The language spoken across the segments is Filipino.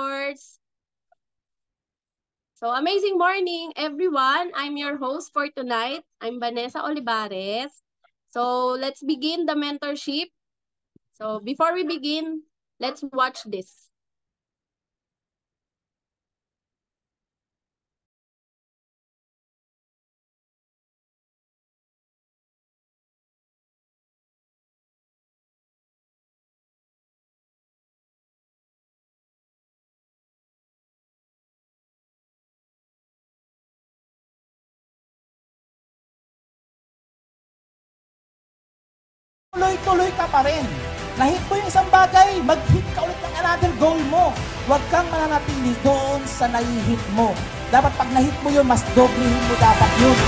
mentors. So, amazing morning, everyone. I'm your host for tonight. I'm Vanessa Olivares. So, let's begin the mentorship. So, before we begin, let's watch this. Tuloy-tuloy ka pa rin. Nahit mo yung isang bagay, mag-hit ka ulit ng another goal mo. Huwag kang mananatili doon sa nahihit mo. Dapat pag nahit mo yun, mas doblehin mo dapat yun.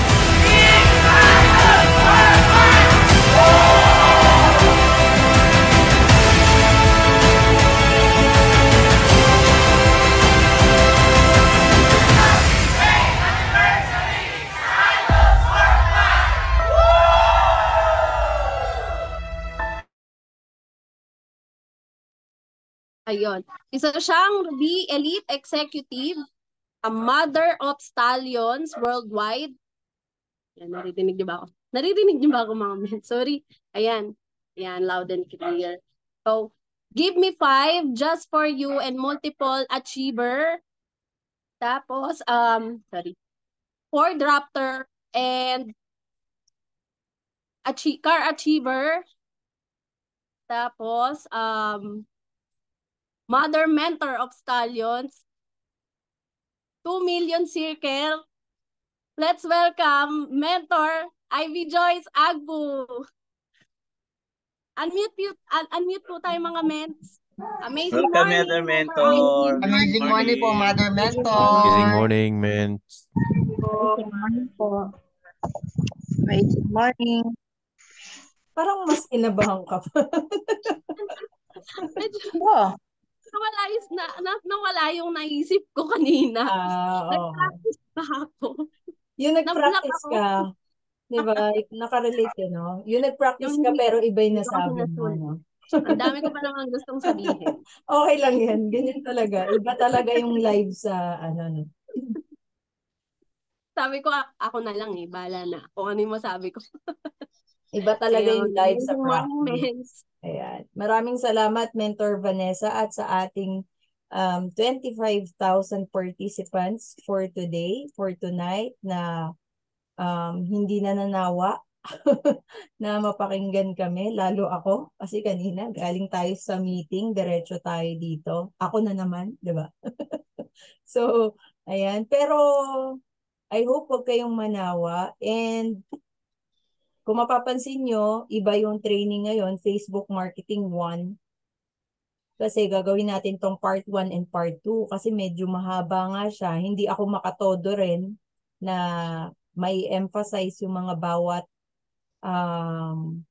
Ayun. Isa siyang B Elite Executive, a mother of stallions worldwide. Yan, naririnig niyo ba ako? Naririnig niyo ba ako mga men? Sorry. Ayan. Ayan, loud and clear. So, give me five just for you and multiple achiever. Tapos, um, sorry. Ford Raptor and achie car achiever. Tapos, um, Mother Mentor of Stallions, 2 million circle. Let's welcome Mentor Ivy Joyce Agbu. Unmute, you, un unmute po tayo mga mens. Amazing Welcome, morning. Mother Mentor. Amazing morning po, Mother Mentor. Amazing morning, men. Amazing morning po. Amazing morning. Parang mas kinabahan ka pa. Medyo Wow. Nawala, is, na, na, nawala yung naisip ko kanina. Nag-practice pa ako. Yung nag-practice ka, di ba? Nakarelate yun, no? Yung nag-practice Yung ka pero iba yung nasabi mo, no? Ang dami ko pa naman gustong sabihin. Okay lang yan. Ganyan talaga. Iba talaga yung live sa, ano, no? Sabi ko, ako na lang eh, bala na. Kung ano yung masabi ko. Iba talaga yung live sa practice. Ayan. Maraming salamat, Mentor Vanessa, at sa ating um, 25,000 participants for today, for tonight, na um, hindi na nanawa na mapakinggan kami, lalo ako. Kasi kanina, galing tayo sa meeting, diretso tayo dito. Ako na naman, di ba? so, ayan. Pero, I hope wag kayong manawa. And, kung mapapansin nyo, iba yung training ngayon, Facebook Marketing 1. Kasi gagawin natin tong part 1 and part 2 kasi medyo mahaba nga siya. Hindi ako makatodo rin na may emphasize yung mga bawat um,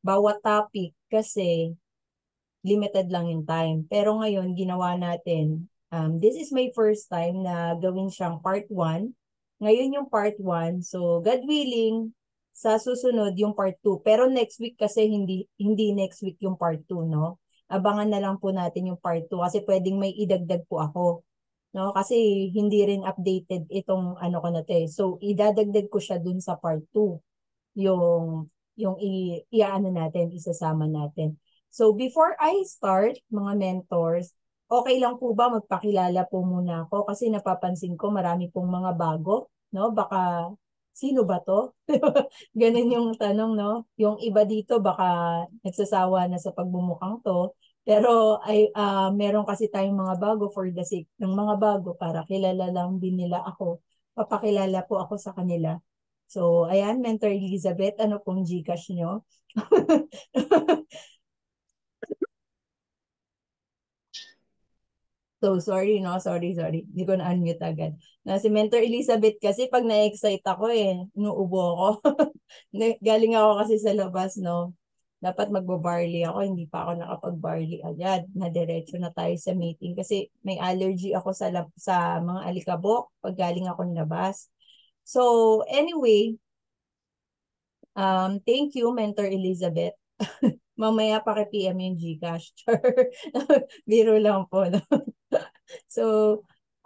bawat topic kasi limited lang yung time. Pero ngayon, ginawa natin, um, this is my first time na gawin siyang part 1. Ngayon yung part 1. So, God willing, sa susunod yung part 2. Pero next week kasi hindi hindi next week yung part 2, no? Abangan na lang po natin yung part 2 kasi pwedeng may idagdag po ako. No? Kasi hindi rin updated itong ano ko na to eh. So idadagdag ko siya dun sa part 2. Yung yung iaano natin, isasama natin. So before I start, mga mentors, okay lang po ba magpakilala po muna ako kasi napapansin ko marami pong mga bago, no? Baka sino ba to? Ganun yung tanong, no? Yung iba dito baka nagsasawa na sa pagbumukhang to. Pero ay ah, meron kasi tayong mga bago for the sake ng mga bago para kilala lang din nila ako. Papakilala po ako sa kanila. So, ayan, Mentor Elizabeth, ano pong Gcash nyo? So, sorry, no? Sorry, sorry. Hindi ko na-unmute agad. Na si Mentor Elizabeth kasi pag na-excite ako eh, inuubo ako. Galing ako kasi sa labas, no? Dapat magbabarley ako, hindi pa ako nakapag-barley agad. Na-diretso na tayo sa meeting kasi may allergy ako sa, lab- sa mga alikabok pag galing ako labas. So, anyway, um, thank you, Mentor Elizabeth. mamaya paki-PM yung Gcash. Biro lang po. No? so,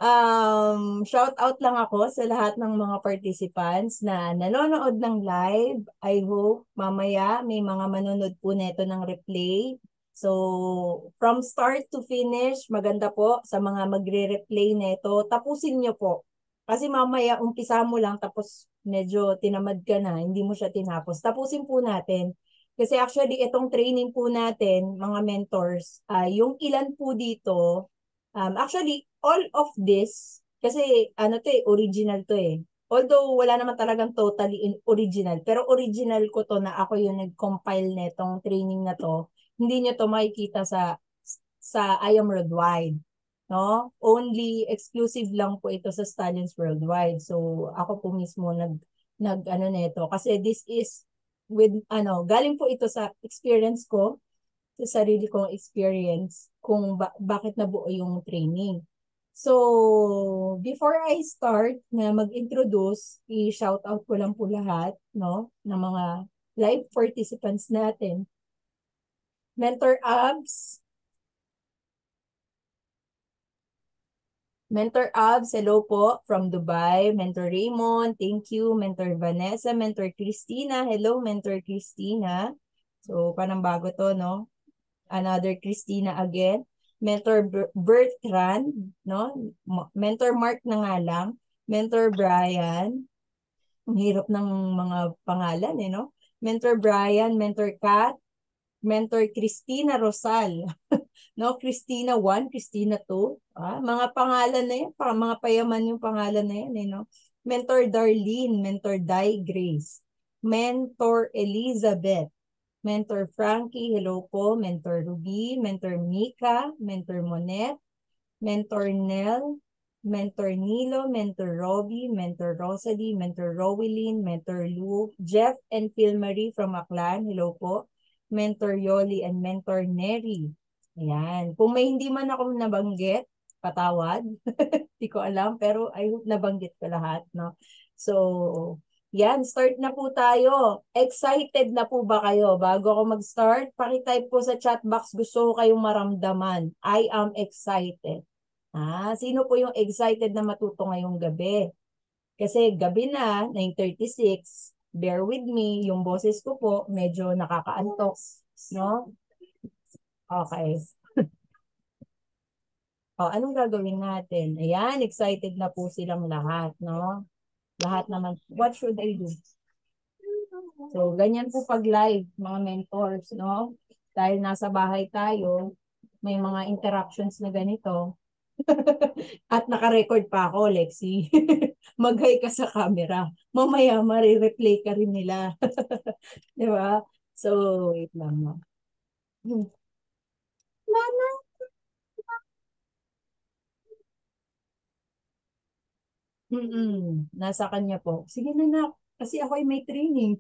um, shout out lang ako sa lahat ng mga participants na nanonood ng live. I hope mamaya may mga manonood po neto ng replay. So, from start to finish, maganda po sa mga magre-replay neto. Tapusin nyo po. Kasi mamaya, umpisa mo lang, tapos medyo tinamad ka na, hindi mo siya tinapos. Tapusin po natin. Kasi actually, itong training po natin, mga mentors, uh, yung ilan po dito, um, actually, all of this, kasi ano to eh, original to eh. Although wala naman talagang totally in original, pero original ko to na ako yung nag-compile netong training na to hindi niyo to makikita sa sa I Am Worldwide. No? Only exclusive lang po ito sa Stallions Worldwide. So ako po mismo nag nag ano nito kasi this is with ano, galing po ito sa experience ko, sa sarili kong experience kung ba- bakit nabuo yung training. So, before I start na mag-introduce, i-shout out ko lang po lahat, no, ng mga live participants natin Mentor Abs. Mentor Abs, hello po from Dubai. Mentor Raymond, thank you. Mentor Vanessa, Mentor Christina, hello Mentor Christina. So, parang bago to, no? Another Christina again. Mentor Bertrand, no? Mentor Mark na nga lang. Mentor Brian. Ang hirap ng mga pangalan, eh, no? Mentor Brian, Mentor Kat, Mentor Christina Rosal. no, Christina 1, Christina 2. Ah, mga pangalan na yan, para mga payaman yung pangalan na yan, eh, no? Mentor Darlene, Mentor Di Grace, Mentor Elizabeth, Mentor Frankie, hello po, Mentor Ruby, Mentor Mika, Mentor Monet, Mentor Nell, Mentor Nilo, Mentor Robbie, Mentor Rosalie, Mentor Rowelyn, Mentor Lou, Jeff and Phil Marie from Aklan, hello po. Mentor Yoli, and Mentor Neri. Ayan. Kung may hindi man ako nabanggit, patawad. Hindi ko alam, pero I hope nabanggit ko lahat. No? So, yan, start na po tayo. Excited na po ba kayo? Bago ako mag-start, pakitype po sa chat box gusto ko kayong maramdaman. I am excited. Ah, sino po yung excited na matuto ngayong gabi? Kasi gabi na, 9.36, bear with me, yung boses ko po medyo nakakaantok, no? Okay. oh, anong gagawin natin? Ayan, excited na po silang lahat, no? Lahat naman. What should I do? So, ganyan po pag live, mga mentors, no? Dahil nasa bahay tayo, may mga interactions na ganito. At naka-record pa ako, Lexi. Mag-hi ka sa camera. Mamaya, marireplay ka rin nila. Di ba? So, wait lang. No? Hmm. Lana. Mm-mm. Nasa kanya po. Sige na na. Kasi ako ay may training.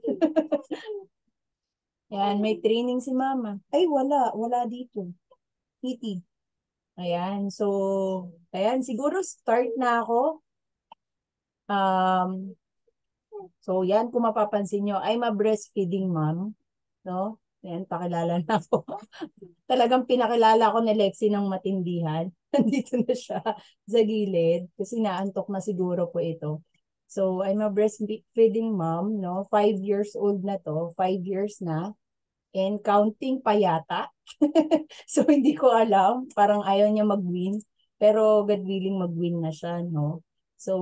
Yan, may training si mama. Ay, wala. Wala dito. Kitty. Ayan, so, ayan, siguro start na ako. Um, so, yan, kung mapapansin nyo, I'm a breastfeeding mom. No? Ayan, pakilala na ako. Talagang pinakilala ko ni Lexi ng matindihan. Nandito na siya sa gilid kasi naantok na siguro po ito. So, I'm a breastfeeding mom, no? Five years old na to. Five years na and counting pa yata. so hindi ko alam, parang ayaw niya mag-win, pero God willing mag-win na siya, no? So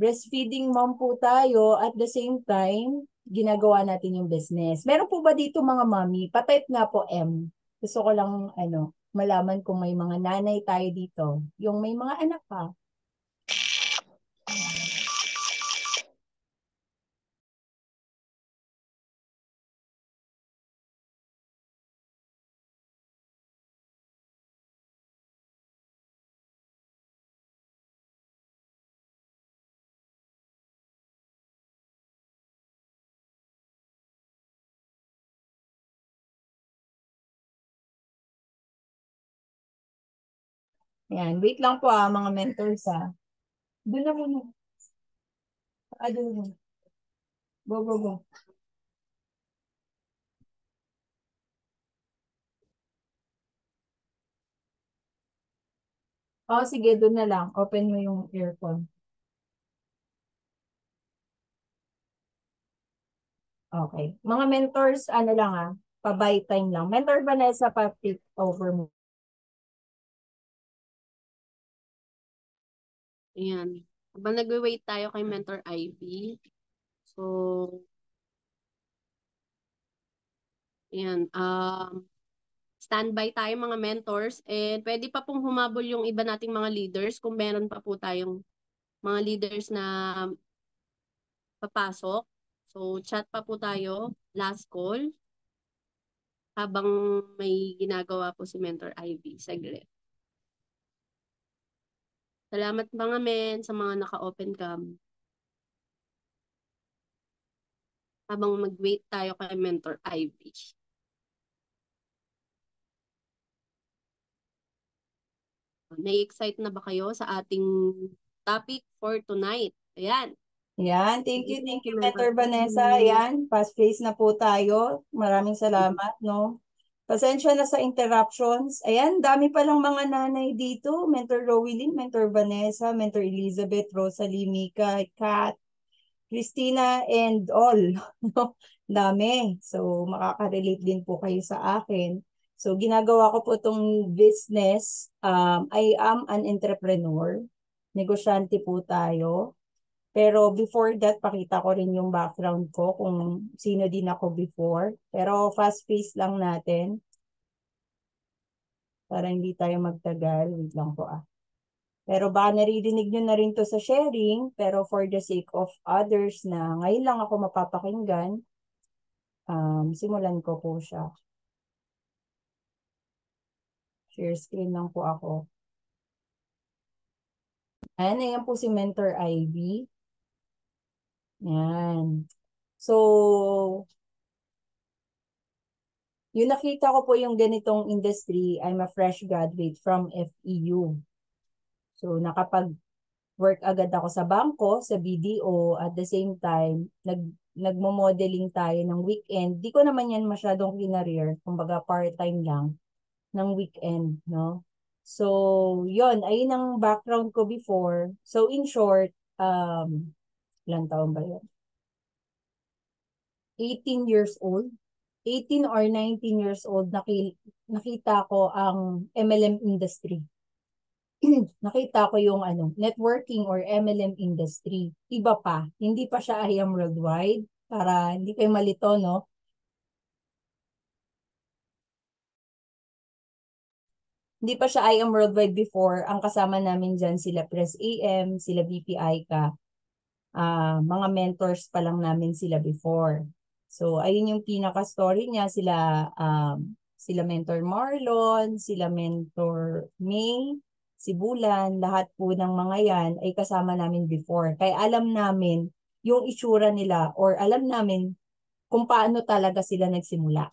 breastfeeding mom po tayo at the same time ginagawa natin yung business. Meron po ba dito mga mami? Patype nga po M. Gusto ko lang ano, malaman kung may mga nanay tayo dito. Yung may mga anak pa. Ayan, wait lang po ah, mga mentors ah. Doon na muna. Ah, doon na. Go, go, go. Oh, sige, doon na lang. Open mo yung earphone. Okay. Mga mentors, ano lang ah, pa-buy time lang. Mentor Vanessa, pa-tip over mo. Ayan. Habang nagwe-wait tayo kay Mentor Ivy. So, ayan. Um, standby tayo mga mentors. And pwede pa pong humabol yung iba nating mga leaders kung meron pa po tayong mga leaders na papasok. So, chat pa po tayo. Last call. Habang may ginagawa po si Mentor Ivy. Saglit. Salamat mga men sa mga naka-open cam. Habang mag-wait tayo kay Mentor Ivy. Nai-excite na ba kayo sa ating topic for tonight? Ayan. Yan, thank you, thank you, Mentor Vanessa. Yan, fast pace na po tayo. Maraming salamat, no? Pasensya na sa interruptions. Ayan, dami palang mga nanay dito. Mentor Rowilyn, Mentor Vanessa, Mentor Elizabeth, Rosalie, Mika, Kat, Christina, and all. Dami. So, makaka-relate din po kayo sa akin. So, ginagawa ko po itong business. Um, I am an entrepreneur. Negosyante po tayo. Pero before that, pakita ko rin yung background ko kung sino din ako before. Pero fast pace lang natin. Para hindi tayo magtagal. Wait lang po ah. Pero baka naririnig nyo na rin to sa sharing. Pero for the sake of others na ngayon lang ako mapapakinggan, um, simulan ko po siya. Share screen lang po ako. Ayan, ayan po si Mentor Ivy. Yan. So, yung nakita ko po yung ganitong industry, I'm a fresh graduate from FEU. So, nakapag-work agad ako sa bangko, sa BDO, at the same time, nag nagmo-modeling tayo ng weekend. Di ko naman yan masyadong kinareer, kumbaga part-time lang ng weekend, no? So, yon ayun ang background ko before. So, in short, um, ilang taon ba yun? 18 years old. 18 or 19 years old, naki, nakita ko ang MLM industry. nakita ko yung ano, networking or MLM industry. Iba pa. Hindi pa siya IAM worldwide. Para hindi kayo malito, no? Hindi pa siya IAM worldwide before. Ang kasama namin dyan sila Press AM, sila BPI ka. Uh, mga mentors pa lang namin sila before. So, ayun yung pinaka-story niya. Sila, um, sila mentor Marlon, sila mentor May, si Bulan, lahat po ng mga yan ay kasama namin before. Kaya alam namin yung itsura nila or alam namin kung paano talaga sila nagsimula.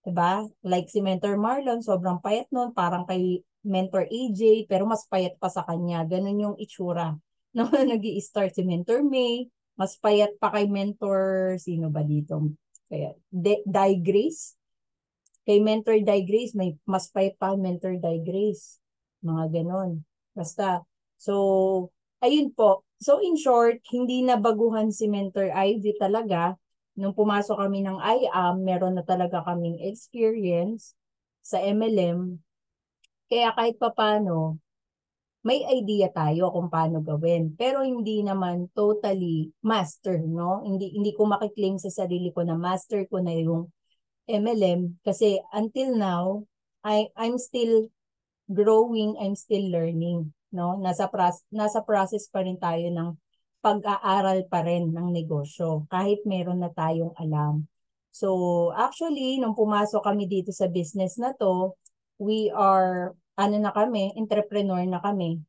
Diba? Like si Mentor Marlon, sobrang payat nun, parang kay Mentor AJ, pero mas payat pa sa kanya. Ganun yung itsura. No, nag start si Mentor May, mas payat pa kay Mentor, sino ba dito? Kaya, De, Di Grace. Kay Mentor Di Grace, may mas payat pa Mentor Di Grace. Mga ganon. Basta, so, ayun po. So, in short, hindi na baguhan si Mentor Ivy talaga nung pumasok kami ng IAM, meron na talaga kaming experience sa MLM. Kaya kahit papano, may idea tayo kung paano gawin. Pero hindi naman totally master, no? Hindi hindi ko makiklaim sa sarili ko na master ko na yung MLM kasi until now, I I'm still growing, I'm still learning, no? Nasa nasa process pa rin tayo ng pag-aaral pa rin ng negosyo kahit meron na tayong alam. So, actually, nung pumasok kami dito sa business na to, we are, ano na kami, entrepreneur na kami.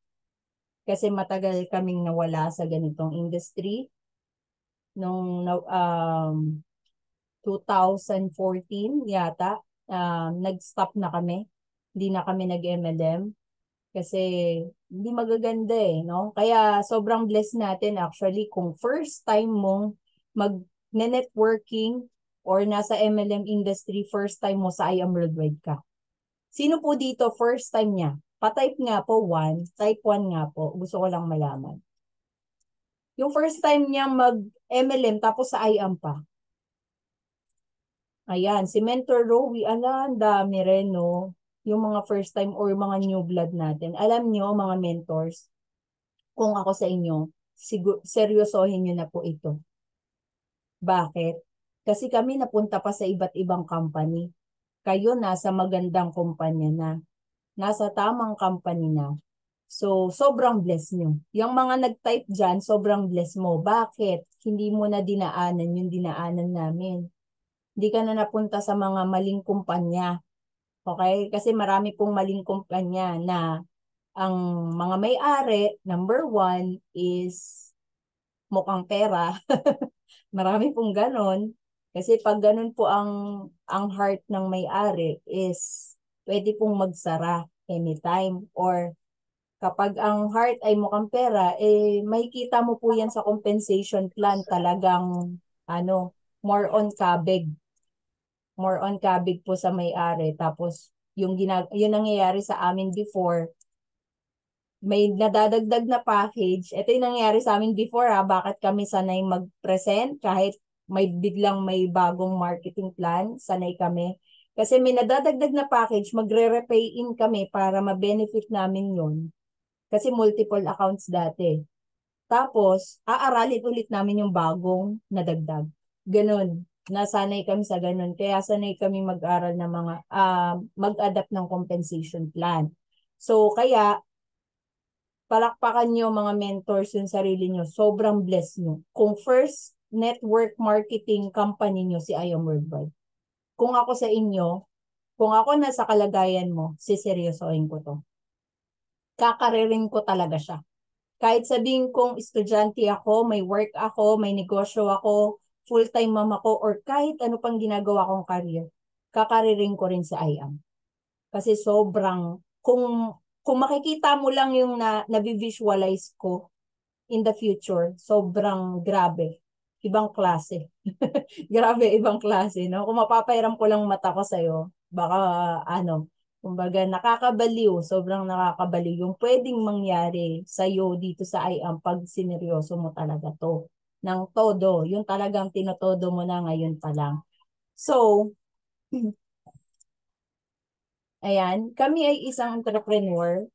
Kasi matagal kaming nawala sa ganitong industry. Nung um, 2014 yata, um, nag-stop na kami. Hindi na kami nag-MLM. Kasi hindi magaganda eh, no? Kaya sobrang blessed natin actually kung first time mong mag-networking or nasa MLM industry, first time mo sa I Am Worldwide ka. Sino po dito first time niya Pa-type nga po 1, type 1 nga po. Gusto ko lang malaman. Yung first time niya mag-MLM tapos sa IAM pa. Ayan, si Mentor Rowie, ala, ang dami rin, no? Yung mga first time or mga new blood natin. Alam nyo, mga mentors, kung ako sa inyo, sigur- seryosohin nyo na po ito. Bakit? Kasi kami napunta pa sa iba't ibang company. Kayo nasa magandang kumpanya na. Nasa tamang company na. So, sobrang bless nyo. Yung mga nag-type dyan, sobrang bless mo. Bakit? Hindi mo na dinaanan yung dinaanan namin. Hindi ka na napunta sa mga maling kumpanya. Okay? Kasi marami pong maling kumpanya na ang mga may-ari, number one, is mukhang pera. marami pong ganon. Kasi pag ganun po ang ang heart ng may-ari is pwede pong magsara anytime or kapag ang heart ay mukhang pera, eh makikita mo po yan sa compensation plan talagang ano, more on kabig. More on kabig po sa may-ari. Tapos yung ginag yun nangyayari sa amin before, may nadadagdag na package. Ito yung nangyayari sa amin before ha, bakit kami sanay mag-present kahit may biglang may bagong marketing plan, sanay kami. Kasi may nadadagdag na package, magre-repay in kami para ma-benefit namin yon Kasi multiple accounts dati. Tapos, aaralin ulit namin yung bagong nadagdag. Ganon. Nasanay kami sa ganon. Kaya sanay kami mag-aral ng mga, uh, mag-adapt ng compensation plan. So, kaya, palakpakan nyo mga mentors yung sarili nyo. Sobrang blessed nyo. Kung first network marketing company nyo si IAM Worldwide. Kung ako sa inyo, kung ako nasa kalagayan mo, siseryosohin ko to. Kakaririn ko talaga siya. Kahit sabihin kong estudyante ako, may work ako, may negosyo ako, full-time mom ako, or kahit ano pang ginagawa kong career, kakaririn ko rin sa IAM. Kasi sobrang, kung kung makikita mo lang yung na, na-visualize ko in the future, sobrang grabe. Ibang klase. grabe, ibang klase. No? Kung mapapairam ko lang mata ko sa'yo, baka ano, kumbaga nakakabaliw, sobrang nakakabaliw yung pwedeng mangyari sa'yo dito sa IAM pag sineryoso mo talaga to. Ng todo, yung talagang tinotodo mo na ngayon pa lang. So, Ayan, kami ay isang entrepreneur.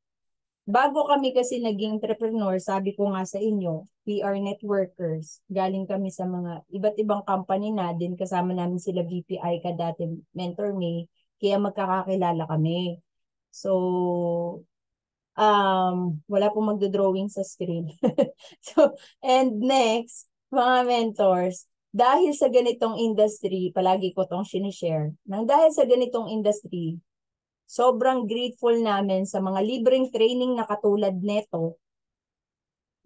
Bago kami kasi naging entrepreneur, sabi ko nga sa inyo, are networkers. Galing kami sa mga iba't ibang company na din. Kasama namin sila VPI ka dati, Mentor May. Kaya magkakakilala kami. So, um, wala pong magdo-drawing sa screen. so, and next, mga mentors, dahil sa ganitong industry, palagi ko tong sinishare, nang dahil sa ganitong industry, Sobrang grateful namin sa mga libreng training na katulad neto.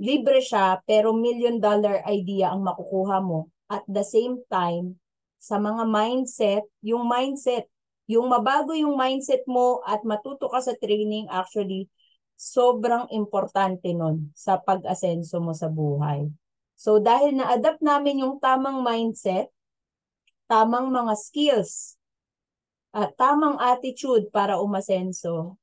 Libre siya pero million dollar idea ang makukuha mo. At the same time, sa mga mindset, yung mindset, yung mabago yung mindset mo at matuto ka sa training actually, sobrang importante nun sa pag-asenso mo sa buhay. So dahil na-adapt namin yung tamang mindset, tamang mga skills, at tamang attitude para umasenso,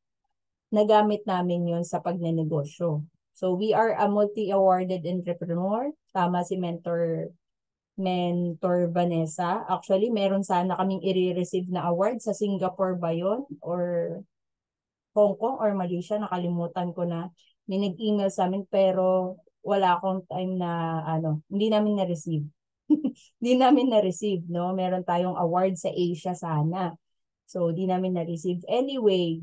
nagamit namin yon sa pagnenegosyo. So we are a multi-awarded entrepreneur. Tama si mentor mentor Vanessa. Actually, meron sana kaming i-receive na award sa Singapore ba yun? Or Hong Kong or Malaysia. Nakalimutan ko na. May nag-email sa amin pero wala akong time na ano, hindi namin na-receive. hindi namin na-receive, no? Meron tayong award sa Asia sana. So, di namin na-receive. Anyway,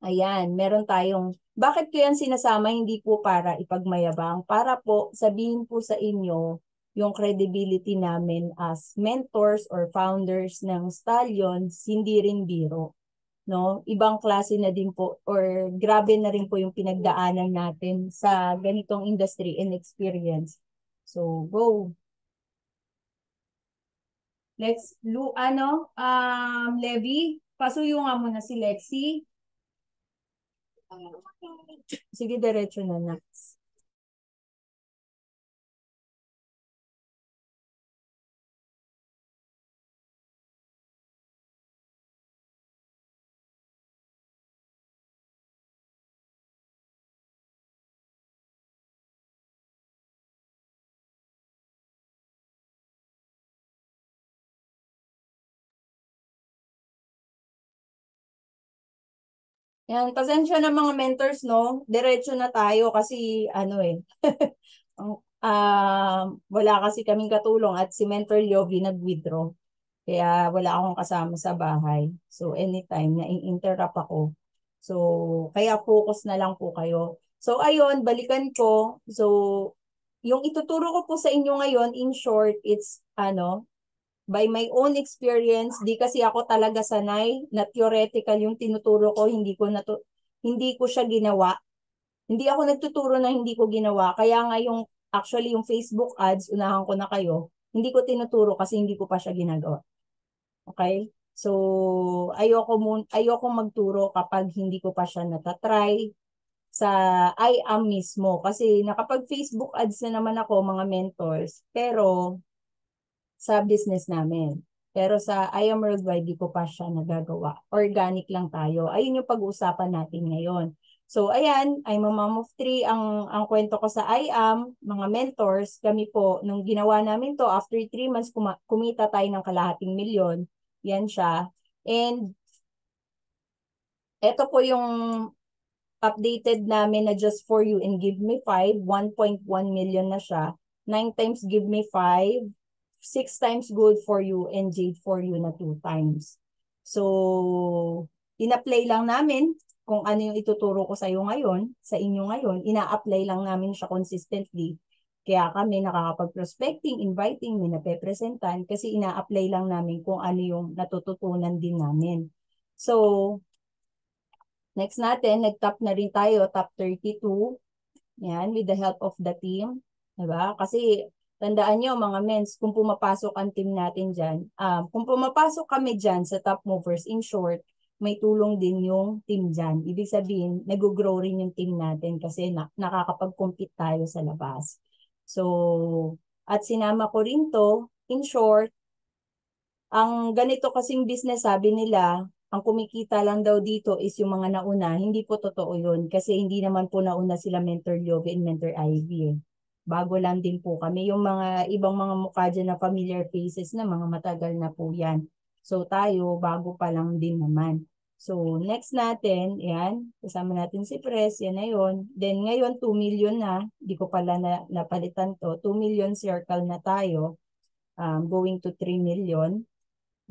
ayan, meron tayong, bakit ko yan sinasama? Hindi po para ipagmayabang. Para po sabihin po sa inyo yung credibility namin as mentors or founders ng Stallions, hindi rin biro. No? Ibang klase na din po or grabe na rin po yung pinagdaanan natin sa ganitong industry and experience. So, go. Lex, Lu, ano, um, Levi, pasuyo nga muna si Lexi. Sige, diretso na next. Yan, pasensya na mga mentors, no? Diretso na tayo kasi ano eh. ah wala kasi kaming katulong at si Mentor Yogi nag-withdraw. Kaya wala akong kasama sa bahay. So anytime na interrupt ako. So kaya focus na lang po kayo. So ayun, balikan ko. So yung ituturo ko po sa inyo ngayon in short, it's ano, by my own experience, di kasi ako talaga sanay na theoretical yung tinuturo ko, hindi ko na hindi ko siya ginawa. Hindi ako nagtuturo na hindi ko ginawa. Kaya nga yung actually yung Facebook ads, unahan ko na kayo, hindi ko tinuturo kasi hindi ko pa siya ginagawa. Okay? So, ayoko mo ayoko magturo kapag hindi ko pa siya natatry sa I am mismo kasi nakapag Facebook ads na naman ako mga mentors pero sa business namin. Pero sa I am worldwide, di ko pa siya nagagawa. Organic lang tayo. Ayun yung pag-uusapan natin ngayon. So, ayan, I'm a mom of three. Ang, ang kwento ko sa I am, mga mentors, kami po, nung ginawa namin to, after three months, kuma- kumita tayo ng kalahating milyon. Yan siya. And, ito po yung updated namin na just for you and give me 5, 1.1 million na siya. 9 times give me 5, 6 times good for you and jade for you na 2 times. So, ina-play lang namin kung ano yung ituturo ko sa iyo ngayon, sa inyo ngayon, ina-apply lang namin siya consistently. Kaya kami nakakapag-prospecting, inviting, may napepresentan kasi ina-apply lang namin kung ano yung natututunan din namin. So, Next natin, nag-top na rin tayo, top 32. Yan, with the help of the team. Diba? Kasi tandaan nyo mga mens, kung pumapasok ang team natin dyan, um, kung pumapasok kami dyan sa top movers, in short, may tulong din yung team dyan. Ibig sabihin, nag-grow rin yung team natin kasi na, nakakapag-compete tayo sa labas. So, at sinama ko rin to, in short, ang ganito kasing business, sabi nila, ang kumikita lang daw dito is yung mga nauna. Hindi po totoo yun kasi hindi naman po nauna sila Mentor Yogi and Mentor Ivy. Eh. Bago lang din po kami. Yung mga ibang mga mukha dyan na familiar faces na mga matagal na po yan. So tayo, bago pa lang din naman. So next natin, yan, kasama natin si Press, yan na yun. Then ngayon, 2 million na, di ko pala na, napalitan to, 2 million circle na tayo, um, going to 3 million.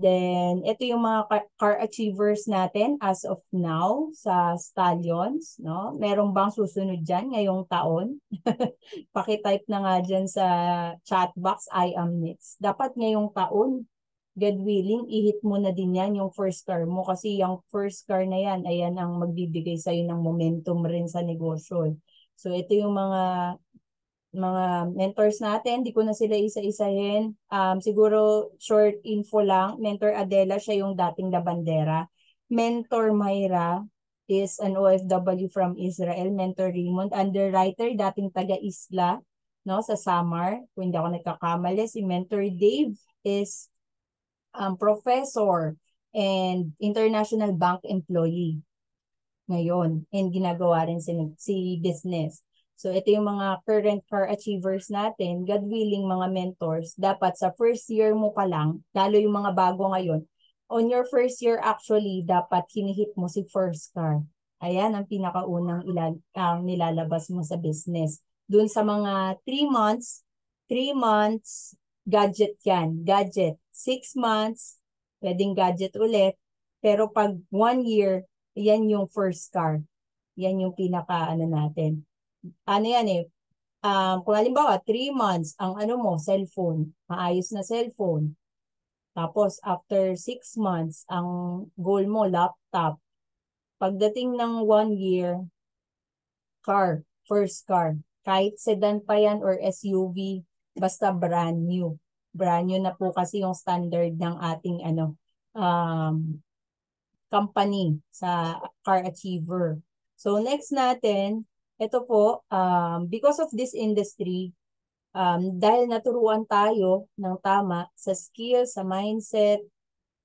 Then, ito yung mga car, achievers natin as of now sa Stallions. No? Merong bang susunod dyan ngayong taon? Pakitype na nga dyan sa chat box, I am next. Dapat ngayong taon, God willing, ihit mo na din yan yung first car mo kasi yung first car na yan, ayan ang magbibigay sa'yo ng momentum rin sa negosyo. So, ito yung mga mga mentors natin, di ko na sila isa-isahin. Um, siguro short info lang, Mentor Adela, siya yung dating labandera. Mentor Myra is an OFW from Israel. Mentor Raymond, underwriter, dating taga-isla no, sa Samar. Kung hindi ako nagkakamali, si Mentor Dave is um, professor and international bank employee ngayon and ginagawa rin si, si business. So ito yung mga current car achievers natin, God willing mga mentors, dapat sa first year mo pa lang, lalo yung mga bago ngayon, on your first year actually, dapat hinihit mo si first car. Ayan ang pinakaunang ilal ang nilalabas mo sa business. Doon sa mga 3 months, 3 months, gadget yan, gadget. 6 months, pwedeng gadget ulit. Pero pag 1 year, yan yung first car. Yan yung pinaka ano natin ano yan eh, um, kung halimbawa, 3 months, ang ano mo, cellphone, maayos na cellphone. Tapos, after 6 months, ang goal mo, laptop. Pagdating ng 1 year, car, first car. Kahit sedan pa yan or SUV, basta brand new. Brand new na po kasi yung standard ng ating ano, um, company sa Car Achiever. So, next natin, ito po, um, because of this industry, um, dahil naturuan tayo ng tama sa skill, sa mindset,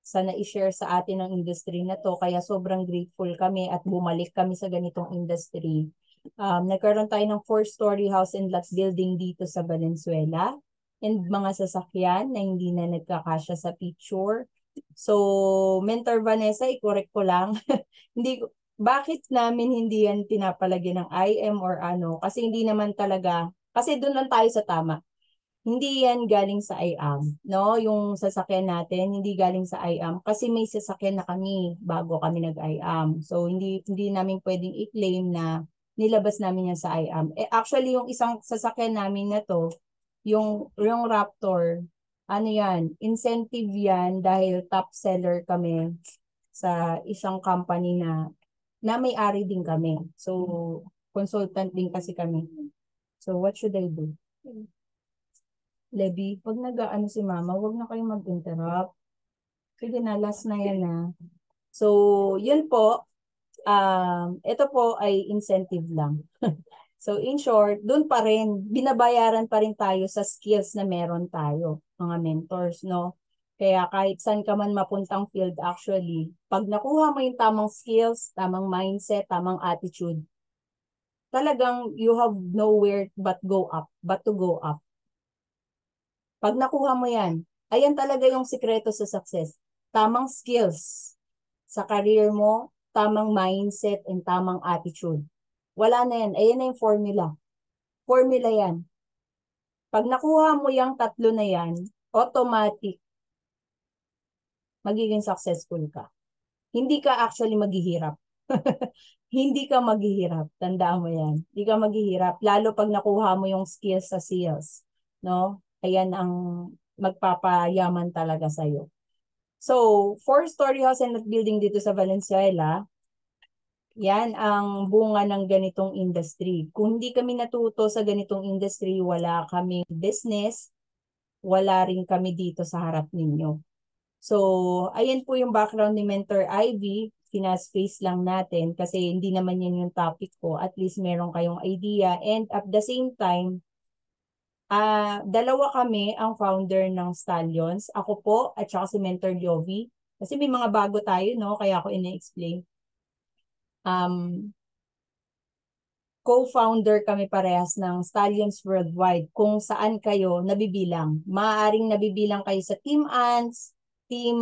sa na-share sa atin ng industry na to, kaya sobrang grateful kami at bumalik kami sa ganitong industry. Um, nagkaroon tayo ng four-story house and lot building dito sa Valenzuela and mga sasakyan na hindi na nagkakasya sa picture. So, Mentor Vanessa, i-correct ko lang. hindi bakit namin hindi yan pinapalagyan ng IM or ano? Kasi hindi naman talaga, kasi doon lang tayo sa tama. Hindi yan galing sa IAM, no? Yung sasakyan natin, hindi galing sa IAM kasi may sasakyan na kami bago kami nag-IAM. So hindi hindi namin pwedeng i-claim na nilabas namin yan sa IAM. Eh, actually, yung isang sasakyan namin na to, yung, yung Raptor, ano yan, incentive yan dahil top seller kami sa isang company na na may-ari din kami. So, consultant din kasi kami. So, what should I do? Levi, pag nag-ano si mama, wag na kayong mag-interrupt. Sige na, last na yan na. So, yun po. Um, ito po ay incentive lang. so, in short, dun pa rin, binabayaran pa rin tayo sa skills na meron tayo, mga mentors, no? Kaya kahit saan ka man mapuntang field actually, pag nakuha mo yung tamang skills, tamang mindset, tamang attitude, talagang you have nowhere but go up, but to go up. Pag nakuha mo yan, ayan talaga yung sikreto sa success. Tamang skills sa career mo, tamang mindset, and tamang attitude. Wala na yan. Ayan na yung formula. Formula yan. Pag nakuha mo yung tatlo na yan, automatic, magiging successful ka. Hindi ka actually maghihirap. Hindi ka maghihirap. Tandaan mo yan. Hindi ka maghihirap. Lalo pag nakuha mo yung skills sa sales. No? Ayan ang magpapayaman talaga sa'yo. So, four-story house and lot building dito sa Valenzuela, yan ang bunga ng ganitong industry. Kung hindi kami natuto sa ganitong industry, wala kami business, wala rin kami dito sa harap ninyo. So, ayan po yung background ni Mentor Ivy. Finas-face lang natin kasi hindi naman yan yung topic ko. At least meron kayong idea. And at the same time, uh, dalawa kami ang founder ng Stallions. Ako po at saka si Mentor Jovi. Kasi may mga bago tayo, no? Kaya ako ina-explain. Um, co-founder kami parehas ng Stallions Worldwide kung saan kayo nabibilang. Maaring nabibilang kayo sa Team Ants, Team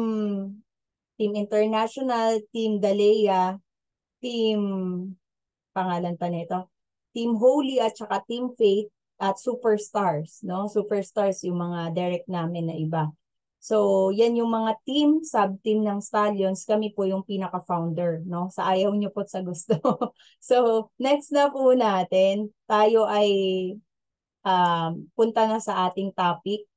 Team International, Team Dalea, Team pangalan pa nito, Team Holy at saka Team Faith at Superstars, no? Superstars yung mga direct namin na iba. So, yan yung mga team, sub-team ng Stallions. Kami po yung pinaka-founder, no? Sa ayaw nyo po sa gusto. so, next na po natin, tayo ay um, punta na sa ating topic.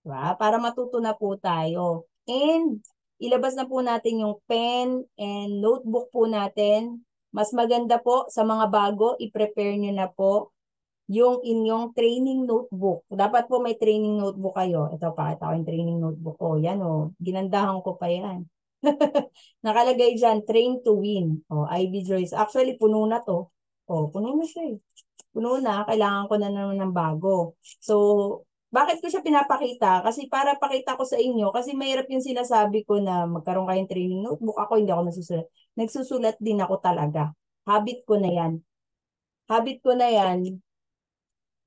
Diba? Para matuto na po tayo. And ilabas na po natin yung pen and notebook po natin. Mas maganda po sa mga bago, i-prepare nyo na po yung inyong training notebook. Dapat po may training notebook kayo. Ito pa, ito yung training notebook ko. Yan o, oh, ginandahan ko pa yan. Nakalagay dyan, train to win. O, oh, Ivy Joyce. Actually, puno na to. O, oh, puno na siya eh. Puno na, kailangan ko na naman ng bago. So, bakit ko siya pinapakita? Kasi para pakita ko sa inyo, kasi mahirap yung sinasabi ko na magkaroon kayong training notebook. Ako hindi ako nagsusulat. Nagsusulat din ako talaga. Habit ko na yan. Habit ko na yan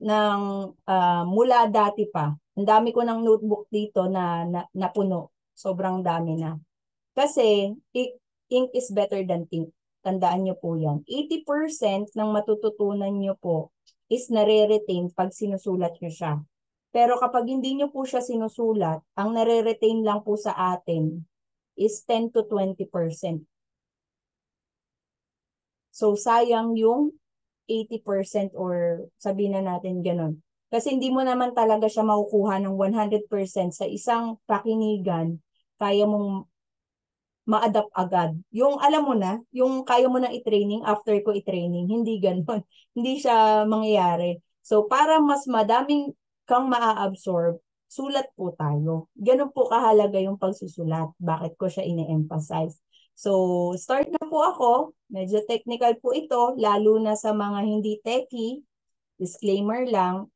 ng uh, mula dati pa. Ang dami ko ng notebook dito na, na napuno. Sobrang dami na. Kasi ink is better than think. Tandaan nyo po yan. 80% ng matututunan nyo po is nare-retain pag sinusulat nyo siya. Pero kapag hindi nyo po siya sinusulat, ang nare-retain lang po sa atin is 10 to 20%. So sayang yung 80% or sabihin na natin ganun. Kasi hindi mo naman talaga siya makukuha ng 100% sa isang pakinigan, kaya mong ma-adapt agad. Yung alam mo na, yung kaya mo na i-training after ko i-training, hindi ganun. hindi siya mangyayari. So para mas madaming kang maa-absorb, sulat po tayo. Ganun po kahalaga yung pagsusulat. Bakit ko siya ine-emphasize? So, start na po ako. Medyo technical po ito, lalo na sa mga hindi techie. Disclaimer lang,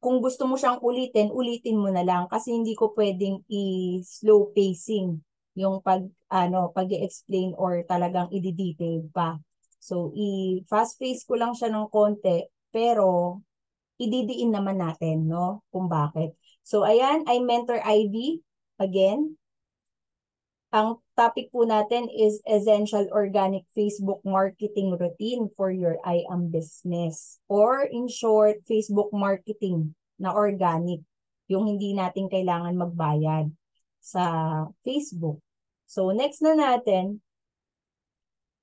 kung gusto mo siyang ulitin, ulitin mo na lang kasi hindi ko pwedeng i-slow pacing yung pag ano pag-explain or talagang i-detail pa. So, i-fast pace ko lang siya ng konti pero ididiin naman natin, no? Kung bakit. So, ayan, I mentor Ivy. Again, ang topic po natin is Essential Organic Facebook Marketing Routine for your IAM business. Or in short, Facebook marketing na organic. Yung hindi natin kailangan magbayad sa Facebook. So next na natin,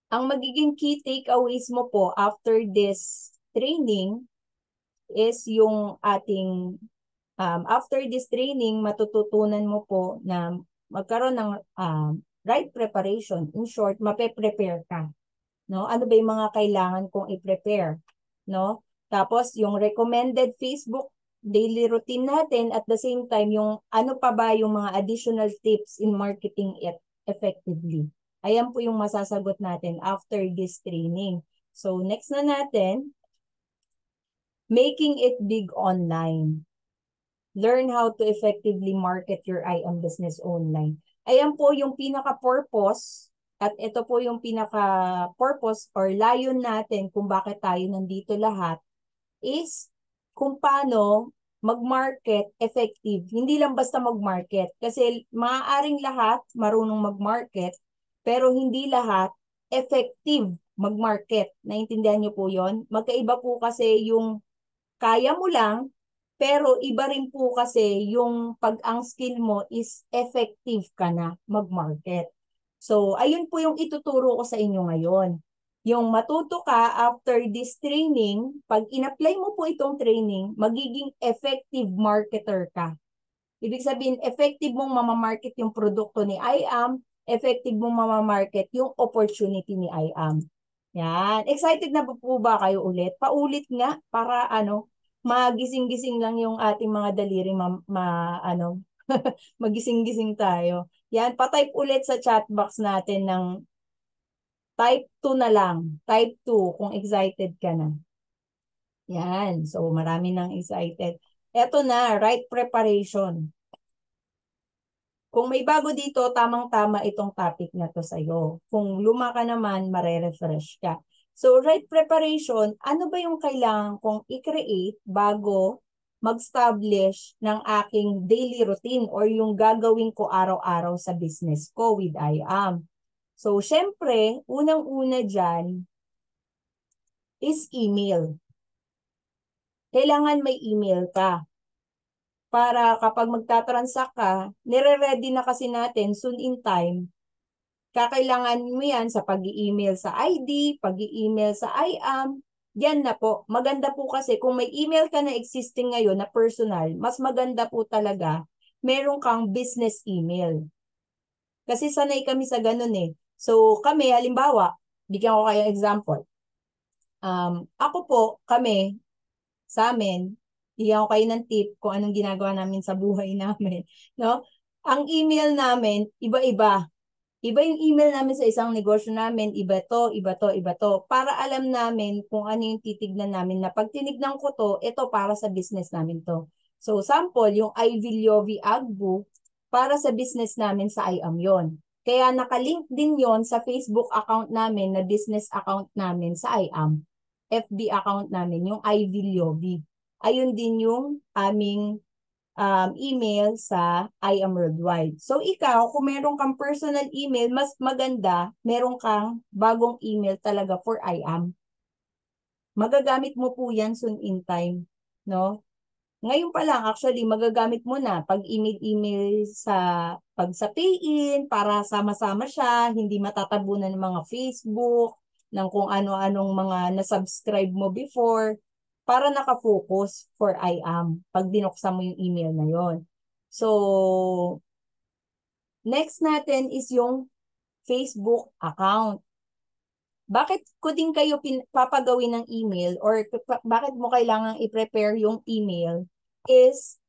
ang magiging key takeaways mo po after this training is yung ating um, after this training, matututunan mo po na magkaroon ng um, right preparation. In short, mape-prepare ka. No? Ano ba yung mga kailangan kong i-prepare? No? Tapos, yung recommended Facebook daily routine natin at the same time, yung ano pa ba yung mga additional tips in marketing it effectively. Ayan po yung masasagot natin after this training. So, next na natin, making it big online. Learn how to effectively market your IM business online. Ayan po yung pinaka-purpose at ito po yung pinaka-purpose or layon natin kung bakit tayo nandito lahat is kung paano mag-market effective. Hindi lang basta mag-market kasi maaaring lahat marunong mag-market pero hindi lahat effective mag-market. Naintindihan niyo po yon? Magkaiba po kasi yung kaya mo lang pero iba rin po kasi yung pag ang skill mo is effective ka na mag-market. So, ayun po yung ituturo ko sa inyo ngayon. Yung matuto ka after this training, pag in-apply mo po itong training, magiging effective marketer ka. Ibig sabihin, effective mong mamamarket yung produkto ni IAM, effective mong mamamarket yung opportunity ni IAM. Yan. Excited na po ba kayo ulit? Paulit nga para ano, magising-gising lang yung ating mga daliri ma, ma ano magising-gising tayo. Yan, pa-type ulit sa chat box natin ng type 2 na lang. Type 2 kung excited ka na. Yan. So, marami nang excited. Ito na, right preparation. Kung may bago dito, tamang-tama itong topic na to sa'yo. Kung luma ka naman, mare-refresh ka. So, right preparation, ano ba yung kailangan kong i-create bago mag-establish ng aking daily routine or yung gagawin ko araw-araw sa business ko with IAM. So, syempre, unang-una dyan is email. Kailangan may email ka. Para kapag magtatransact ka, nire-ready na kasi natin soon in time kakailangan mo yan sa pag-email sa ID, pag-email sa IAM, yan na po. Maganda po kasi kung may email ka na existing ngayon na personal, mas maganda po talaga meron kang business email. Kasi sanay kami sa ganun eh. So kami, halimbawa, bigyan ko kayo example. Um, ako po, kami, sa amin, bigyan ko kayo ng tip kung anong ginagawa namin sa buhay namin. No? Ang email namin, iba-iba. Iba yung email namin sa isang negosyo namin, iba to, iba to, iba to. Para alam namin kung ano yung titignan namin na pag tinignan ko to, ito para sa business namin to. So sample, yung Ivy Agbu, para sa business namin sa IAM yon. Kaya nakalink din yon sa Facebook account namin na business account namin sa IAM. FB account namin, yung Ivy Liovi. Ayun din yung aming um, email sa I am worldwide. So ikaw, kung meron kang personal email, mas maganda, meron kang bagong email talaga for I am. Magagamit mo po yan soon in time. No? Ngayon pa lang, actually, magagamit mo na pag email-email sa pag sa pay-in para sama-sama siya, hindi matatabunan ng mga Facebook, ng kung ano-anong mga na-subscribe mo before para nakafocus for I am pag binuksan mo yung email na yon. So, next natin is yung Facebook account. Bakit ko din kayo papagawin ng email or bakit mo kailangan i-prepare yung email is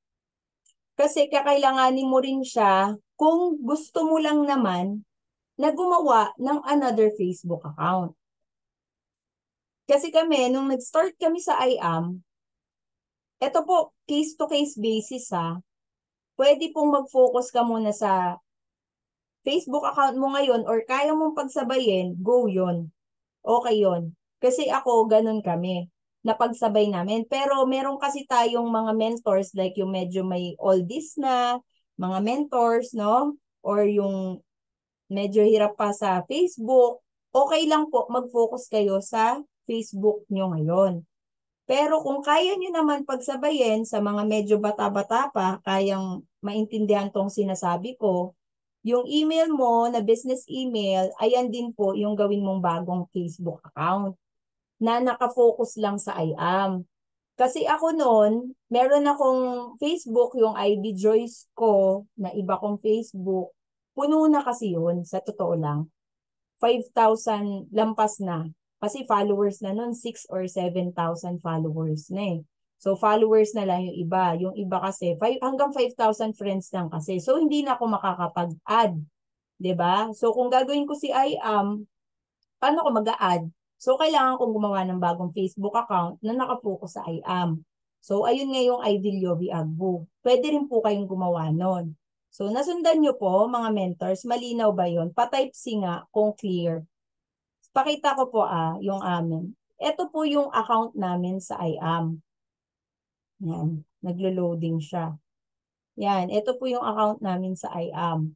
kasi kakailanganin mo rin siya kung gusto mo lang naman na gumawa ng another Facebook account. Kasi kami, nung nag-start kami sa IAM, ito po, case-to-case basis ha, pwede pong mag-focus ka muna sa Facebook account mo ngayon or kaya mong pagsabayin, go yon Okay yon Kasi ako, ganun kami napagsabay namin. Pero meron kasi tayong mga mentors like yung medyo may oldies na, mga mentors, no? Or yung medyo hirap pa sa Facebook, okay lang po mag-focus kayo sa Facebook nyo ngayon. Pero kung kaya nyo naman pagsabayin sa mga medyo bata-bata pa, kayang maintindihan tong sinasabi ko, yung email mo na business email, ayan din po yung gawin mong bagong Facebook account na nakafocus lang sa IAM. Kasi ako noon, meron akong Facebook, yung ID Joyce ko, na iba kong Facebook. Puno na kasi yun, sa totoo lang. 5,000 lampas na. Kasi followers na nun, 6 or 7,000 followers na eh. So followers na lang yung iba. Yung iba kasi, five, hanggang 5,000 friends lang kasi. So hindi na ako makakapag-add. ba? So kung gagawin ko si I am, paano ko mag-add? So kailangan kong gumawa ng bagong Facebook account na nakapokus sa I am. So ayun nga yung Iviliovi Agbo. Pwede rin po kayong gumawa nun. So nasundan nyo po mga mentors, malinaw ba yun? Pa-type C nga kung clear. Pakita ko po ah, yung amin. Ito po yung account namin sa IAM. Yan, naglo-loading siya. Yan, ito po yung account namin sa IAM.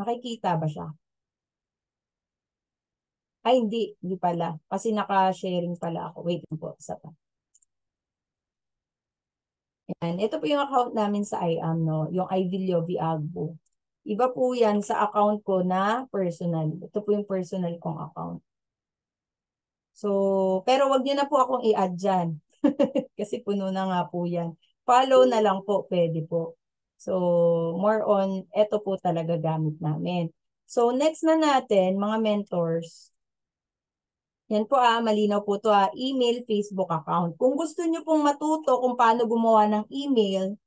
Makikita ba siya? Ay, hindi. Hindi pala. Kasi naka-sharing pala ako. Wait po. Isa pa. Yan. Ito po yung account namin sa IAM, no? Yung Ivilio Viagbo. Iba po yan sa account ko na personal. Ito po yung personal kong account. So, pero wag niyo na po akong i-add dyan. Kasi puno na nga po yan. Follow na lang po, pwede po. So, more on, ito po talaga gamit namin. So, next na natin, mga mentors. Yan po ah, malinaw po to ah, email, Facebook account. Kung gusto nyo pong matuto kung paano gumawa ng email,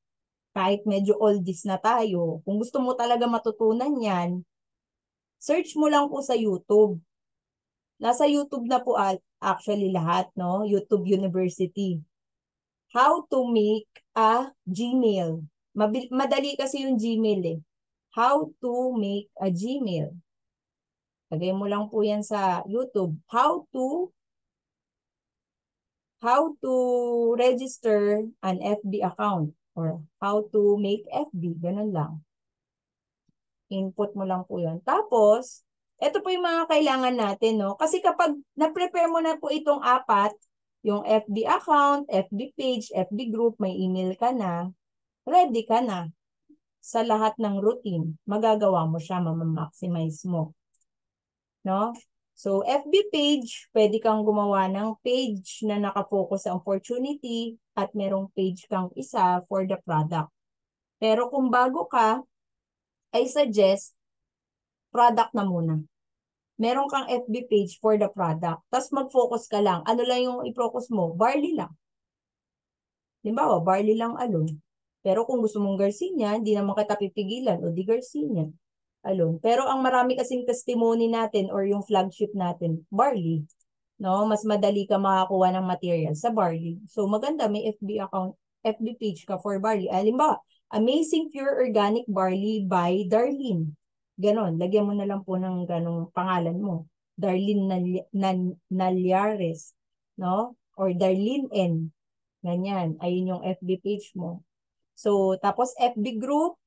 kahit medyo oldies na tayo, kung gusto mo talaga matutunan yan, search mo lang po sa YouTube. Nasa YouTube na po actually lahat, no? YouTube University. How to make a Gmail. Madali kasi yung Gmail eh. How to make a Gmail. Lagay mo lang po yan sa YouTube. How to how to register an FB account or how to make FB. Ganun lang. Input mo lang po yun. Tapos, ito po yung mga kailangan natin, no? Kasi kapag na-prepare mo na po itong apat, yung FB account, FB page, FB group, may email ka na, ready ka na sa lahat ng routine. Magagawa mo siya, mamamaximize mo. No? So, FB page, pwede kang gumawa ng page na nakafocus sa opportunity at merong page kang isa for the product. Pero kung bago ka, I suggest product na muna. Meron kang FB page for the product. Tapos mag-focus ka lang. Ano lang yung i-focus mo? Barley lang. Limbawa, barley lang alone. Pero kung gusto mong Garcinia, hindi naman kita pipigilan o di Garcinia alone. Pero ang marami kasing testimony natin or yung flagship natin, barley. No, mas madali ka makakuha ng material sa barley. So maganda may FB account, FB page ka for barley. Alimbawa, Amazing Pure Organic Barley by Darlene. Ganon, lagyan mo na lang po ng ganong pangalan mo. Darlene Nal Nal Nalyares, no? Or Darlene N. Ganyan, ayun yung FB page mo. So, tapos FB group.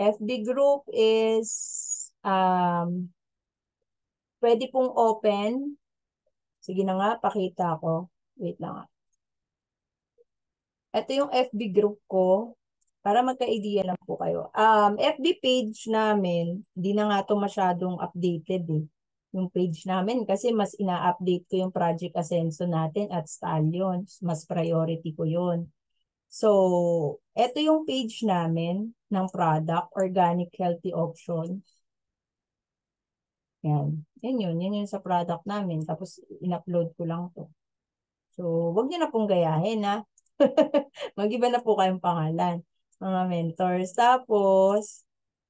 FB group is um, pwede pong open. Sige na nga, pakita ko. Wait lang nga. Ito yung FB group ko. Para magka-idea lang po kayo. Um, FB page namin, hindi na nga ito masyadong updated eh. Yung page namin kasi mas ina-update ko yung Project Ascenso natin at Stallions. Mas priority ko yun. So, ito yung page namin ng product, Organic Healthy Options. Yan. Yan yun. Yan yun sa product namin. Tapos, in-upload ko lang to. So, wag niyo na pong gayahin, ha? Mag-iba na po kayong pangalan mga mentors. Tapos,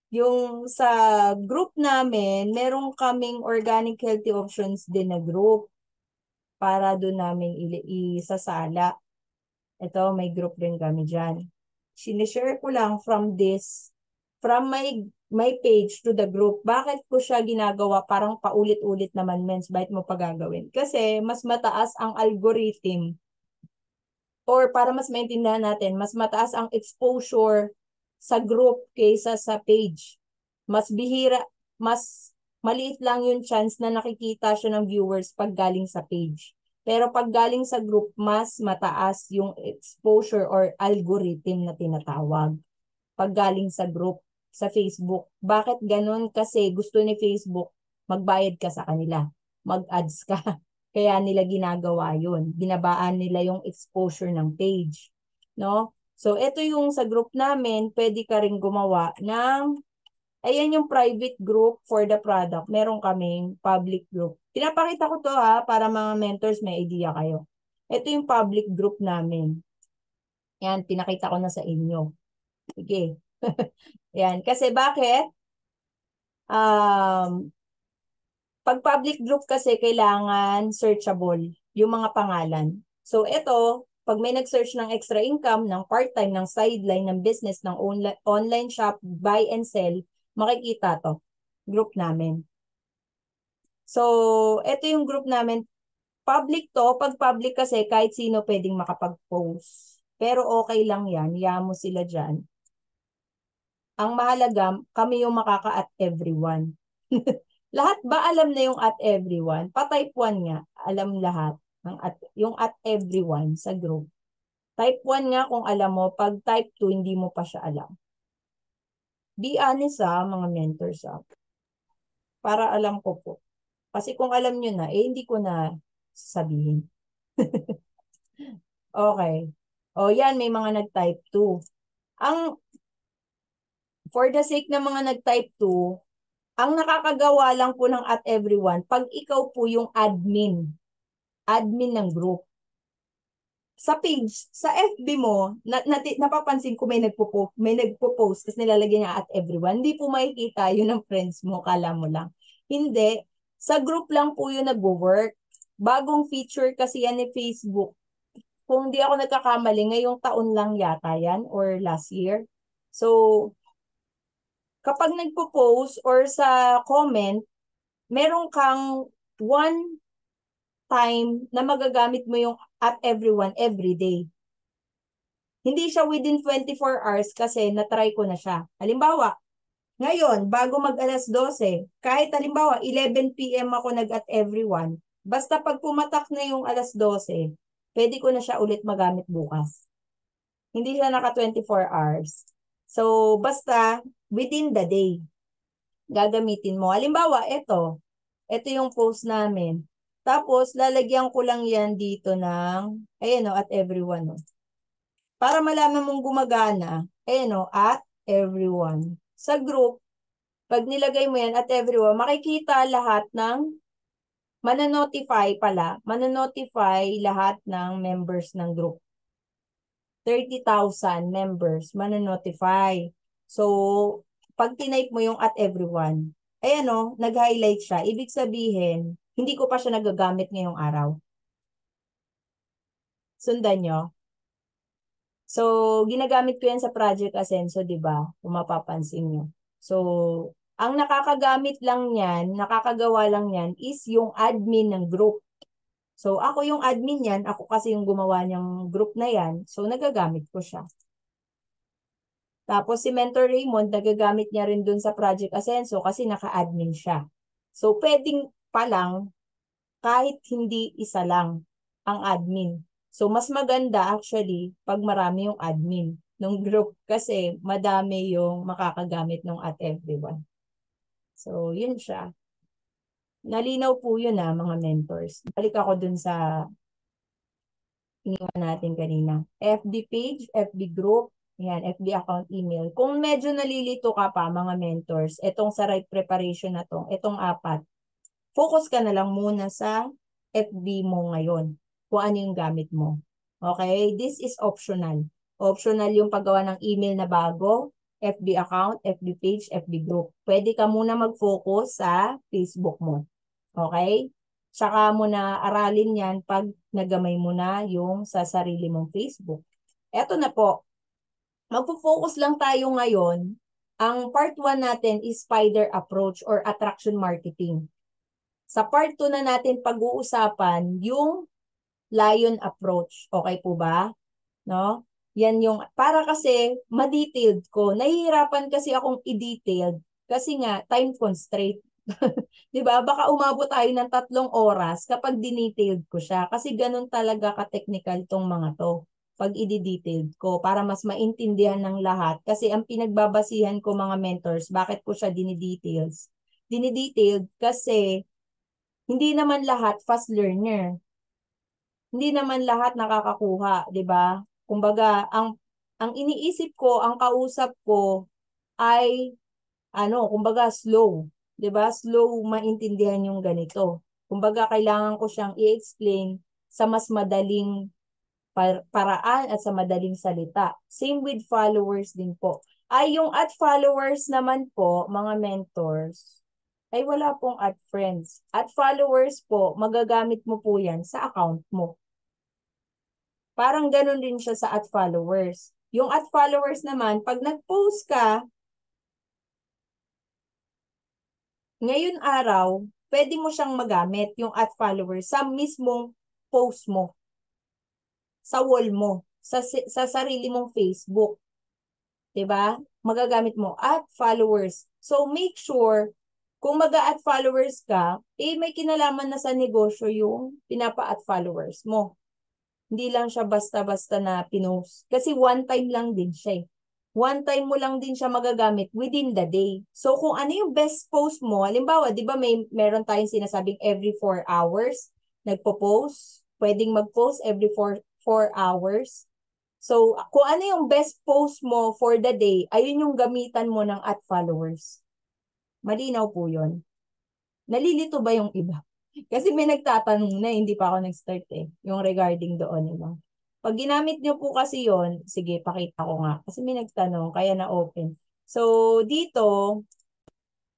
yung sa group namin, meron kaming organic healthy options din na group para doon namin isasala. Ito, may group din kami dyan. Sinishare ko lang from this, from my my page to the group. Bakit ko siya ginagawa parang paulit-ulit naman, mens, bakit mo pa gagawin? Kasi mas mataas ang algorithm or para mas maintindihan natin, mas mataas ang exposure sa group kaysa sa page. Mas bihira, mas maliit lang yung chance na nakikita siya ng viewers pag galing sa page. Pero pag galing sa group, mas mataas yung exposure or algorithm na tinatawag. Pag galing sa group, sa Facebook. Bakit ganun? Kasi gusto ni Facebook magbayad ka sa kanila. Mag-ads ka. Kaya nila ginagawa yun. Binabaan nila yung exposure ng page. No? So, ito yung sa group namin, pwede ka rin gumawa ng, ayan yung private group for the product. Meron kaming public group. Pinapakita ko to ha, para mga mentors may idea kayo. Ito yung public group namin. Yan, pinakita ko na sa inyo. Sige. Yan. Kasi bakit? Um, pag public group kasi kailangan searchable yung mga pangalan. So ito, pag may nag-search ng extra income, ng part-time, ng sideline, ng business, ng online, online shop, buy and sell, makikita to. Group namin. So, ito yung group namin. Public to. Pag public kasi, kahit sino pwedeng makapag-post. Pero okay lang yan. Hiya mo sila dyan. Ang mahalaga, kami yung makaka-at everyone. lahat ba alam na yung at everyone? Pa-type 1 nga, alam lahat. Ng at, yung at everyone sa group. Type 1 nga kung alam mo, pag type 2, hindi mo pa siya alam. Be honest ha, mga mentors ha. Para alam ko po. Kasi kung alam nyo na, eh hindi ko na sabihin. okay. O yan, may mga nag-type 2. Ang, for the sake ng mga nag-type 2, ang nakakagawa lang po ng at everyone, pag ikaw po yung admin, admin ng group. Sa page, sa FB mo, na, na, napapansin ko may nagpo-post, may nagpo-post kasi nilalagyan niya at everyone. Hindi po makikita yun ng friends mo, kala mo lang. Hindi. Sa group lang po yun nagwo-work. Bagong feature kasi yan ni Facebook. Kung di ako nagkakamali, ngayong taon lang yata yan or last year. So, kapag nagpo-post or sa comment, meron kang one time na magagamit mo yung at everyone every day. Hindi siya within 24 hours kasi na-try ko na siya. Halimbawa, ngayon, bago mag alas 12, kahit halimbawa 11 p.m. ako nag at everyone, basta pag pumatak na yung alas 12, pwede ko na siya ulit magamit bukas. Hindi siya naka 24 hours. So, basta within the day, gagamitin mo. Halimbawa, ito. Ito yung post namin. Tapos, lalagyan ko lang yan dito ng, ayan o, at everyone. Para malaman mong gumagana, ayan o, at everyone. Sa group, pag nilagay mo yan at everyone, makikita lahat ng, mananotify pala, mananotify lahat ng members ng group. 30,000 members, mananotify. So, pag tinype mo yung at everyone, ayan o, nag-highlight siya. Ibig sabihin, hindi ko pa siya nagagamit ngayong araw. Sundan nyo? So, ginagamit ko yan sa Project Ascenso, di ba? Kung mapapansin nyo. So, ang nakakagamit lang niyan, nakakagawa lang niyan, is yung admin ng group. So, ako yung admin yan, ako kasi yung gumawa niyang group na yan, so nagagamit ko siya. Tapos si Mentor Raymond, nagagamit niya rin dun sa Project Ascenso kasi naka-admin siya. So pwedeng pa lang kahit hindi isa lang ang admin. So mas maganda actually pag marami yung admin ng group kasi madami yung makakagamit ng at everyone. So yun siya. Nalinaw po yun ah, mga mentors. Balik ako dun sa iniwan natin kanina. FB page, FB group, yan, FB account email. Kung medyo nalilito ka pa, mga mentors, itong sa right preparation na to, itong apat, focus ka na lang muna sa FB mo ngayon, kung ano yung gamit mo. Okay? This is optional. Optional yung paggawa ng email na bago, FB account, FB page, FB group. Pwede ka muna mag-focus sa Facebook mo. Okay? Tsaka mo na aralin yan pag nagamay mo na yung sa sarili mong Facebook. Eto na po, Magpo-focus lang tayo ngayon. Ang part 1 natin is spider approach or attraction marketing. Sa part 2 na natin pag-uusapan yung lion approach. Okay po ba? No? Yan yung, para kasi ma-detailed ko. Nahihirapan kasi akong i-detailed Kasi nga, time constraint. 'Di ba? Baka umabot tayo ng tatlong oras kapag dinetailed ko siya. Kasi ganun talaga ka-technical tong mga to pag i-detailed ko para mas maintindihan ng lahat. Kasi ang pinagbabasihan ko mga mentors, bakit ko siya dinidetails? Dinidetailed kasi hindi naman lahat fast learner. Hindi naman lahat nakakakuha, 'di ba? Kumbaga, ang ang iniisip ko, ang kausap ko ay ano, kumbaga slow. 'di ba? Slow maintindihan yung ganito. Kumbaga kailangan ko siyang i-explain sa mas madaling par- paraan at sa madaling salita. Same with followers din po. Ay yung at followers naman po, mga mentors, ay wala pong at friends. At followers po, magagamit mo po yan sa account mo. Parang ganun din siya sa at followers. Yung at followers naman, pag nag-post ka, ngayon araw, pwede mo siyang magamit yung at followers sa mismong post mo. Sa wall mo. Sa, sa sarili mong Facebook. 'Di ba? Magagamit mo at followers. So make sure kung mag-at followers ka, eh may kinalaman na sa negosyo yung pinapa-at followers mo. Hindi lang siya basta-basta na pinost. Kasi one time lang din siya eh one time mo lang din siya magagamit within the day. So kung ano yung best post mo, halimbawa, 'di ba may meron tayong sinasabing every 4 hours nagpo-post, pwedeng mag-post every 4 4 hours. So kung ano yung best post mo for the day, ayun yung gamitan mo ng at followers. Malinaw po 'yon. Nalilito ba yung iba? Kasi may nagtatanong na, hindi pa ako nag-start eh, yung regarding doon. Diba? Pag ginamit nyo po kasi yon sige, pakita ko nga. Kasi may nagtanong, kaya na-open. So, dito,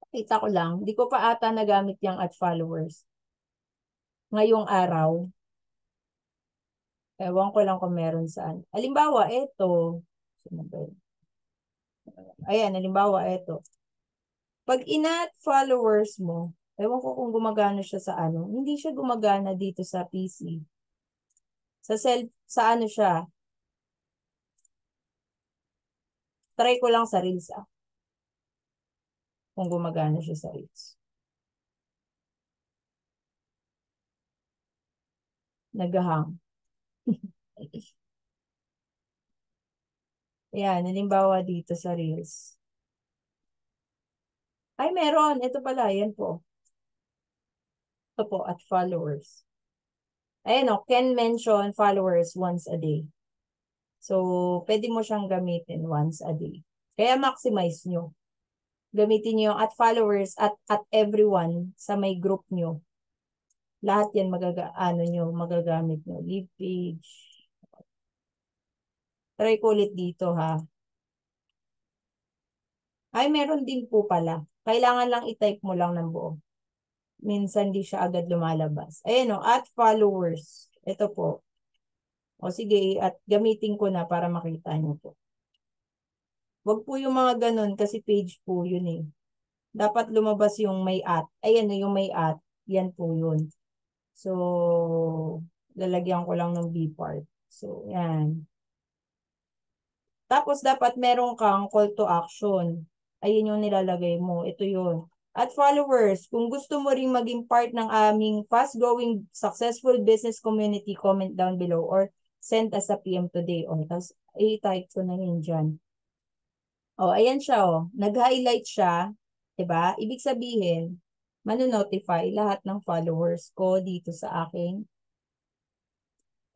pakita ko lang, hindi ko pa ata nagamit yung at followers. Ngayong araw, ewan ko lang kung meron saan. Halimbawa, ito. Ayan, halimbawa, ito. Pag inat followers mo, ewan ko kung gumagana siya sa ano. Hindi siya gumagana dito sa PC. Sa cell, sa ano siya? Try ko lang sa Reels ah. Kung gumagana siya sa Reels. Nagahang. Yan, halimbawa dito sa Reels. Ay, meron. Ito pala, yan po. Ito po, at followers. Ayan o, can mention followers once a day. So, pwede mo siyang gamitin once a day. Kaya maximize nyo. Gamitin nyo at followers at at everyone sa may group nyo. Lahat yan magaga ano nyo, magagamit nyo. Leave page. Try ko ulit dito ha. Ay, meron din po pala. Kailangan lang i-type mo lang ng buo minsan di siya agad lumalabas. Ayan o, at followers. Ito po. O sige, at gamitin ko na para makita nyo po. Huwag po yung mga ganun kasi page po yun eh. Dapat lumabas yung may at. Ayan yung may at. Yan po yun. So, lalagyan ko lang ng B part. So, yan. Tapos, dapat meron kang call to action. Ayun yung nilalagay mo. Ito yun. At followers, kung gusto mo ring maging part ng aming fast-growing successful business community, comment down below or send us a PM today. O, tapos i-type ko na yun dyan. O, ayan siya o. Nag-highlight siya. ba diba? Ibig sabihin, manonotify lahat ng followers ko dito sa aking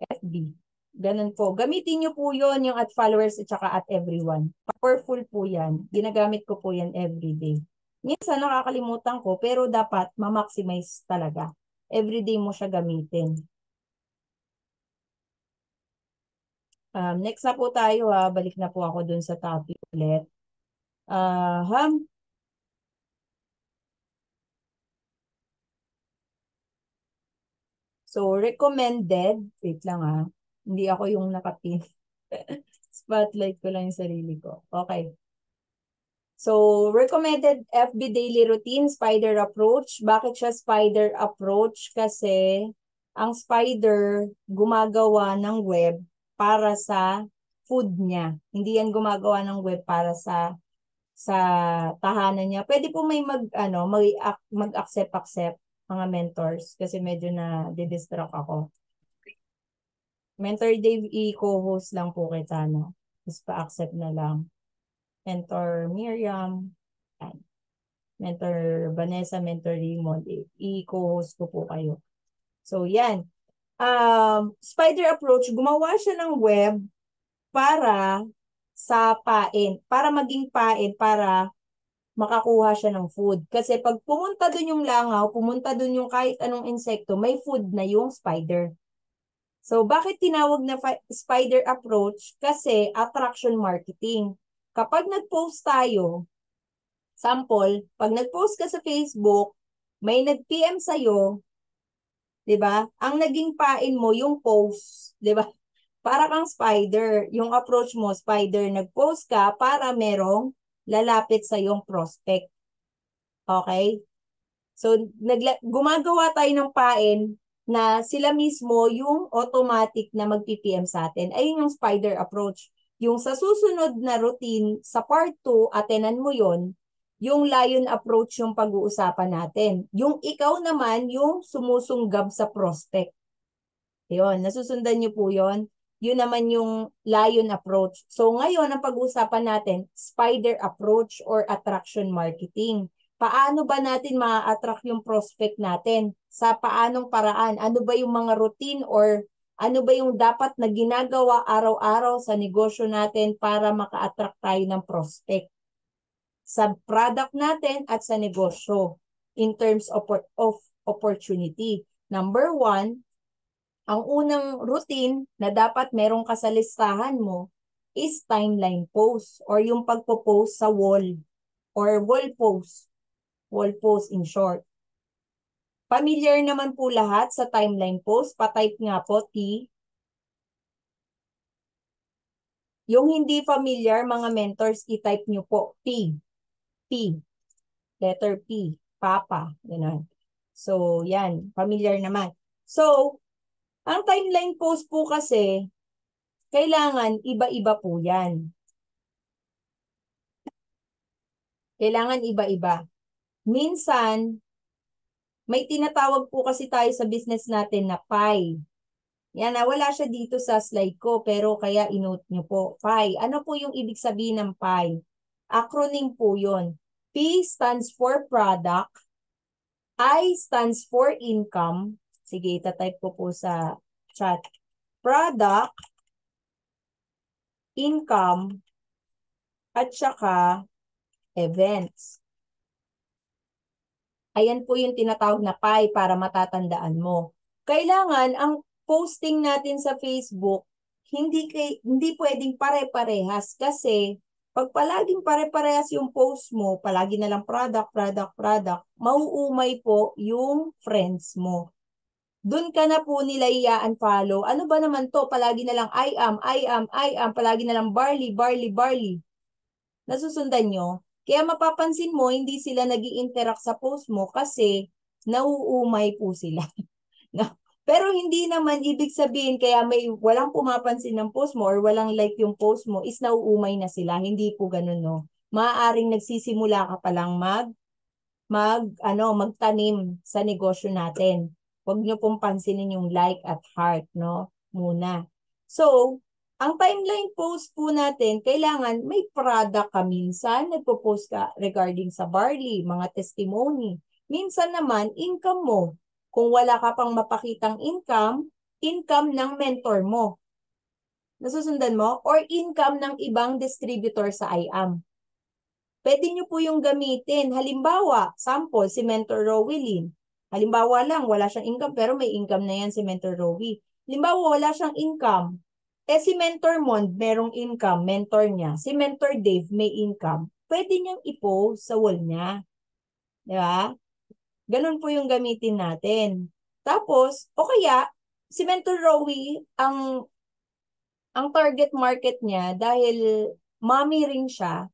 FB. Ganun po. Gamitin nyo po yon yung at followers at saka at everyone. Powerful po yan. Ginagamit ko po yan everyday. Minsan nakakalimutan ko pero dapat ma-maximize talaga. Everyday mo siya gamitin. Um, next na po tayo ha. Balik na po ako dun sa topic ulit. Uh, So, recommended, wait lang ha. Hindi ako yung nakapin. Spotlight ko lang yung sarili ko. Okay. So, recommended FB daily routine, spider approach. Bakit siya spider approach? Kasi ang spider gumagawa ng web para sa food niya. Hindi yan gumagawa ng web para sa sa tahanan niya. Pwede po may mag ano, mag mag-accept accept mga mentors kasi medyo na distract ako. Mentor Dave, i-co-host lang po kita, no? Tapos pa-accept na lang. Mentor Miriam. Mentor Vanessa, Mentor Raymond, i-co-host ko po kayo. So, yan. Um, Spider Approach, gumawa siya ng web para sa pain, para maging pain, para makakuha siya ng food. Kasi pag pumunta dun yung langaw, pumunta dun yung kahit anong insekto, may food na yung spider. So, bakit tinawag na spider approach? Kasi attraction marketing. Kapag nag-post tayo, sample, pag nag-post ka sa Facebook, may nag-PM sa'yo, di ba? Ang naging pain mo, yung post, di ba? Para kang spider. Yung approach mo, spider, nag-post ka para merong lalapit sa yung prospect. Okay? So, nagla- gumagawa tayo ng pain na sila mismo yung automatic na mag-PPM sa atin. Ayun yung spider approach. Yung sa susunod na routine, sa part 2, atenan mo yon yung lion approach yung pag-uusapan natin. Yung ikaw naman, yung sumusunggab sa prospect. Yun, nasusundan niyo po yon Yun naman yung lion approach. So ngayon, ang pag-uusapan natin, spider approach or attraction marketing paano ba natin ma-attract yung prospect natin? Sa paanong paraan? Ano ba yung mga routine or ano ba yung dapat na ginagawa araw-araw sa negosyo natin para maka-attract tayo ng prospect? Sa product natin at sa negosyo in terms of, opportunity. Number one, ang unang routine na dapat merong ka sa listahan mo is timeline post or yung pagpo-post sa wall or wall post wall post in short. Familiar naman po lahat sa timeline post. Patype nga po T. Yung hindi familiar, mga mentors, i-type nyo po P. P. Letter P. Papa. Ganun. So, yan. Familiar naman. So, ang timeline post po kasi, kailangan iba-iba po yan. Kailangan iba-iba. Minsan, may tinatawag po kasi tayo sa business natin na PI. Yan, na wala siya dito sa slide ko, pero kaya inote nyo po. PI. Ano po yung ibig sabihin ng PI? Acronym po yon. P stands for product. I stands for income. Sige, itatype ko po sa chat. Product, income, at saka events. Ayan po yung tinatawag na pie para matatandaan mo. Kailangan ang posting natin sa Facebook hindi kay hindi pwedeng pare-parehas kasi pag palaging pare-parehas yung post mo, palagi na lang product, product, product, mauumay po yung friends mo. Doon ka na po nila i-unfollow. Ano ba naman to? Palagi na lang I am, I am, I am. Palagi na lang barley, barley, barley. Nasusundan nyo? Kaya mapapansin mo, hindi sila nag interact sa post mo kasi nauumay po sila. Pero hindi naman ibig sabihin kaya may walang pumapansin ng post mo or walang like yung post mo is nauumay na sila. Hindi po ganun, no? Maaaring nagsisimula ka pa lang mag mag ano magtanim sa negosyo natin. Huwag niyo pong pansinin yung like at heart, no? Muna. So, ang timeline post po natin, kailangan may product ka minsan, nagpo-post ka regarding sa barley, mga testimony. Minsan naman, income mo. Kung wala ka pang mapakitang income, income ng mentor mo. Nasusundan mo? Or income ng ibang distributor sa IAM. Pwede nyo po yung gamitin. Halimbawa, sample, si Mentor Rowilyn. Halimbawa lang, wala siyang income pero may income na yan si Mentor Rowie. Halimbawa, wala siyang income eh si Mentor Mond, merong income, mentor niya. Si Mentor Dave, may income. Pwede niyang ipost sa wall niya. Di ba? Ganun po yung gamitin natin. Tapos, o kaya, si Mentor Rowie, ang ang target market niya dahil mommy rin siya,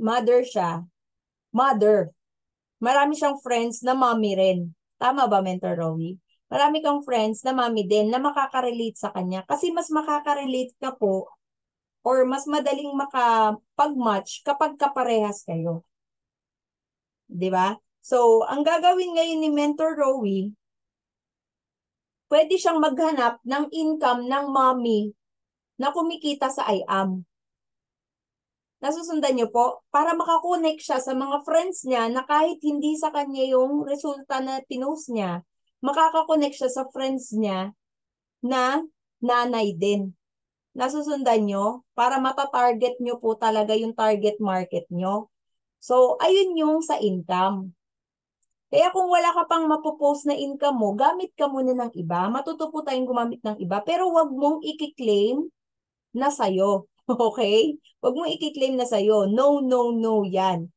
mother siya, mother. Marami siyang friends na mommy rin. Tama ba, Mentor Rowie? Marami kang friends na mami din na makaka-relate sa kanya. Kasi mas makaka-relate ka po or mas madaling makapag-match kapag kaparehas kayo. 'Di ba? So, ang gagawin ngayon ni Mentor Rowie, pwede siyang maghanap ng income ng mommy na kumikita sa IAM. Nasusundan niyo po? Para makakonect siya sa mga friends niya na kahit hindi sa kanya yung resulta na pinost niya, makakakonect siya sa friends niya na nanay din. Nasusundan nyo? Para matatarget nyo po talaga yung target market nyo. So, ayun yung sa income. Kaya kung wala ka pang mapopost na income mo, gamit ka muna ng iba. Matuto po tayong gumamit ng iba. Pero wag mong i-claim na sa'yo. Okay? Wag mong i-claim na sa'yo. No, no, no yan.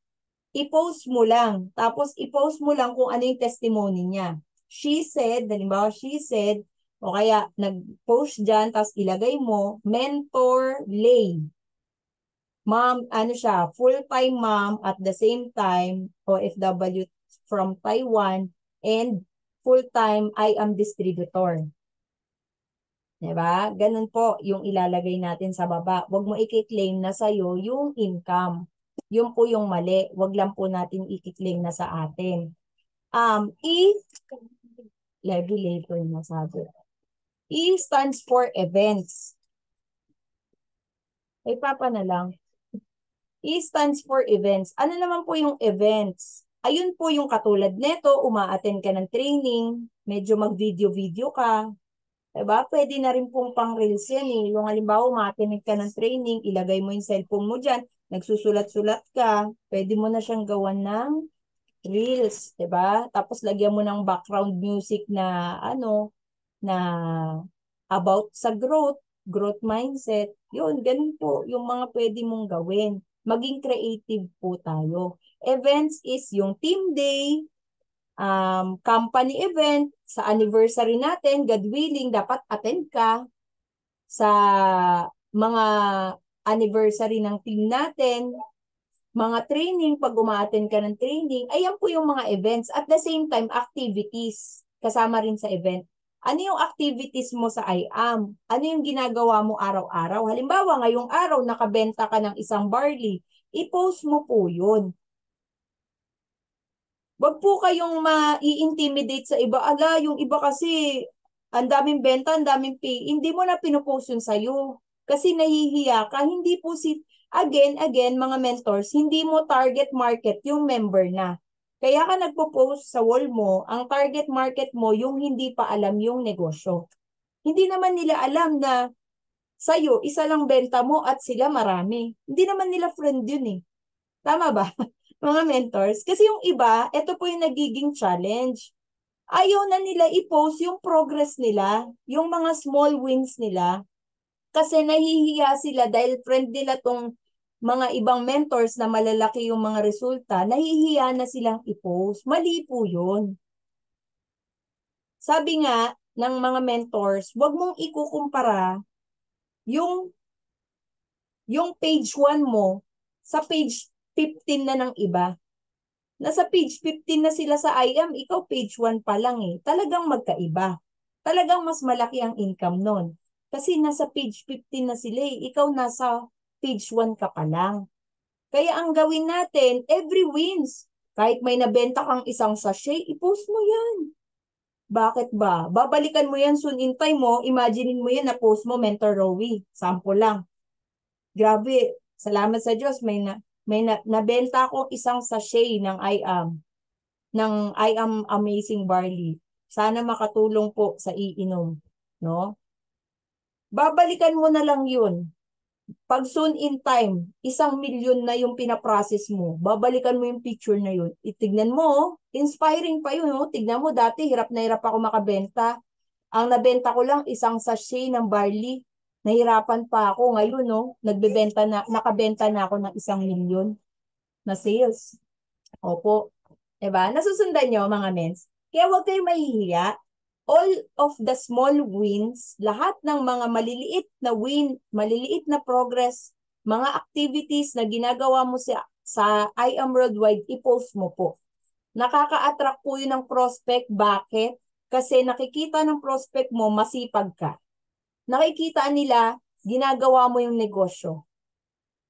I-post mo lang. Tapos i-post mo lang kung ano yung testimony niya. She said, halimbawa, she said, o kaya nag-post dyan, tapos ilagay mo, mentor lay. Mom, ano siya, full-time mom at the same time, OFW from Taiwan, and full-time I am distributor. Diba? Ganun po yung ilalagay natin sa baba. Huwag mo i-claim na sa'yo yung income. Yun po yung mali. Huwag lang po natin i-claim na sa atin. Um, E, levy later na sabi. E stands for events. Ay, papa na lang. E stands for events. Ano naman po yung events? Ayun po yung katulad neto, umaattend ka ng training, medyo mag-video-video ka, Diba? Pwede na rin pong pang reels yan eh. Yung halimbawa, matinig ka ng training, ilagay mo yung cellphone mo dyan, nagsusulat-sulat ka, pwede mo na siyang gawan ng reels, 'di ba? Tapos lagyan mo ng background music na ano na about sa growth, growth mindset. 'Yun, ganun po yung mga pwede mong gawin. Maging creative po tayo. Events is yung team day, um, company event, sa anniversary natin, God willing, dapat attend ka sa mga anniversary ng team natin, mga training, pag umaattend ka ng training, ayan po yung mga events. At the same time, activities kasama rin sa event. Ano yung activities mo sa IAM? Ano yung ginagawa mo araw-araw? Halimbawa, ngayong araw, nakabenta ka ng isang barley. I-post mo po yun. Wag po kayong ma-intimidate sa iba. Ala, yung iba kasi, ang daming benta, ang daming pay. Hindi mo na pinupost yun sa'yo. Kasi nahihiya ka. Hindi po si, again, again, mga mentors, hindi mo target market yung member na. Kaya ka nagpo-post sa wall mo, ang target market mo yung hindi pa alam yung negosyo. Hindi naman nila alam na sa'yo, isa lang benta mo at sila marami. Hindi naman nila friend yun eh. Tama ba? mga mentors. Kasi yung iba, ito po yung nagiging challenge. Ayaw na nila i-post yung progress nila, yung mga small wins nila. Kasi nahihiya sila dahil friend nila tong mga ibang mentors na malalaki yung mga resulta, nahihiya na silang i-post. Mali po yun. Sabi nga ng mga mentors, wag mong ikukumpara yung yung page 1 mo sa page 15 na ng iba. Nasa page 15 na sila sa IAM, ikaw page 1 pa lang eh. Talagang magkaiba. Talagang mas malaki ang income nun. Kasi nasa page 15 na sila eh. Ikaw nasa page 1 ka pa lang. Kaya ang gawin natin, every wins. Kahit may nabenta kang isang sachet, i-post mo yan. Bakit ba? Babalikan mo yan soon in time mo, imaginein mo yan na post mo Mentor Rowie. Sample lang. Grabe, salamat sa Diyos, may na, may na, nabenta ako isang sachet ng I am ng I am amazing barley. Sana makatulong po sa iinom, no? Babalikan mo na lang 'yun. Pag soon in time, isang milyon na yung pinaprocess mo, babalikan mo yung picture na yun. Itignan mo, inspiring pa yun. No? Tignan mo, dati hirap na hirap ako makabenta. Ang nabenta ko lang isang sachet ng barley Nahirapan pa ako ngayon, no? Nagbebenta na, nakabenta na ako ng isang milyon na sales. Opo. Diba? Nasusundan nyo, mga mens. Kaya huwag kayong mahihiya. All of the small wins, lahat ng mga maliliit na win, maliliit na progress, mga activities na ginagawa mo sa, sa I Am Worldwide, i-post mo po. Nakaka-attract po yun ng prospect. Bakit? Kasi nakikita ng prospect mo, masipag ka nakikita nila ginagawa mo yung negosyo.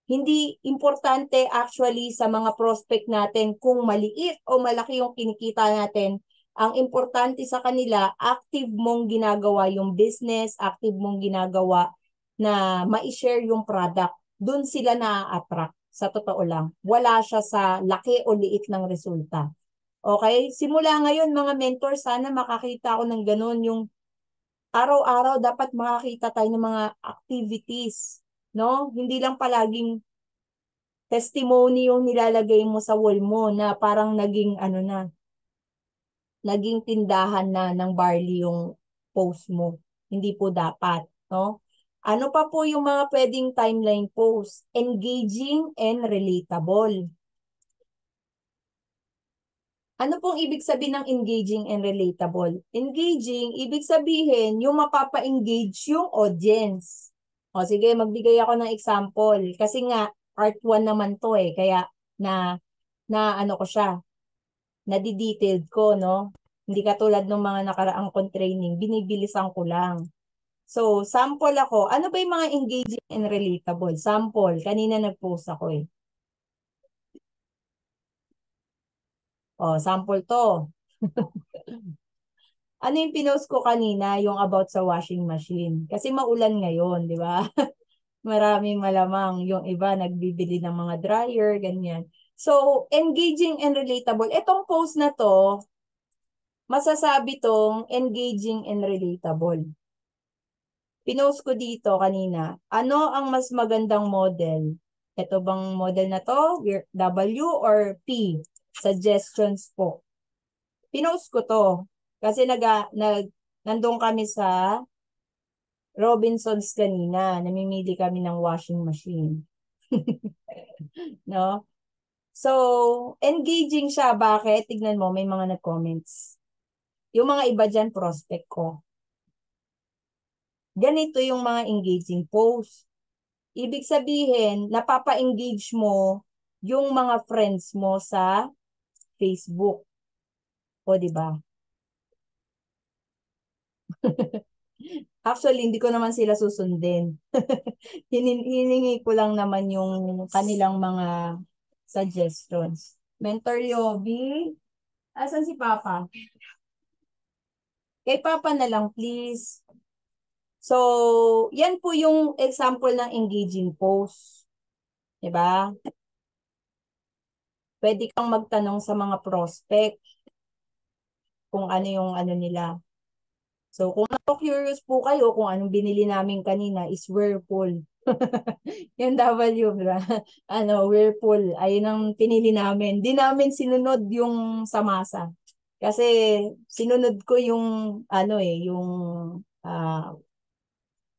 Hindi importante actually sa mga prospect natin kung maliit o malaki yung kinikita natin. Ang importante sa kanila, active mong ginagawa yung business, active mong ginagawa na ma-share yung product. Doon sila na-attract sa totoo lang. Wala siya sa laki o liit ng resulta. Okay? Simula ngayon mga mentor, sana makakita ako ng ganun yung araw-araw dapat makakita tayo ng mga activities. No? Hindi lang palaging testimony yung nilalagay mo sa wall mo na parang naging ano na, naging tindahan na ng barley yung post mo. Hindi po dapat. No? Ano pa po yung mga pwedeng timeline post? Engaging and relatable. Ano pong ibig sabihin ng engaging and relatable? Engaging, ibig sabihin yung mapapa-engage yung audience. O sige, magbigay ako ng example. Kasi nga, part 1 naman to eh. Kaya na, na ano ko siya, na-detailed ko, no? Hindi katulad ng mga nakaraang kong training, binibilisan ko lang. So, sample ako. Ano ba yung mga engaging and relatable? Sample. Kanina nag-post ako eh. Oh, sample to. ano yung pinost ko kanina, yung about sa washing machine. Kasi maulan ngayon, di ba? Maraming malamang yung iba nagbibili ng mga dryer, ganyan. So, engaging and relatable. Itong post na to, masasabi tong engaging and relatable. Pinost ko dito kanina, ano ang mas magandang model? Ito bang model na to? W or P? Suggestions po. Pinost ko to kasi nag, nag nandun kami sa Robinsons kanina. Namimili kami ng washing machine. no? So, engaging siya. Bakit? Tignan mo, may mga nag-comments. Yung mga iba dyan, prospect ko ganito yung mga engaging post. Ibig sabihin, napapa-engage mo yung mga friends mo sa Facebook. O, di ba? Actually, hindi ko naman sila susundin. Hiningi ko lang naman yung kanilang mga suggestions. Mentor Yobi, asan si Papa? Kay Papa na lang, please. So, yan po yung example ng engaging post. 'Di ba? Pwede kang magtanong sa mga prospect kung ano yung ano nila. So, kung curious po kayo kung anong binili namin kanina is Whirlpool. yung W, bra. ano, Whirlpool. Ayun ang pinili namin. Di namin sinunod yung sa masa. Kasi sinunod ko yung ano eh, yung uh,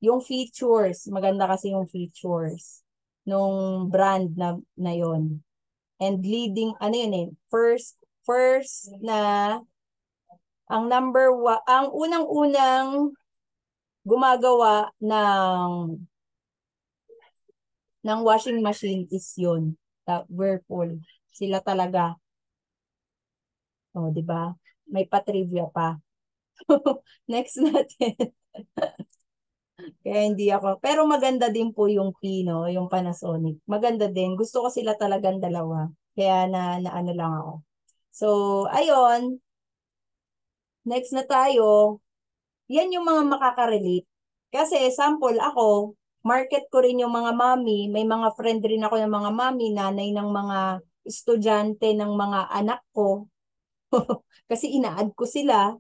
yung features, maganda kasi yung features nung brand na, na yon. And leading, ano yun eh, first, first na, ang number one, ang unang-unang gumagawa ng ng washing machine is yun, the Whirlpool. Sila talaga. Oh, 'di ba? May pa-trivia pa. Next natin. Kaya hindi ako. Pero maganda din po yung Pino, yung Panasonic. Maganda din. Gusto ko sila talagang dalawa. Kaya na, na ano lang ako. So, ayun. Next na tayo. Yan yung mga makaka-relate. Kasi sample ako, market ko rin yung mga mami. May mga friend rin ako ng mga mami, nanay ng mga estudyante ng mga anak ko. Kasi ina-add ko sila.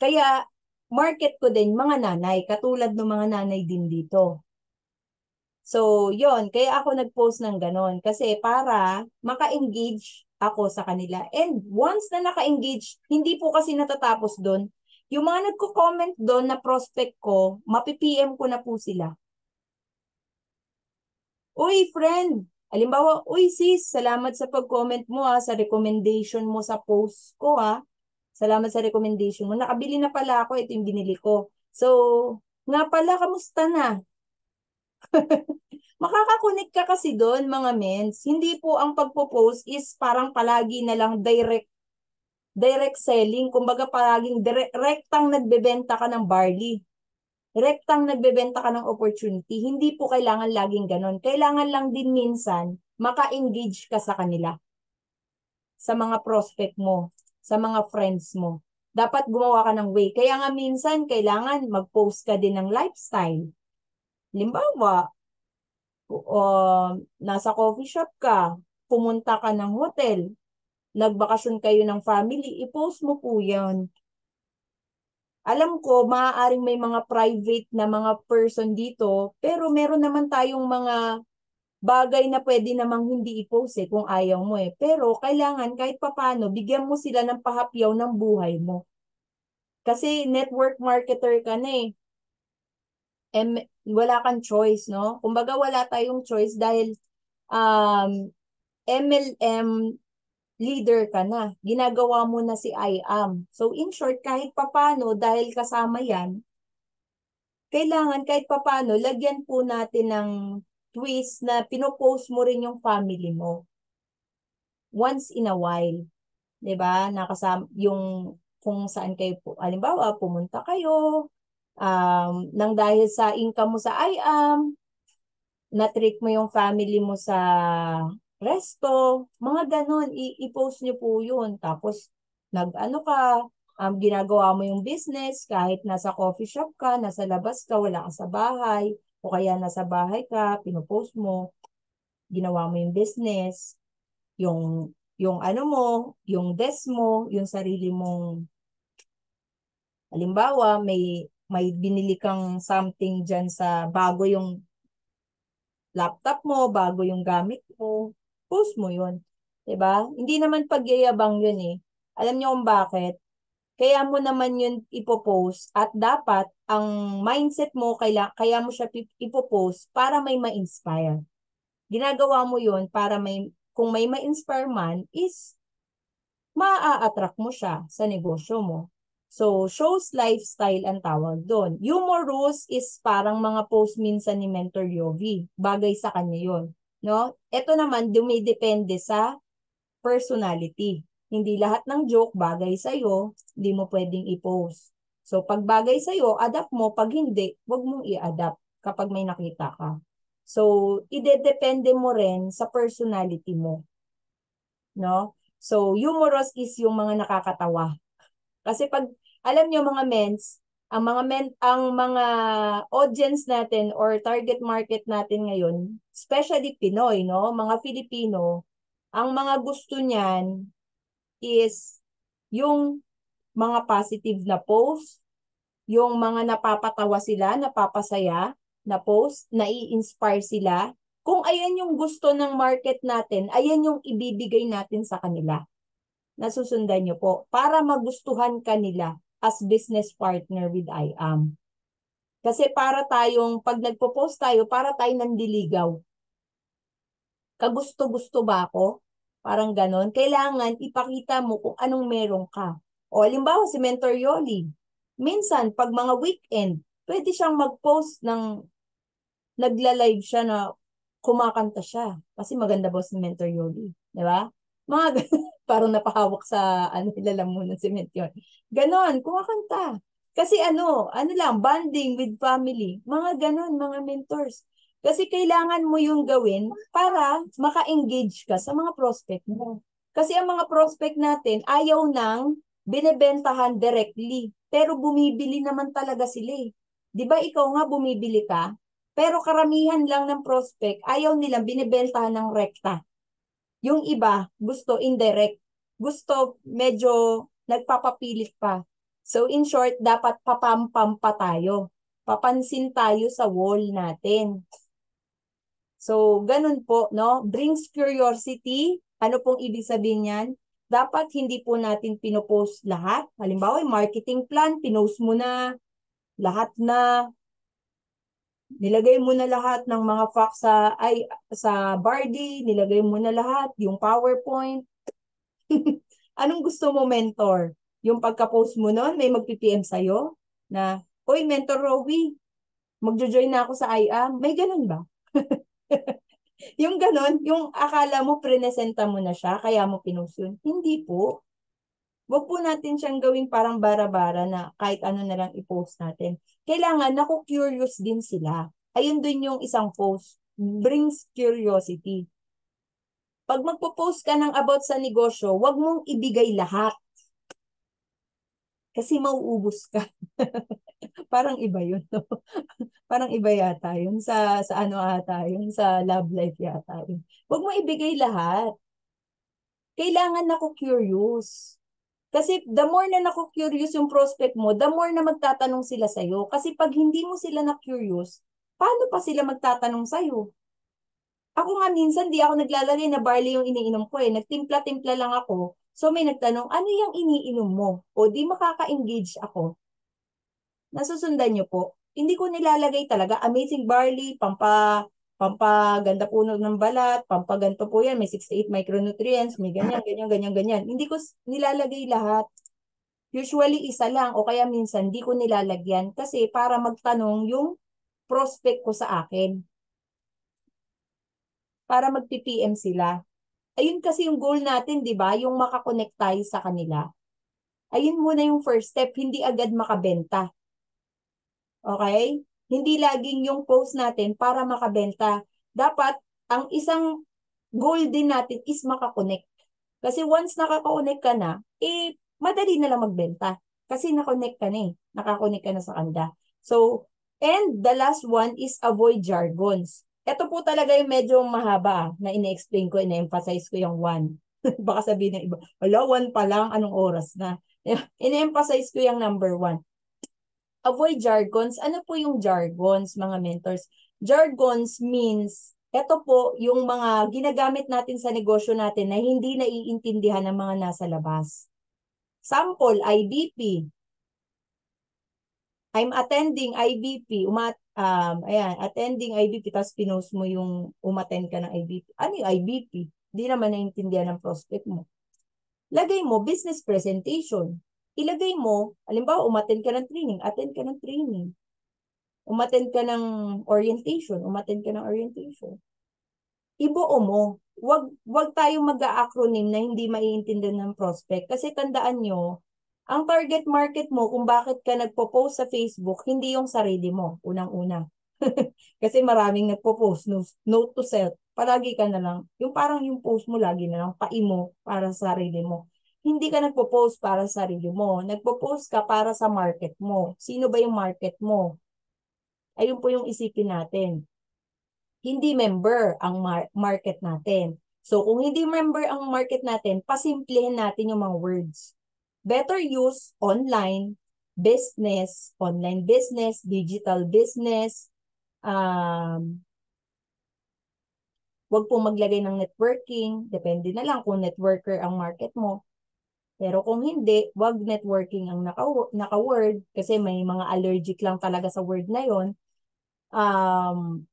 Kaya market ko din mga nanay, katulad ng mga nanay din dito. So, yon Kaya ako nag-post ng ganon. Kasi para maka-engage ako sa kanila. And once na naka-engage, hindi po kasi natatapos doon. Yung mga nagko-comment doon na prospect ko, mapi-PM ko na po sila. Uy, friend! Halimbawa, uy sis, salamat sa pag-comment mo ha, sa recommendation mo sa post ko ha. Salamat sa recommendation mo. Nakabili na pala ako. Ito yung binili ko. So, nga pala, kamusta na? Makakakunik ka kasi doon, mga mens. Hindi po ang pagpo-post is parang palagi na lang direct direct selling. Kumbaga palaging direktang nagbebenta ka ng barley. Rektang nagbebenta ka ng opportunity, hindi po kailangan laging ganon. Kailangan lang din minsan maka-engage ka sa kanila. Sa mga prospect mo, sa mga friends mo. Dapat gumawa ka ng way. Kaya nga minsan kailangan mag-post ka din ng lifestyle. Limbawa, uh, nasa coffee shop ka, pumunta ka ng hotel, nagbakasyon kayo ng family, i-post mo po yan. Alam ko, maaaring may mga private na mga person dito, pero meron naman tayong mga bagay na pwede namang hindi i-post eh, kung ayaw mo eh. Pero kailangan kahit papano, bigyan mo sila ng pahapyaw ng buhay mo. Kasi network marketer ka na eh. Em, wala kang choice, no? Kumbaga wala tayong choice dahil um, MLM leader ka na. Ginagawa mo na si I am. So in short, kahit papano, dahil kasama yan, kailangan kahit papano, lagyan po natin ng twist na pinopost mo rin yung family mo. Once in a while. 'di ba? Nakasama yung kung saan kayo po. Halimbawa, pumunta kayo um nang dahil sa income mo sa IAM, na-trick mo yung family mo sa resto, mga ganon, i-post nyo po yun. Tapos, nag-ano ka, um, ginagawa mo yung business, kahit nasa coffee shop ka, nasa labas ka, wala ka sa bahay, o kaya nasa bahay ka, pinopost mo, ginawa mo yung business, yung, yung ano mo, yung desk mo, yung sarili mong, halimbawa, may, may binili kang something dyan sa bago yung laptop mo, bago yung gamit mo, post mo yun. ba? Hindi naman pagyayabang yun eh. Alam niyo kung bakit? Kaya mo naman yun ipopost at dapat ang mindset mo kaya, kaya mo siya ipopost para may ma-inspire. Ginagawa mo yun para may kung may ma-inspire man is maa-attract mo siya sa negosyo mo. So, shows lifestyle ang tawag doon. Humorous is parang mga post minsan ni Mentor Yovi. Bagay sa kanya yon No? Ito naman, dumidepende sa personality. Hindi lahat ng joke bagay sa'yo, hindi mo pwedeng i-post. So, pag bagay sa'yo, adapt mo. Pag hindi, wag mong i-adapt kapag may nakita ka. So, idedepende mo rin sa personality mo. No? So, humorous is yung mga nakakatawa. Kasi pag, alam nyo mga mens, ang mga men, ang mga audience natin or target market natin ngayon, especially Pinoy, no, mga Filipino, ang mga gusto niyan is yung mga positive na post, yung mga napapatawa sila, napapasaya na post, nai-inspire sila. Kung ayan yung gusto ng market natin, ayan yung ibibigay natin sa kanila. Nasusundan nyo po para magustuhan kanila as business partner with IAM. Kasi para tayong, pag nagpo-post tayo, para tayo nandiligaw. Kagusto-gusto ba ako? Parang ganon. Kailangan ipakita mo kung anong meron ka. O halimbawa si Mentor Yoli. Minsan, pag mga weekend, pwede siyang mag-post ng nagla-live siya na kumakanta siya. Kasi maganda boss si Mentor Yoli. Di ba? Mga parang napahawak sa ano nilalamunan si Mentor. Ganon, kumakanta. Kasi ano, ano lang, bonding with family. Mga ganon, mga mentors. Kasi kailangan mo yung gawin para maka-engage ka sa mga prospect mo. Kasi ang mga prospect natin, ayaw nang binebentahan directly. Pero bumibili naman talaga sila eh. Di ba ikaw nga bumibili ka, pero karamihan lang ng prospect, ayaw nilang binibentahan ng rekta. Yung iba, gusto indirect. Gusto medyo nagpapapilit pa. So in short, dapat papampam pa tayo. Papansin tayo sa wall natin. So ganun po, no? Brings curiosity. Ano pong ibig sabihin niyan? Dapat hindi po natin pinopost lahat. Halimbawa, marketing plan, pinost mo na lahat na nilagay mo na lahat ng mga facts sa ay sa Bardi, nilagay mo na lahat yung PowerPoint. Anong gusto mo, mentor? Yung pagka-post mo noon, may mag-PPM sa'yo na, Oy, mentor Rowie, magjo-join na ako sa IAM. May ganun ba? yung ganun, yung akala mo, prenesenta mo na siya, kaya mo pinost yun. Hindi po. Huwag po natin siyang gawing parang bara-bara na kahit ano na lang i-post natin. Kailangan naku-curious din sila. Ayun din yung isang post. Brings curiosity. Pag magpo-post ka ng about sa negosyo, wag mong ibigay lahat. Kasi mauubos ka. Parang iba yun. No? Parang iba yata yun. Sa, sa ano ata yun. Sa love life yata yun. Huwag mo ibigay lahat. Kailangan ako curious. Kasi the more na naku-curious yung prospect mo, the more na magtatanong sila sa'yo. Kasi pag hindi mo sila na-curious, paano pa sila magtatanong sa'yo? Ako nga minsan, di ako naglalagay na barley yung iniinom ko eh. Nagtimpla-timpla lang ako. So may nagtanong, ano yung iniinom mo? O di makaka-engage ako. Nasusundan niyo po. Hindi ko nilalagay talaga amazing barley, pampa pampaganda po ng balat, pampaganto po yan, may 68 micronutrients, may ganyan, ganyan, ganyan, ganyan. Hindi ko nilalagay lahat. Usually isa lang o kaya minsan di ko nilalagyan kasi para magtanong yung prospect ko sa akin. Para mag-PPM sila. Ayun kasi yung goal natin, di ba? Yung makakonect tayo sa kanila. Ayun muna yung first step, hindi agad makabenta. Okay? Hindi laging yung post natin para makabenta. Dapat, ang isang goal din natin is makakonect. Kasi once nakaka-connect ka na, eh, madali na lang magbenta. Kasi na-connect ka na eh. Nakakonect ka na sa kanda. So, and the last one is avoid jargons. Ito po talaga yung medyo mahaba ah, na ine-explain ko, ine-emphasize ko yung one. Baka sabihin ng iba, wala, one pa lang, anong oras na? Ine-emphasize ko yung number one avoid jargons. Ano po yung jargons, mga mentors? Jargons means, ito po yung mga ginagamit natin sa negosyo natin na hindi naiintindihan ng mga nasa labas. Sample, IBP. I'm attending IBP. Umat, um, ayan, attending IBP, tapos pinost mo yung umattend ka ng IBP. Ano yung IBP? Hindi naman naiintindihan ng prospect mo. Lagay mo, business presentation ilagay mo, halimbawa, umattend ka ng training, attend ka ng training. Umattend ka ng orientation, umattend ka ng orientation. Ibuo mo. Wag, wag tayo mag-acronym na hindi maiintindihan ng prospect. Kasi tandaan nyo, ang target market mo kung bakit ka nagpo-post sa Facebook, hindi yung sarili mo, unang-una. Kasi maraming nagpo-post, note to self, palagi ka na lang, yung parang yung post mo lagi na lang, paimo para sa sarili mo hindi ka nagpo-post para sa sarili mo. Nagpo-post ka para sa market mo. Sino ba yung market mo? Ayun po yung isipin natin. Hindi member ang mar- market natin. So kung hindi member ang market natin, pasimplihin natin yung mga words. Better use online business, online business, digital business, um, Huwag pong maglagay ng networking. Depende na lang kung networker ang market mo. Pero kung hindi, wag networking ang naka-word kasi may mga allergic lang talaga sa word na yon. Um,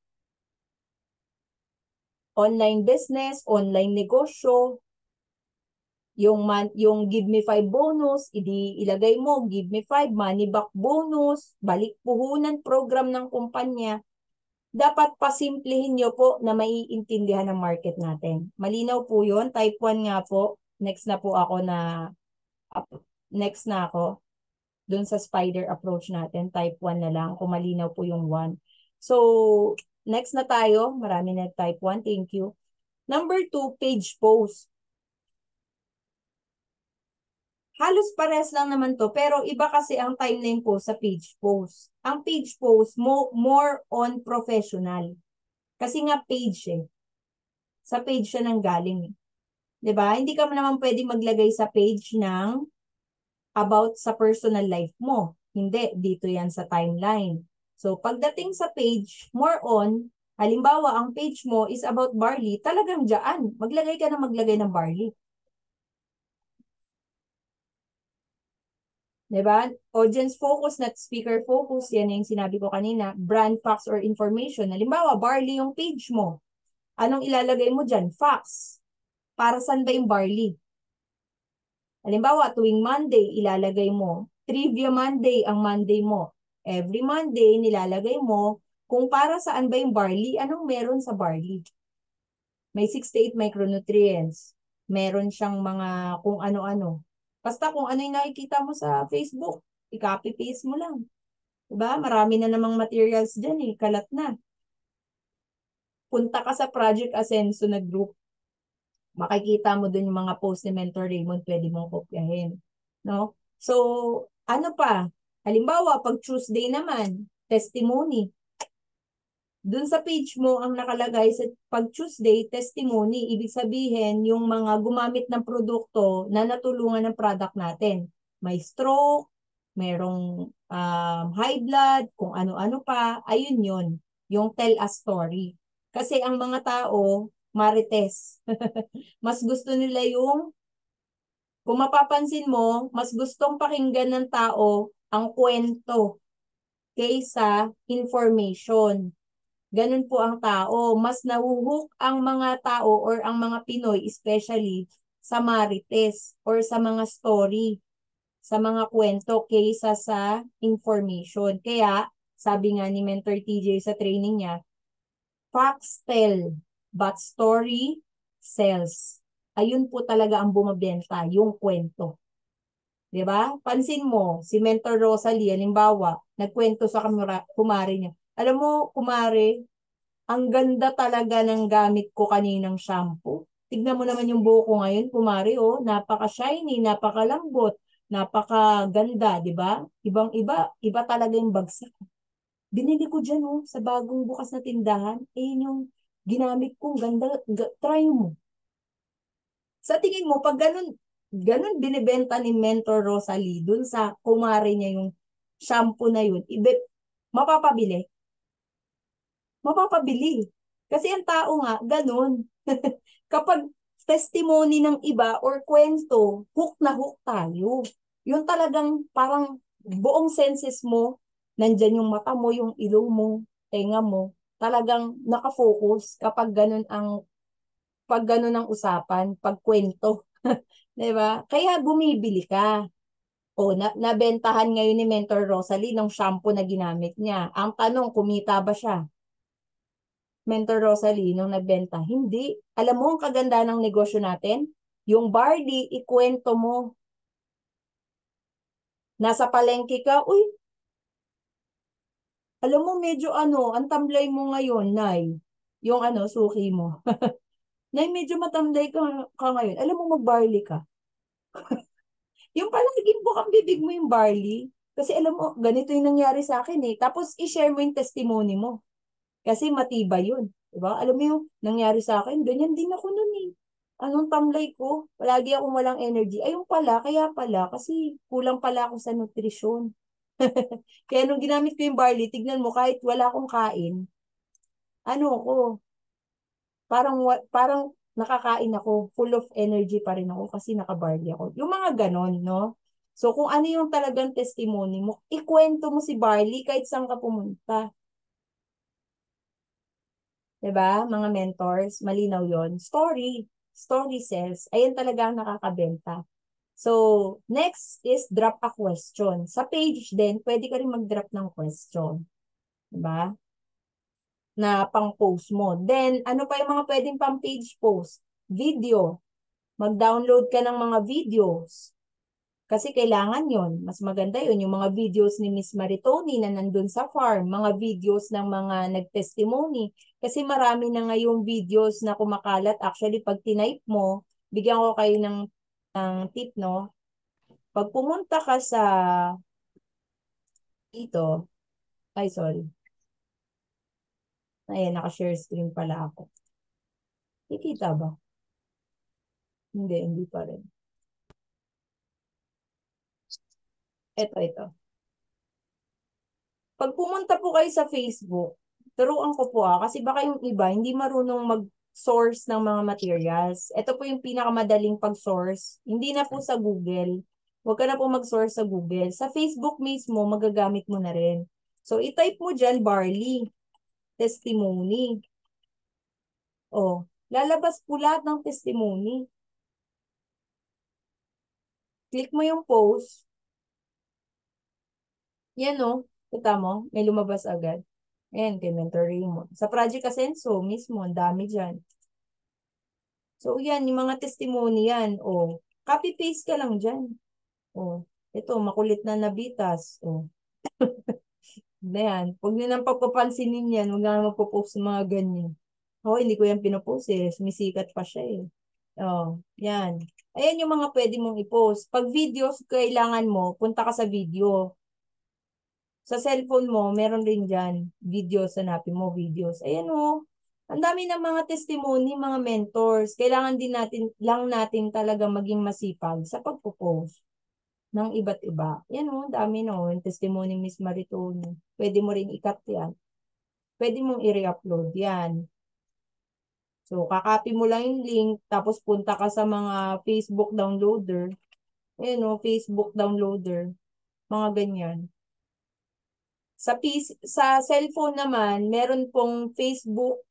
online business, online negosyo, yung man, yung give me 5 bonus, idi ilagay mo give me 5 money back bonus, balik puhunan program ng kumpanya. Dapat pasimplihin nyo po na maiintindihan ng market natin. Malinaw po 'yon, type 1 nga po next na po ako na next na ako dun sa spider approach natin, type 1 na lang, kung malinaw po yung 1. So, next na tayo. Marami na type 1. Thank you. Number 2, page post. Halos pares lang naman to, pero iba kasi ang timeline ko sa page post. Ang page post, mo, more on professional. Kasi nga page eh. Sa page siya nang galing eh. 'Di ba? Hindi ka naman pwedeng maglagay sa page ng about sa personal life mo. Hindi, dito 'yan sa timeline. So, pagdating sa page, more on, halimbawa, ang page mo is about barley, talagang diyan, maglagay ka na maglagay ng barley. 'Di ba? Audience focus, not speaker focus. Yan yung sinabi ko kanina. Brand facts or information. Halimbawa, barley yung page mo. Anong ilalagay mo dyan? Facts para saan ba yung barley? Halimbawa, tuwing Monday, ilalagay mo, Trivia Monday ang Monday mo. Every Monday, nilalagay mo kung para saan ba yung barley, anong meron sa barley. May 68 micronutrients. Meron siyang mga kung ano-ano. Basta kung ano yung nakikita mo sa Facebook, i-copy-paste mo lang. Diba? Marami na namang materials dyan eh. Kalat na. Punta ka sa Project Ascenso na group. Makikita mo dun yung mga post ni Mentor Raymond, pwede mong kopyahin. No? So, ano pa? Halimbawa, pag Tuesday naman, testimony. Dun sa page mo, ang nakalagay sa pag Tuesday, testimony, ibig sabihin, yung mga gumamit ng produkto na natulungan ng product natin. May stroke, merong um, high blood, kung ano-ano pa, ayun yun, yung tell a story. Kasi ang mga tao, marites. mas gusto nila yung, kung mapapansin mo, mas gustong pakinggan ng tao ang kwento kaysa information. Ganun po ang tao. Mas nahuhook ang mga tao or ang mga Pinoy, especially sa marites or sa mga story, sa mga kwento kaysa sa information. Kaya, sabi nga ni Mentor TJ sa training niya, facts tell, but story sells. Ayun po talaga ang bumabenta, yung kwento. 'Di ba? Pansin mo, si Mentor Rosalie, halimbawa, nagkwento sa kamura, kumari niya. Alam mo, kumare, ang ganda talaga ng gamit ko kaninang shampoo. Tignan mo naman yung buhok ko ngayon, kumare, oh, napaka-shiny, napaka-lambot, napaka-ganda, di ba? Ibang-iba, iba talaga yung bagsak. Binili ko dyan, oh, sa bagong bukas na tindahan. Eh, yung ginamit kong ganda, try mo. Sa tingin mo, pag ganun, ganun binibenta ni Mentor Rosalie dun sa kumare niya yung shampoo na yun, ibe, mapapabili mapapabili. Kasi ang tao nga, ganun. Kapag testimony ng iba or kwento, hook na hook tayo. Yung talagang parang buong senses mo, nandyan yung mata mo, yung ilong mo, tenga mo, talagang nakafocus kapag ganun ang pag ganun ang usapan, pag kwento. 'Di ba? Kaya bumibili ka. O, na, nabentahan ngayon ni Mentor Rosalie ng shampoo na ginamit niya. Ang tanong, kumita ba siya? Mentor Rosalie nung nagbenta. Hindi. Alam mo ang kaganda ng negosyo natin? Yung barley, ikwento mo. Nasa palengke ka, uy, alam mo medyo ano, ang tamlay mo ngayon, Nay. Yung ano, suki mo. Nay, medyo matamlay ka, ka ngayon. Alam mo, mag-barley ka. yung palaging bukang bibig mo yung barley. Kasi alam mo, ganito yung nangyari sa akin eh. Tapos, i-share mo yung testimony mo. Kasi matibay yun. Diba? Alam mo yung nangyari sa akin, ganyan din ako nun eh. Anong tamlay ko? Palagi akong walang energy. Ayun pala, kaya pala, kasi kulang pala ako sa nutrisyon. kaya nung ginamit ko yung barley, tignan mo, kahit wala akong kain, ano ko, parang, parang nakakain ako, full of energy pa rin ako kasi nakabarley ako. Yung mga ganon, no? So, kung ano yung talagang testimony mo, ikwento mo si Barley kahit saan ka pumunta. 'Di ba? Mga mentors, malinaw 'yon. Story, story sells. Ayan talaga ang nakakabenta. So, next is drop a question. Sa page din, pwede ka rin mag-drop ng question. 'Di ba? Na pang-post mo. Then, ano pa yung mga pwedeng pang-page post? Video. Mag-download ka ng mga videos. Kasi kailangan yon Mas maganda yon Yung mga videos ni Miss Maritoni na nandun sa farm, mga videos ng mga nag-testimony. Kasi marami na ngayong videos na kumakalat. Actually, pag tinype mo, bigyan ko kayo ng, ng tip, no? Pag pumunta ka sa dito, ay sorry. Ayan, naka-share screen pala ako. Kikita ba? Hindi, hindi pa rin. Ito, ito. Pag pumunta po kayo sa Facebook, turuan ko po ah, kasi baka yung iba hindi marunong mag-source ng mga materials. Ito po yung pinakamadaling pag-source. Hindi na po sa Google. Huwag ka na po mag-source sa Google. Sa Facebook mismo, magagamit mo na rin. So, i-type mo dyan, barley. Testimony. Oh, lalabas po lahat ng testimony. Click mo yung post. Yan o. Kita mo? May lumabas agad. Ayan, kay Mentor Raymond. Sa Project Ascenso mismo, ang dami dyan. So, yan, yung mga testimony yan. O, copy-paste ka lang dyan. O, ito, makulit na nabitas. O. Na yan. Huwag nyo nang papapansinin yan. Huwag na mapopost ng mga ganyan. Ako, hindi ko yan pinopost eh. Sumisikat pa siya eh. Oh, yan. Ayan yung mga pwede mong i-post. Pag videos, kailangan mo, punta ka sa video. Sa cellphone mo, meron rin dyan. Videos, hanapin mo, videos. Ayan o. Ang dami ng mga testimony, mga mentors. Kailangan din natin, lang natin talaga maging masipag sa pagpo-post ng iba't iba. Yan o, dami no. Yung testimony Miss Maritone. Pwede mo rin ikat yan. Pwede mong i-re-upload yan. So, kakopy mo lang yung link, tapos punta ka sa mga Facebook downloader. Ayan o, Facebook downloader. Mga ganyan. Sa, PC, sa cellphone naman, meron pong Facebook,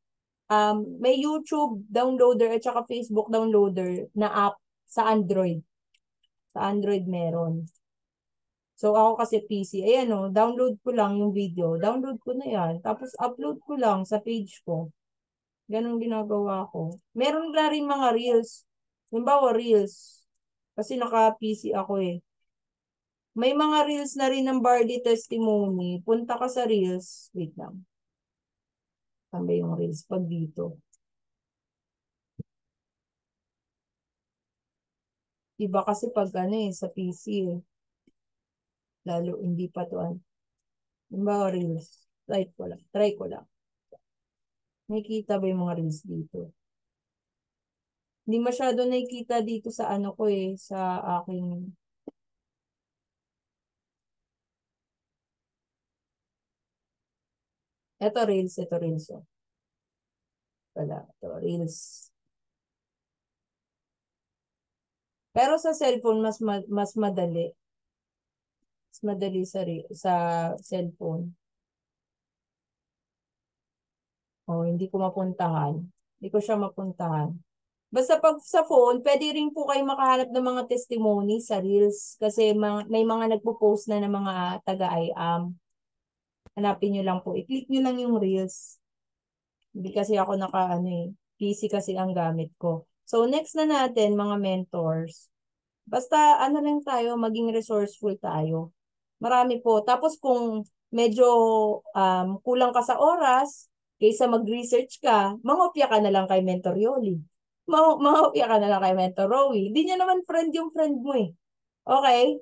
um, may YouTube downloader at saka Facebook downloader na app sa Android. Sa Android meron. So, ako kasi PC, ayan o, download ko lang yung video. Download ko na yan. Tapos, upload ko lang sa page ko. Ganon ginagawa ko. Meron na rin mga reels. Halimbawa, reels. Kasi naka-PC ako eh. May mga reels na rin ng Bardi testimony. Punta ka sa reels. Wait lang. Ba yung reels? Pag dito. Iba kasi pag ano eh, sa PC eh. Lalo hindi pa to. Ano. Halimbawa reels. Try ko lang. Try ko lang. Nakikita ba yung mga reels dito? Hindi masyado nakikita dito sa ano ko eh, sa aking Ito reels, ito reels. Oh. Wala, ito reels. Pero sa cellphone mas ma mas madali. Mas madali sa sa cellphone. Oh, hindi ko mapuntahan. Hindi ko siya mapuntahan. Basta pag sa phone, pwede rin po kayo makahanap ng mga testimony sa Reels kasi may mga nagpo-post na ng mga taga-IAM. Hanapin nyo lang po. I-click nyo lang yung Reels. Hindi kasi ako naka, ano eh, PC kasi ang gamit ko. So, next na natin, mga mentors. Basta, ano lang tayo, maging resourceful tayo. Marami po. Tapos kung medyo um, kulang ka sa oras, kaysa mag-research ka, mangopya ka na lang kay Mentor Yoli. Mang mangopya ka na lang kay Mentor Rowie. Hindi niya naman friend yung friend mo eh. Okay?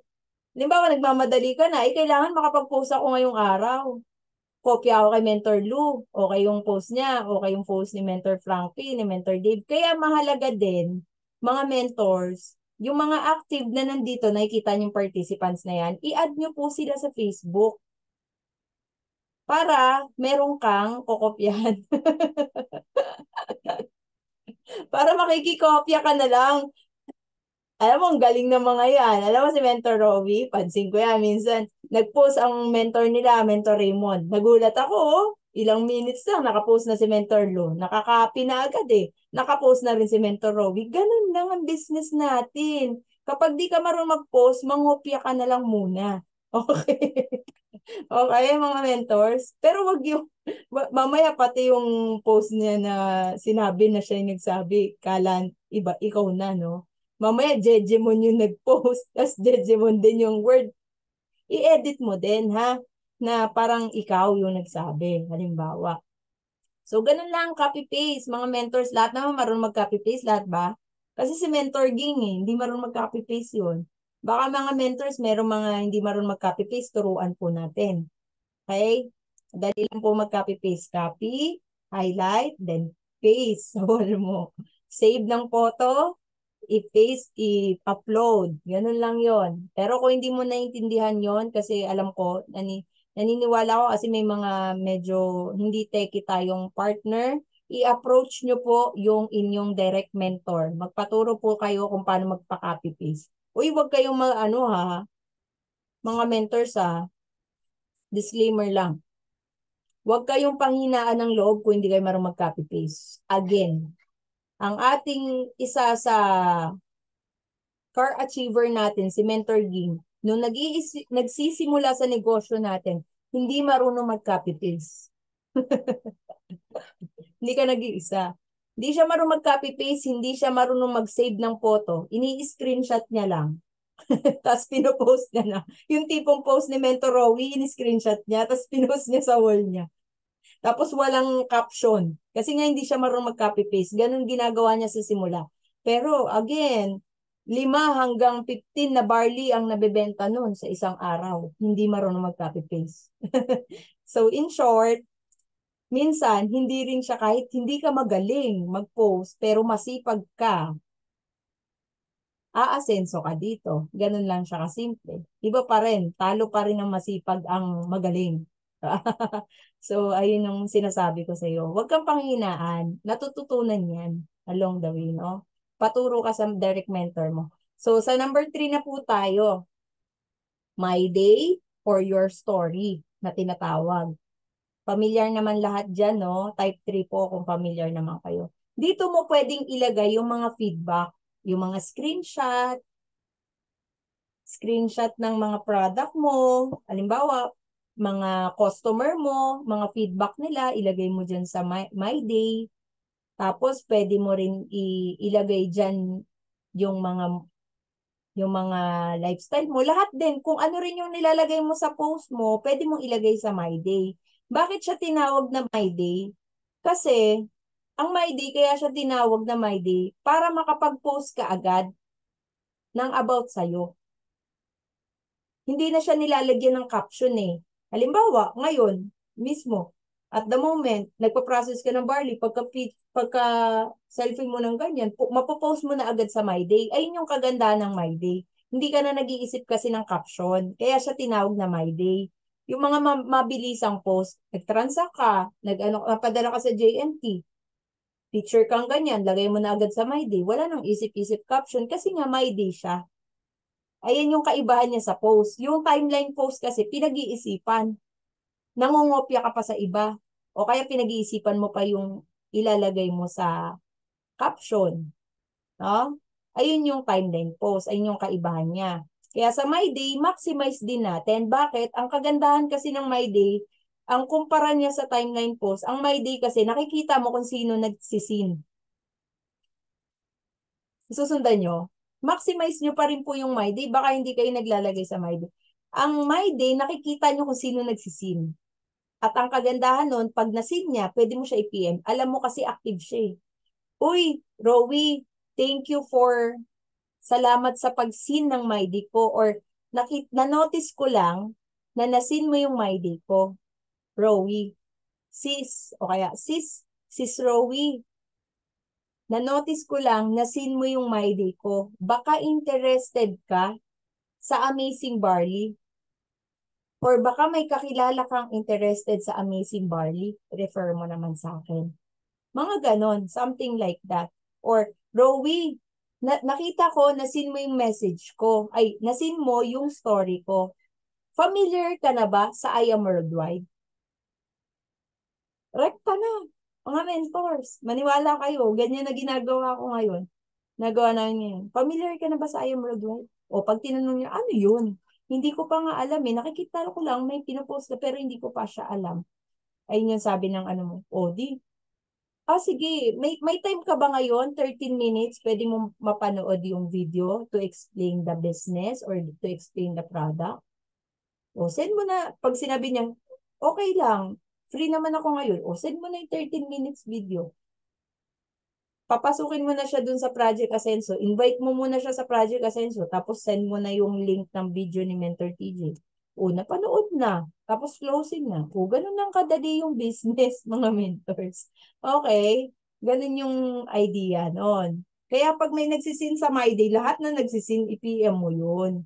Limbawa, nagmamadali ka na, eh, kailangan makapag-post ako ngayong araw. Kopya ako kay Mentor Lou, okay yung post niya, okay yung post ni Mentor Frankie, ni Mentor Dave. Kaya mahalaga din, mga mentors, yung mga active na nandito, nakikita yung participants na yan, i-add nyo po sila sa Facebook para meron kang kokopyahan. para makikikopya ka na lang. Alam mo, ang galing ng mga yan. Alam mo si Mentor Robbie, pansin ko yan. Minsan, nag-post ang mentor nila, Mentor Raymond. Nagulat ako, oh. Ilang minutes lang, nakapost na si Mentor Lou. Nakakapi na agad eh. Nakapost na rin si Mentor Robbie. Ganun lang ang business natin. Kapag di ka marunong mag-post, mangopya ka na lang muna. Okay. Okay, mga mentors. Pero wag yung, mamaya pati yung post niya na sinabi na siya yung nagsabi, kalan, iba, ikaw na, no? Mamaya, Jejemon yung nag-post, tapos Jejemon din yung word. I-edit mo din, ha? Na parang ikaw yung nagsabi, halimbawa. So, ganun lang, copy-paste. Mga mentors, lahat naman marunong mag-copy-paste, lahat ba? Kasi si Mentor Ging, eh, hindi marunong mag-copy-paste yun. Baka mga mentors, meron mga hindi marunong mag-copy-paste, turuan po natin. Okay? Dali lang po mag-copy-paste. Copy, highlight, then paste sa wall mo. Save ng photo, i-paste, i-upload. Ganun lang yon. Pero kung hindi mo naintindihan yon kasi alam ko, nani, naniniwala ko kasi may mga medyo hindi teki tayong partner, i-approach nyo po yung inyong direct mentor. Magpaturo po kayo kung paano magpa-copy-paste. Uy, wag kayong mga ano ha, mga mentors ha. Disclaimer lang. Huwag kayong panghinaan ng loob kung hindi kayo marunong mag-copy paste. Again, ang ating isa sa car achiever natin, si Mentor Ging, nung nag nagsisimula sa negosyo natin, hindi marunong mag-copy paste. hindi ka nag-iisa. Hindi siya marunong mag-copy paste, hindi siya marunong mag-save ng photo. Ini-screenshot niya lang. tapos pinopost niya na. Yung tipong post ni Mentor Rowie, in-screenshot niya, tapos pinost niya sa wall niya. Tapos walang caption. Kasi nga hindi siya marunong mag-copy-paste. Ganun ginagawa niya sa simula. Pero again, lima hanggang 15 na barley ang nabebenta noon sa isang araw. Hindi marunong mag-copy-paste. so in short, minsan hindi rin siya kahit hindi ka magaling mag-post pero masipag ka, aasenso ka dito. Ganun lang siya kasimple. Iba pa rin, talo pa rin ang masipag ang magaling. so, ayun yung sinasabi ko sa iyo. Huwag kang panghinaan. Natututunan yan along the way, no? Paturo ka sa direct mentor mo. So, sa number three na po tayo. My day or your story na tinatawag. Familiar naman lahat dyan, no? Type 3 po kung familiar naman kayo. Dito mo pwedeng ilagay yung mga feedback yung mga screenshot, screenshot ng mga product mo, halimbawa, mga customer mo, mga feedback nila, ilagay mo dyan sa My, my Day. Tapos, pwede mo rin ilagay dyan yung mga yung mga lifestyle mo. Lahat din, kung ano rin yung nilalagay mo sa post mo, pwede mong ilagay sa My Day. Bakit siya tinawag na My Day? Kasi, ang My Day, kaya siya tinawag na My Day, para makapag-post ka agad ng about sa'yo. Hindi na siya nilalagyan ng caption eh. Halimbawa, ngayon, mismo, at the moment, nagpa-process ka ng barley, pagka, pagka selfie mo ng ganyan, mapopost mo na agad sa My Day. Ayun yung kagandahan ng My Day. Hindi ka na nag-iisip kasi ng caption. Kaya siya tinawag na My Day. Yung mga ma- mabilisang post, nag-transact ka, nag-ano, napadala ka sa JNT, picture kang ganyan, lagay mo na agad sa My Day, wala nang isip-isip caption kasi nga My Day siya. Ayan yung kaibahan niya sa post. Yung timeline post kasi pinag-iisipan. Nangungopya ka pa sa iba. O kaya pinag-iisipan mo pa yung ilalagay mo sa caption. No? Ayun yung timeline post. Ayun yung kaibahan niya. Kaya sa My Day, maximize din natin. Bakit? Ang kagandahan kasi ng My Day, ang kumpara niya sa timeline post, ang My Day kasi nakikita mo kung sino nagsisin. Susundan nyo, maximize nyo pa rin po yung My Day, baka hindi kayo naglalagay sa My Day. Ang My Day, nakikita nyo kung sino nagsisin. At ang kagandahan nun, pag nasin niya, pwede mo siya i-PM. Alam mo kasi active siya eh. Uy, Rowie, thank you for salamat sa pag-sin ng My Day ko or nakit na-notice ko lang na nasin mo yung My Day ko. Rowie. Sis, o kaya sis, sis Rowie. Na-notice ko lang na sin mo yung My Day ko. Baka interested ka sa Amazing Barley. Or baka may kakilala kang interested sa Amazing Barley. Refer mo naman sa akin. Mga ganon, something like that. Or, Rowie, na nakita ko, nasin mo yung message ko. Ay, nasin mo yung story ko. Familiar ka na ba sa I Am Worldwide? rekta na. Mga mentors, maniwala kayo, ganyan na ginagawa ko ngayon. Nagawa namin ngayon. Familiar ka na ba sa I Am Worldwide? O pag tinanong niya, ano yun? Hindi ko pa nga alam eh. Nakikita ko lang may pinopost ka pero hindi ko pa siya alam. Ayun yung sabi ng ano mo. O di. Ah sige, may, may time ka ba ngayon? 13 minutes, pwede mo mapanood yung video to explain the business or to explain the product? O send mo na, pag sinabi niya, okay lang, Free naman ako ngayon. O, send mo na yung 13 minutes video. Papasukin mo na siya dun sa Project Ascenso. Invite mo muna siya sa Project Ascenso. Tapos send mo na yung link ng video ni Mentor TJ. O, napanood na. Tapos closing na. O, ganun lang kadali yung business, mga mentors. Okay? Ganun yung idea noon. Kaya pag may nagsisin sa My Day, lahat na nagsisin, i-PM mo yun.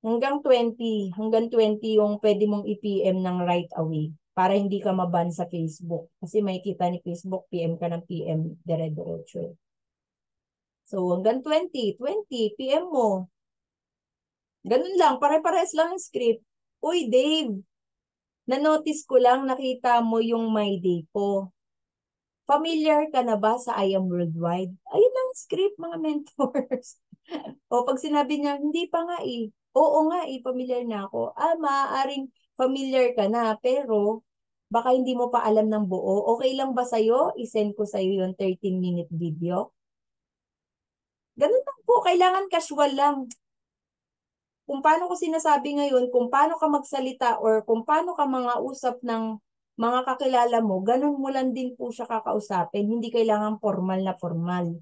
Hanggang 20, hanggang 20 yung pwede mong i-PM ng right away para hindi ka maban sa Facebook. Kasi may kita ni Facebook, PM ka ng PM, dire-diretso. So, hanggang 20, 20, PM mo. Ganun lang, pare-pares lang ang script. Uy, Dave, na-notice ko lang, nakita mo yung My Day ko. Familiar ka na ba sa I Am Worldwide? Ayun lang script, mga mentors. o pag sinabi niya, hindi pa nga eh. Oo nga, eh, familiar na ako. Ah, maaaring familiar ka na, pero baka hindi mo pa alam ng buo. Okay lang ba sa'yo? I-send ko sa'yo yung 13-minute video. Ganun lang po, kailangan casual lang. Kung paano ko sinasabi ngayon, kung paano ka magsalita or kung paano ka mga usap ng mga kakilala mo, ganun mo lang din po siya kakausapin. Hindi kailangan formal na formal.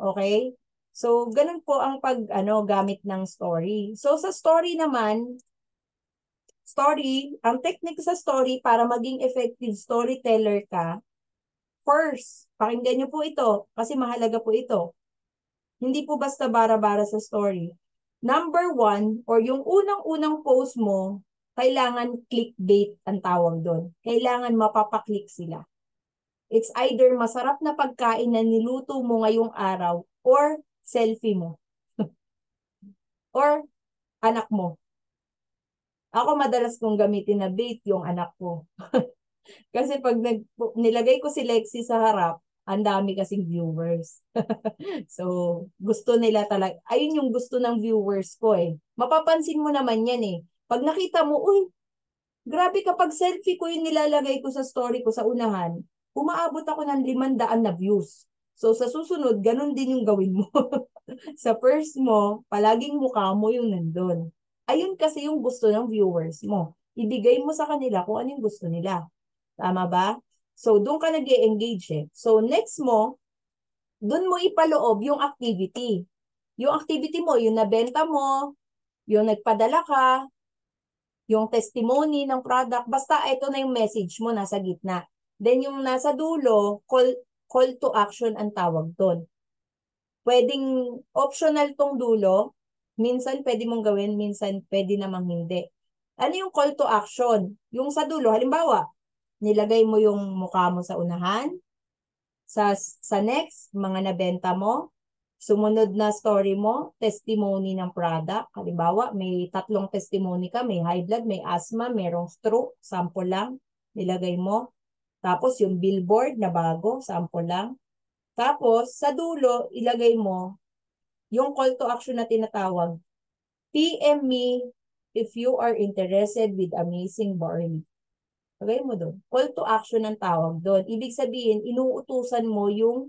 Okay? So, ganun po ang pag ano gamit ng story. So, sa story naman, story, ang technique sa story para maging effective storyteller ka, first, pakinggan niyo po ito kasi mahalaga po ito. Hindi po basta bara-bara sa story. Number one, or yung unang-unang post mo, kailangan clickbait ang tawag doon. Kailangan mapapaklik sila. It's either masarap na pagkain na niluto mo ngayong araw or selfie mo. or anak mo. Ako madalas kong gamitin na bait yung anak ko. Kasi pag nag, nilagay ko si Lexi sa harap, ang dami kasing viewers. so, gusto nila talaga. Ayun yung gusto ng viewers ko eh. Mapapansin mo naman yan eh. Pag nakita mo, uy, grabe kapag selfie ko yung nilalagay ko sa story ko sa unahan, umaabot ako ng limandaan na views. So, sa susunod, ganun din yung gawin mo. sa first mo, palaging mukha mo yung nandun. Ayun kasi yung gusto ng viewers mo. Ibigay mo sa kanila kung ano yung gusto nila. Tama ba? So, doon ka nag engage eh. So, next mo, doon mo ipaloob yung activity. Yung activity mo, yung nabenta mo, yung nagpadala ka, yung testimony ng product, basta ito na yung message mo nasa gitna. Then yung nasa dulo, call, call to action ang tawag doon. Pwedeng optional tong dulo, minsan pwede mong gawin, minsan pwede namang hindi. Ano yung call to action? Yung sa dulo, halimbawa, nilagay mo yung mukha mo sa unahan. Sa, sa next, mga nabenta mo. Sumunod na story mo, testimony ng product. Halimbawa, may tatlong testimony ka, may high blood, may asthma, merong stroke, sample lang, nilagay mo. Tapos yung billboard na bago, sample lang. Tapos, sa dulo, ilagay mo yung call to action na tinatawag. PM me if you are interested with Amazing Barley. Lagay mo doon. Call to action ang tawag doon. Ibig sabihin, inuutusan mo yung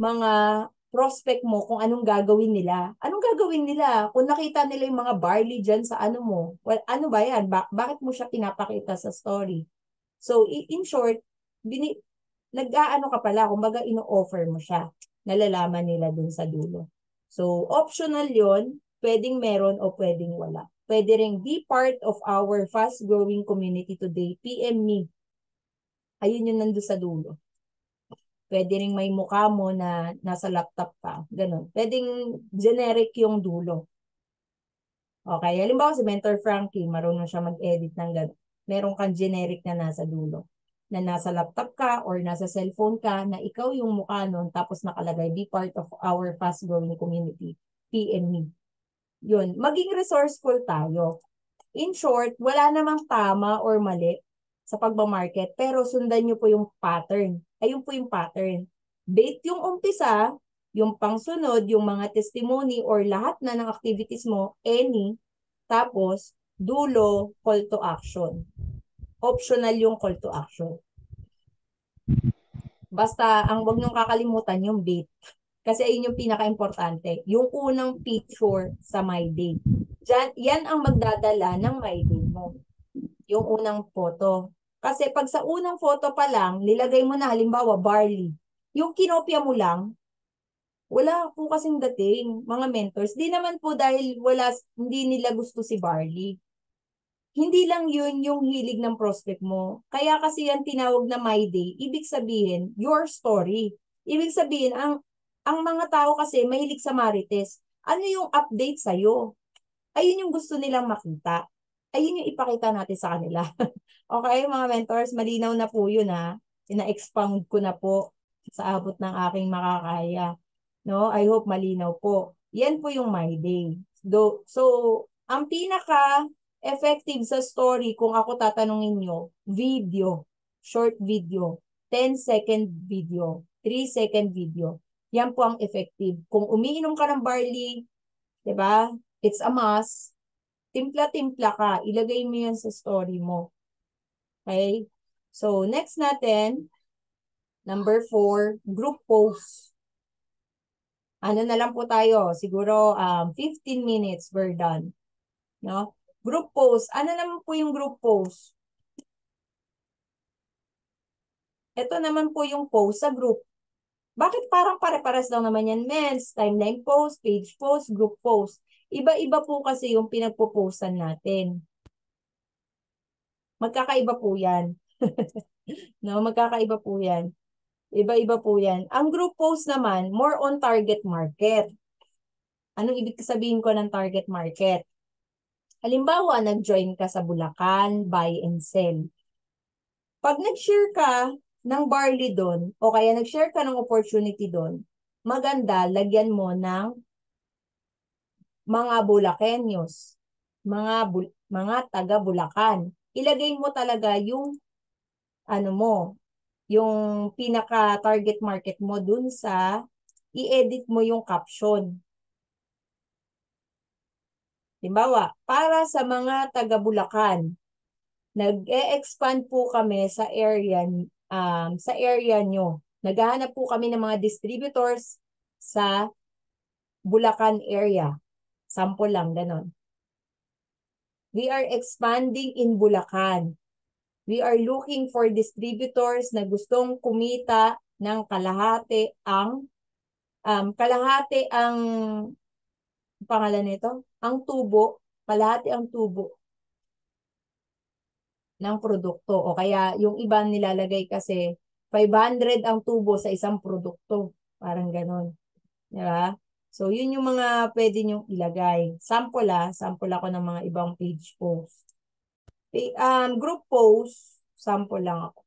mga prospect mo kung anong gagawin nila. Anong gagawin nila? Kung nakita nila yung mga barley dyan sa ano mo, well, ano ba yan? Ba- bakit mo siya pinapakita sa story? So, in short, bini nag-aano ka pala, kumbaga ino-offer mo siya. Nalalaman nila dun sa dulo. So, optional yon pwedeng meron o pwedeng wala. Pwede rin be part of our fast-growing community today. PM me. Ayun yung nando sa dulo. Pwede rin may mukha mo na nasa laptop ka. Ganun. Pwedeng generic yung dulo. Okay. Halimbawa si Mentor Frankie, marunong siya mag-edit ng ganun. Meron kang generic na nasa dulo. Na nasa laptop ka or nasa cellphone ka na ikaw yung mukha nun tapos nakalagay be part of our fast-growing community. PM me yun, maging resourceful tayo. In short, wala namang tama or mali sa pagmamarket, pero sundan nyo po yung pattern. Ayun po yung pattern. Bait yung umpisa, yung pangsunod, yung mga testimony or lahat na ng activities mo, any, tapos dulo, call to action. Optional yung call to action. Basta, ang wag niyong kakalimutan yung bait. Kasi ayun yung pinaka-importante. Yung unang picture sa My Day. Diyan, yan ang magdadala ng My Day mo. Yung unang photo. Kasi pag sa unang photo pa lang, nilagay mo na halimbawa barley. Yung kinopya mo lang, wala po kasing dating, mga mentors. Di naman po dahil wala, hindi nila gusto si barley. Hindi lang yun yung hilig ng prospect mo. Kaya kasi yan tinawag na My Day, ibig sabihin, your story. Ibig sabihin, ang ang mga tao kasi mahilig sa marites. Ano yung update sa'yo? Ayun yung gusto nilang makita. Ayun yung ipakita natin sa kanila. okay, mga mentors, malinaw na po yun ha. Ina-expound ko na po sa abot ng aking makakaya. No, I hope malinaw po. Yan po yung my day. Do, so, ang pinaka effective sa story kung ako tatanungin nyo, video, short video, 10 second video, 3 second video. Yan po ang effective. Kung umiinom ka ng barley, 'di ba? It's a must. Timpla-timpla ka, ilagay mo 'yan sa story mo. Okay? So, next natin, number four, group post. ano na lang po tayo, siguro um, 15 minutes, we're done. No? Group post. Ano naman po yung group post? Ito naman po yung post sa group. Bakit parang pare-pares lang naman yan, mens? Timeline post, page post, group post. Iba-iba po kasi yung pinagpo-postan natin. Magkakaiba po yan. no, magkakaiba po yan. Iba-iba po yan. Ang group post naman, more on target market. Anong ibig sabihin ko ng target market? Halimbawa, nag-join ka sa Bulacan, buy and sell. Pag nag-share ka ng barley doon, o kaya nag-share ka ng opportunity doon, maganda, lagyan mo ng mga Bulakenyos, mga, bul mga taga Bulacan. Ilagay mo talaga yung ano mo, yung pinaka-target market mo dun sa i-edit mo yung caption. Halimbawa, para sa mga taga Bulacan, nag-e-expand po kami sa area um, sa area nyo. Naghahanap po kami ng mga distributors sa Bulacan area. Sample lang, ganon. We are expanding in Bulacan. We are looking for distributors na gustong kumita ng kalahati ang um, kalahati ang pangalan nito, ang tubo, kalahati ang tubo ng produkto. O kaya yung iba nilalagay kasi 500 ang tubo sa isang produkto. Parang ganon. Di ba? So, yun yung mga pwede nyong ilagay. Sample ah, sample ako ng mga ibang page post. Um, group post, sample lang ako.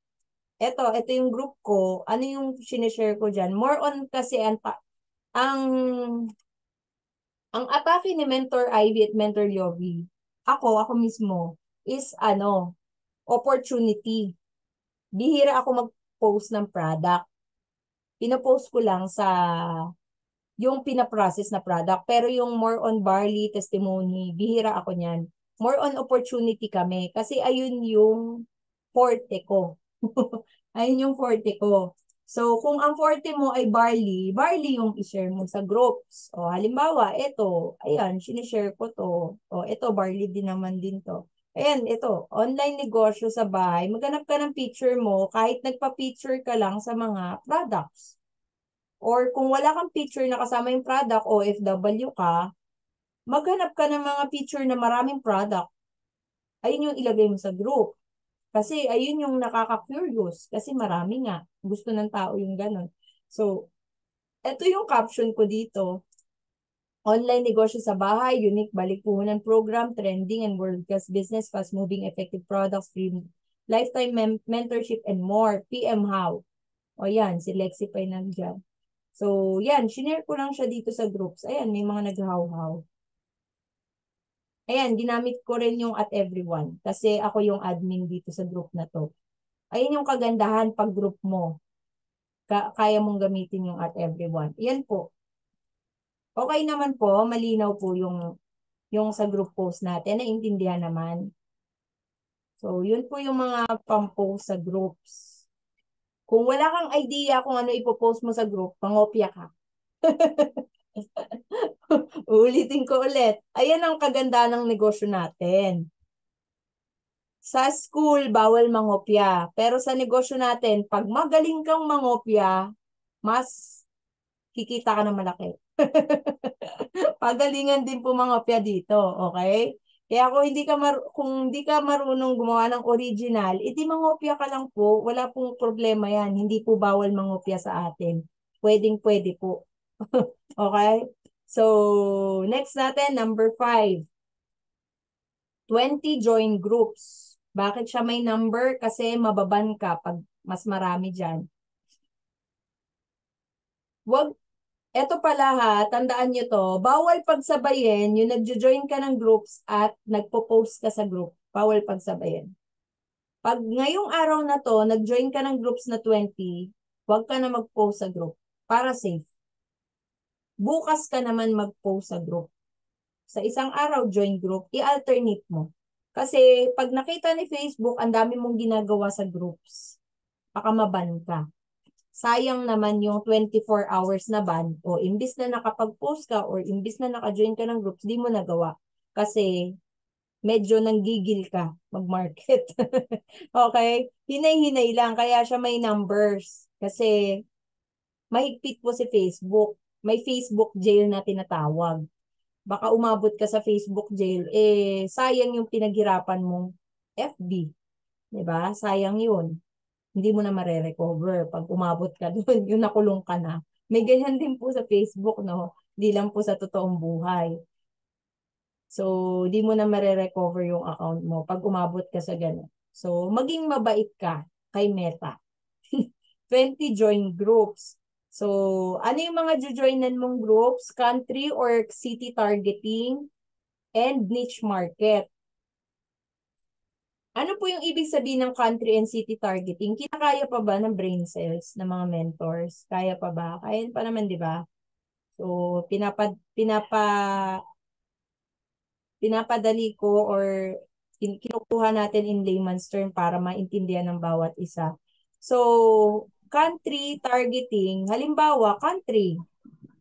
Ito, ito yung group ko. Ano yung sinishare ko dyan? More on kasi ang, ang, ang atake ni Mentor Ivy at Mentor Yogi, ako, ako mismo, is ano, opportunity. Bihira ako mag-post ng product. Pinopost ko lang sa yung pinaprocess na product. Pero yung more on barley, testimony, bihira ako niyan more on opportunity kami. Kasi ayun yung forte ko. ayun yung forte ko. So, kung ang forte mo ay barley, barley yung i-share mo sa groups. O, halimbawa, ito, ayan, sinishare ko to. O, ito, barley din naman din to. Ayan, ito, online negosyo sa bahay. Maghanap ka ng picture mo kahit nagpa-picture ka lang sa mga products. Or kung wala kang picture na kasama yung product, OFW ka, maghanap ka ng mga feature na maraming product. Ayun yung ilagay mo sa group. Kasi ayun yung nakaka-curious. Kasi marami nga. Gusto ng tao yung ganun. So, ito yung caption ko dito. Online negosyo sa bahay, unique balikpunan program, trending and world-class business, fast-moving, effective products, free lifetime mem- mentorship, and more. PM How. O yan, si Lexi pa nandiyan. So, yan, shinare ko lang siya dito sa groups. Ayan, may mga naghaw-haw. Ayan, ginamit ko rin yung at everyone kasi ako yung admin dito sa group na to. Ayun yung kagandahan pag group mo. Ka kaya mong gamitin yung at everyone. Yan po. Okay naman po, malinaw po yung yung sa group post natin, naintindihan naman. So, yun po yung mga pang-post sa groups. Kung wala kang idea kung ano ipopost mo sa group, pangopya ka. Uulitin ko ulit. Ayan ang kaganda ng negosyo natin. Sa school, bawal mangopya. Pero sa negosyo natin, pag magaling kang mangopya, mas kikita ka ng malaki. Pagalingan din po mangopya dito, okay? Kaya kung hindi ka mar kung hindi ka marunong gumawa ng original, iti mangopya ka lang po, wala pong problema 'yan. Hindi po bawal mangopya sa atin. Pwedeng pwede po. okay? So, next natin, number 5. 20 join groups. Bakit siya may number? Kasi mababan ka pag mas marami dyan. Wag, eto pala ha, tandaan nyo to, bawal pagsabayin yung nagjo-join ka ng groups at nagpo-post ka sa group. Bawal pagsabayin. Pag ngayong araw na to, nag-join ka ng groups na 20, huwag ka na mag-post sa group para safe bukas ka naman mag-post sa group. Sa isang araw, join group, i-alternate mo. Kasi pag nakita ni Facebook, ang dami mong ginagawa sa groups. Baka maban ka. sayang naman yung 24 hours na ban o imbis na nakapag-post ka or imbis na naka-join ka ng groups, di mo nagawa. Kasi medyo nanggigil ka mag-market. okay? Hinay-hinay lang, kaya siya may numbers. Kasi mahigpit po si Facebook. May Facebook jail na tinatawag. Baka umabot ka sa Facebook jail, eh sayang yung pinaghirapan mong FB. 'Di ba? Sayang yun hindi mo na mare-recover pag umabot ka doon, yung nakulong ka na. May ganyan din po sa Facebook, no? Hindi lang po sa totoong buhay. So, di mo na mare-recover yung account mo pag umabot ka sa gano'n. So, maging mabait ka kay Meta. 20 join groups. So, ano yung mga joinan mong groups? Country or city targeting and niche market. Ano po yung ibig sabihin ng country and city targeting? Kinakaya pa ba ng brain cells ng mga mentors? Kaya pa ba? Kaya pa naman, di ba? So, pinapa, pinapa, pinapadali ko or in, kinukuha natin in layman's term para maintindihan ng bawat isa. So, country targeting, halimbawa, country.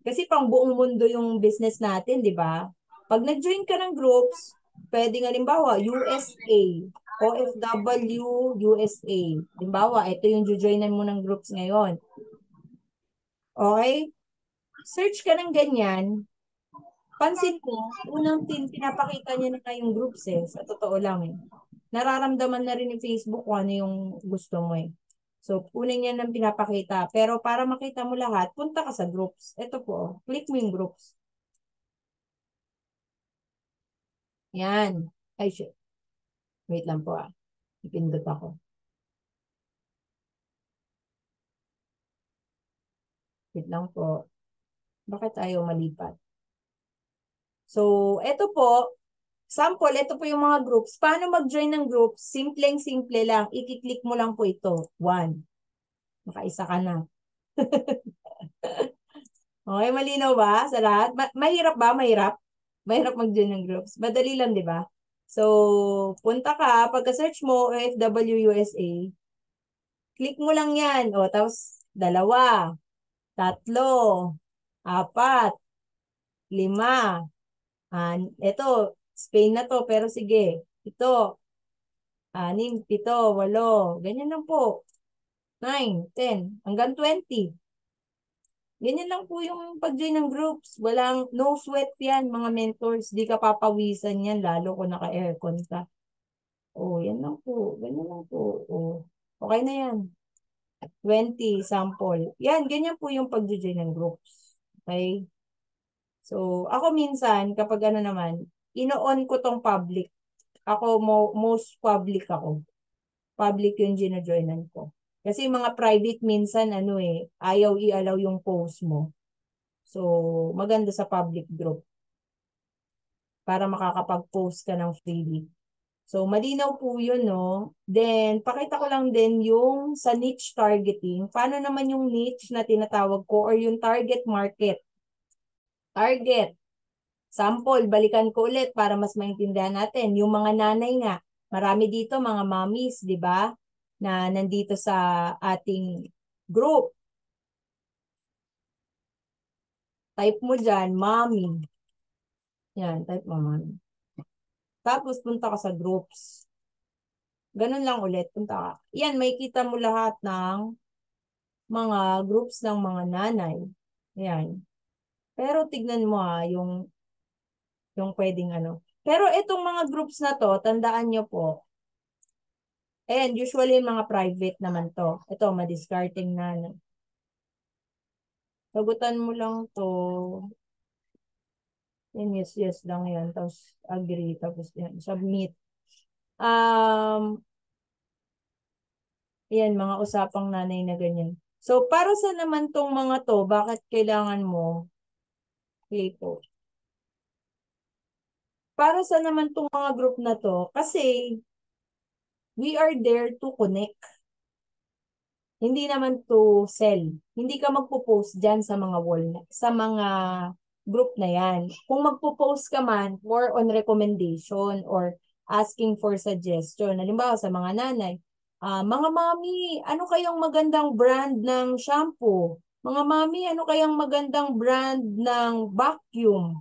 Kasi pang buong mundo yung business natin, di ba? Pag nag-join ka ng groups, pwedeng halimbawa, USA, OFW USA. Halimbawa, ito yung joinan mo ng groups ngayon. Okay? Search ka ng ganyan. Pansin ko, unang tin, pinapakita niya na yung groups eh. Sa totoo lang eh. Nararamdaman na rin ni Facebook kung ano yung gusto mo eh. So, una niya nang pinapakita. Pero para makita mo lahat, punta ka sa groups. Ito po, click mo yung groups. Yan. Ay, shit. Wait lang po ah. Ipindot ako. Wait lang po. Bakit ayaw malipat? So, ito po, sample, ito po yung mga groups. Paano mag-join ng groups? Simpleng-simple lang. Ikiklik mo lang po ito. One. Makaisa ka na. okay, malinaw ba sa lahat? Ma mahirap ba? Mahirap? Mahirap mag-join ng groups. Madali lang, di ba? So, punta ka, pagka-search mo, OFW USA, click mo lang yan. O, tapos, dalawa, tatlo, apat, lima, an, ito, Spain na to, pero sige, ito, anim, pito, walo, ganyan lang po. 9, 10, hanggang 20. Ganyan lang po yung pag-join ng groups. Walang, no sweat yan, mga mentors. Di ka papawisan yan, lalo kung naka-aircon ka. Oh, yan lang po. Ganyan lang po. Oh, okay na yan. 20 sample. Yan, ganyan po yung pag-join ng groups. Okay? So, ako minsan, kapag ano naman, ino-on ko tong public. Ako, mo, most public ako. Public yung gina-joinan ko. Kasi mga private minsan ano eh, ayaw i-allow yung post mo. So, maganda sa public group. Para makakapag-post ka ng freely. So, malinaw po yun, no? Then, pakita ko lang din yung sa niche targeting. Paano naman yung niche na tinatawag ko or yung target market? Target. Sample, balikan ko ulit para mas maintindihan natin. Yung mga nanay nga, marami dito mga mommies, di ba? na nandito sa ating group. Type mo dyan, mommy. Yan, type mo mommy. Tapos punta ka sa groups. Ganun lang ulit, punta ka. Yan, may kita mo lahat ng mga groups ng mga nanay. Yan. Pero tignan mo ha, yung, yung pwedeng ano. Pero itong mga groups na to, tandaan nyo po, And usually mga private naman to. Ito, madiscarding na. Sagutan mo lang to. Yan, yes, yes lang yan. Tapos agree. Tapos yan, submit. Um, yan, mga usapang nanay na ganyan. So, para sa naman tong mga to, bakit kailangan mo? Okay po. Para sa naman tong mga group na to, kasi we are there to connect. Hindi naman to sell. Hindi ka magpo-post dyan sa mga wall, sa mga group na yan. Kung magpo-post ka man, more on recommendation or asking for suggestion. Halimbawa sa mga nanay, Ah, mga mami, ano kayang magandang brand ng shampoo? Mga mami, ano kayang magandang brand ng vacuum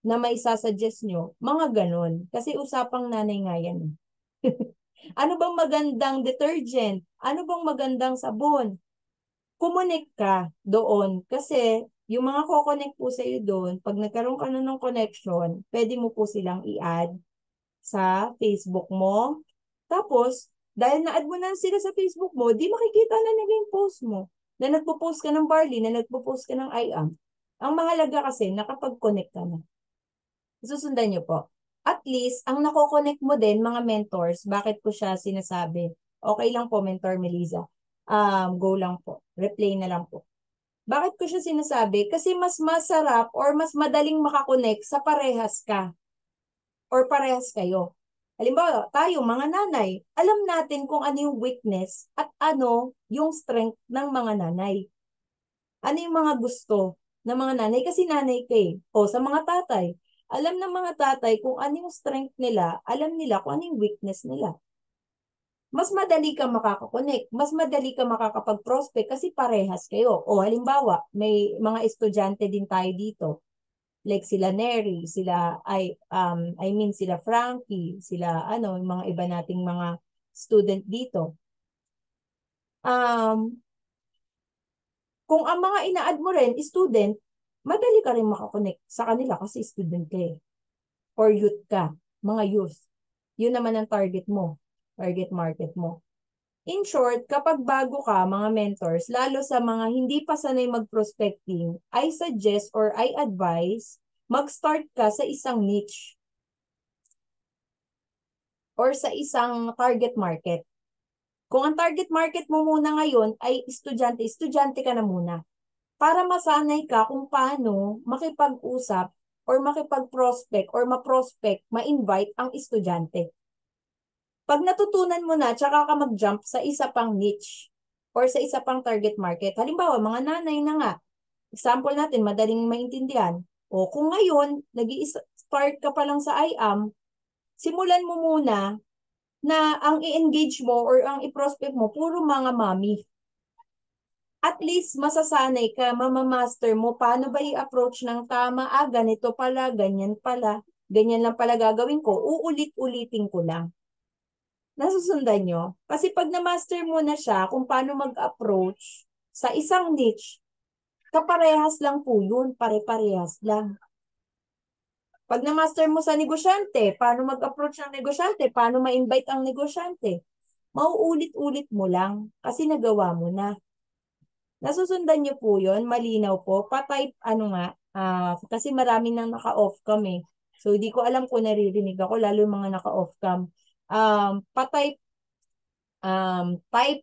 na may sasuggest nyo? Mga ganon. Kasi usapang nanay nga yan. ano bang magandang detergent? Ano bang magandang sabon? Kumunik ka doon kasi yung mga ko-connect po sa iyo doon, pag nagkaroon ka na ng connection, pwede mo po silang i-add sa Facebook mo. Tapos, dahil na-add mo na sila sa Facebook mo, di makikita na nila yung post mo. Na nagpo-post ka ng barley, na nagpo-post ka ng IAM. Ang mahalaga kasi, nakapag-connect ka na. Susundan niyo po. At least, ang nako-connect mo din, mga mentors, bakit ko siya sinasabi? Okay lang po, Mentor Melissa. Um, go lang po. Replay na lang po. Bakit ko siya sinasabi? Kasi mas masarap or mas madaling makakonect sa parehas ka. Or parehas kayo. Halimbawa, tayo mga nanay, alam natin kung ano yung weakness at ano yung strength ng mga nanay. Ano yung mga gusto ng mga nanay kasi nanay kay. O sa mga tatay, alam ng mga tatay kung ano yung strength nila, alam nila kung ano yung weakness nila. Mas madali ka makakakonect, mas madali ka makakapag-prospect kasi parehas kayo. O halimbawa, may mga estudyante din tayo dito like sila Neri, sila I um I mean sila Frankie, sila ano, yung mga iba nating mga student dito. Um kung ang mga ina-add mo rin student, madali ka rin makakonect sa kanila kasi student ka eh. Or youth ka, mga youth. Yun naman ang target mo, target market mo. In short, kapag bago ka, mga mentors, lalo sa mga hindi pa sanay mag-prospecting, I suggest or I advise, mag-start ka sa isang niche or sa isang target market. Kung ang target market mo muna ngayon ay estudyante, estudyante ka na muna. Para masanay ka kung paano makipag-usap or makipag-prospect or ma-prospect, ma-invite ang estudyante. Pag natutunan mo na, tsaka ka mag-jump sa isa pang niche or sa isa pang target market. Halimbawa, mga nanay na nga. Example natin, madaling maintindihan. O kung ngayon, nag start ka pa lang sa IAM, simulan mo muna na ang i-engage mo or ang i-prospect mo, puro mga mami. At least masasanay ka, mamamaster mo, paano ba i-approach ng tama, ah, ganito pala, ganyan pala, ganyan lang pala gagawin ko, uulit-ulitin ko lang. Nasusundan nyo? Kasi pag na-master mo na siya kung paano mag-approach sa isang niche, kaparehas lang po yun, pare-parehas lang. Pag na-master mo sa negosyante, paano mag-approach ng negosyante, paano ma-invite ang negosyante, mauulit-ulit mo lang kasi nagawa mo na. Nasusundan nyo po yun, malinaw po. Pa-type, ano nga, uh, kasi marami nang naka-off kami. So, hindi ko alam kung naririnig ako, lalo yung mga naka-off cam um, pa-type um, type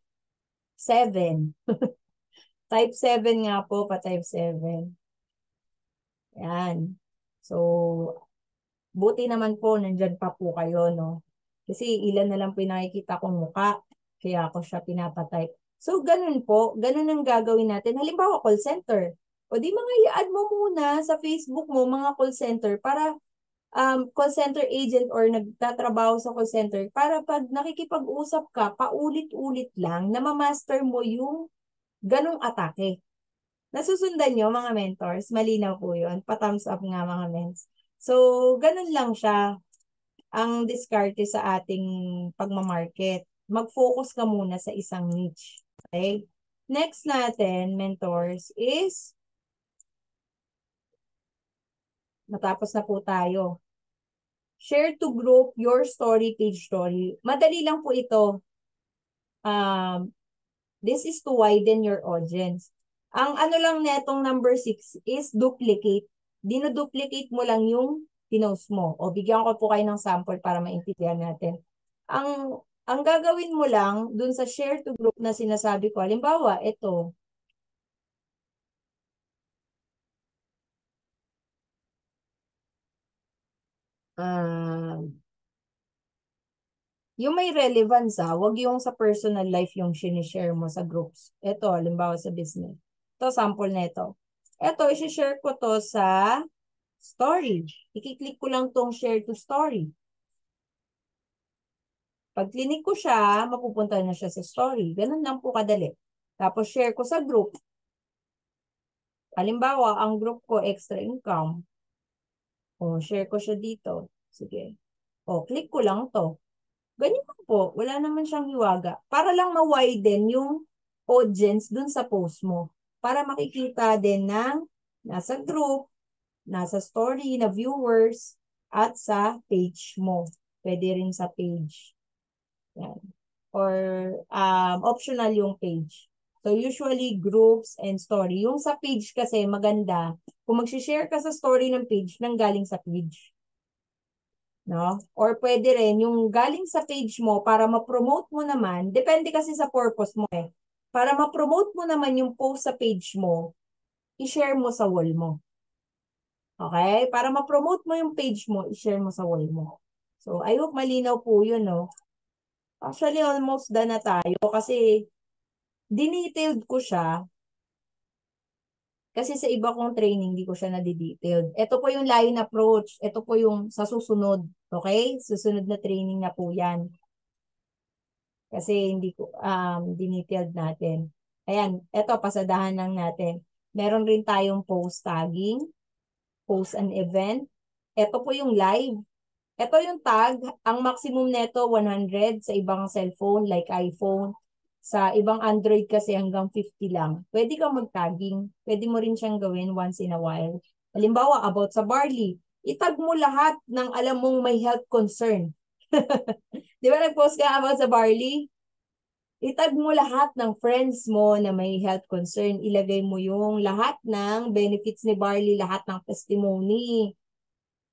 7. type 7 nga po, pa-type 7. Yan. So, buti naman po, nandyan pa po kayo, no? Kasi ilan na lang po nakikita kong muka, kaya ako siya pinapatype. So, ganun po, ganun ang gagawin natin. Halimbawa, call center. O di mga i-add mo muna sa Facebook mo, mga call center, para um, call center agent or nagtatrabaho sa call center para pag nakikipag-usap ka, paulit-ulit lang na ma-master mo yung ganong atake. Nasusundan nyo mga mentors, malinaw po yun. Pa-thumbs up nga mga mens. So, ganun lang siya ang diskarte sa ating pagmamarket. Mag-focus ka muna sa isang niche. Okay? Next natin, mentors, is Natapos na po tayo. Share to group your story page story. Madali lang po ito. Um, this is to widen your audience. Ang ano lang netong number 6 is duplicate. Dinoduplicate mo lang yung pinost mo. O bigyan ko po kayo ng sample para maintindihan natin. Ang ang gagawin mo lang dun sa share to group na sinasabi ko, halimbawa, ito, uh, yung may relevance ah, wag yung sa personal life yung sinishare mo sa groups. Ito, halimbawa sa business. Ito, sample na ito. Ito, isi-share ko to sa story. Ikiklik ko lang tong share to story. Pag clinic ko siya, mapupunta na siya sa story. Ganun lang po kadali. Tapos share ko sa group. Halimbawa, ang group ko extra income. O, share ko siya dito. Sige. O, click ko lang to. Ganyan lang po. Wala naman siyang hiwaga. Para lang ma-widen yung audience dun sa post mo. Para makikita din ng nasa group, nasa story na viewers, at sa page mo. Pwede rin sa page. Yan. Or um, optional yung page. So usually groups and story. Yung sa page kasi maganda, kung mag-share ka sa story ng page, nang galing sa page. No? Or pwede rin yung galing sa page mo para ma-promote mo naman, depende kasi sa purpose mo eh. Para ma-promote mo naman yung post sa page mo, i-share mo sa wall mo. Okay? Para ma-promote mo yung page mo, i-share mo sa wall mo. So, I hope malinaw po yun, no? Actually, almost done na tayo kasi dinetailed ko siya kasi sa iba kong training, hindi ko siya na-detailed. Ito po yung line approach. Ito po yung sa susunod. Okay? Susunod na training na po yan. Kasi hindi ko um, detailed natin. Ayan, ito pasadahan lang natin. Meron rin tayong post tagging, post an event. Ito po yung live. Ito yung tag. Ang maximum neto 100 sa ibang cellphone like iPhone. Sa ibang Android kasi hanggang 50 lang. Pwede kang mag-tagging. Pwede mo rin siyang gawin once in a while. Halimbawa, about sa barley. Itag mo lahat ng alam mong may health concern. Di ba nag-post ka about sa barley? Itag mo lahat ng friends mo na may health concern. Ilagay mo yung lahat ng benefits ni barley, lahat ng testimony.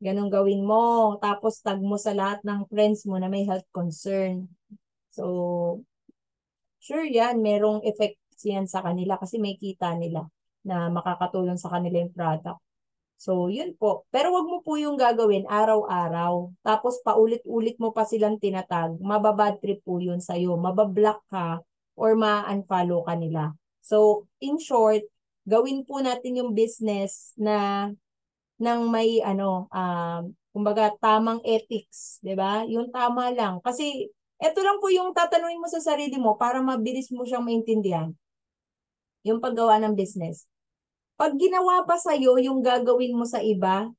Ganon gawin mo. Tapos tag mo sa lahat ng friends mo na may health concern. So, sure yan, merong effect yan sa kanila kasi may kita nila na makakatulong sa kanila yung product. So, yun po. Pero wag mo po yung gagawin araw-araw. Tapos paulit-ulit mo pa silang tinatag. Mababad trip po yun sa'yo. Mabablock ka or ma-unfollow ka nila. So, in short, gawin po natin yung business na ng may ano, um, kumbaga tamang ethics, 'di ba? Yung tama lang. Kasi ito lang po yung tatanungin mo sa sarili mo para mabilis mo siyang maintindihan. Yung paggawa ng business. Pag ginawa ba sa'yo yung gagawin mo sa iba,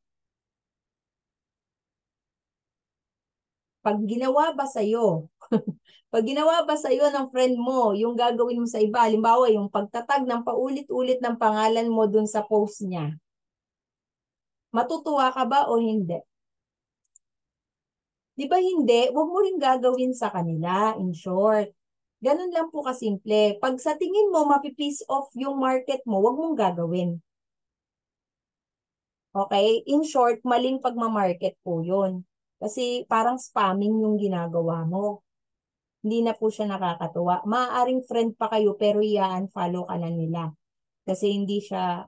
pag ginawa ba sa'yo, pag ginawa ba sa'yo ng friend mo, yung gagawin mo sa iba, halimbawa yung pagtatag ng paulit-ulit ng pangalan mo dun sa post niya, matutuwa ka ba o hindi? Di ba hindi? Huwag mo rin gagawin sa kanila, in short. Ganun lang po kasimple. Pag sa tingin mo, mapipiece off yung market mo, huwag mong gagawin. Okay? In short, maling pagmamarket po yun. Kasi parang spamming yung ginagawa mo. Hindi na po siya nakakatuwa. Maaaring friend pa kayo pero i-unfollow ka na nila. Kasi hindi siya,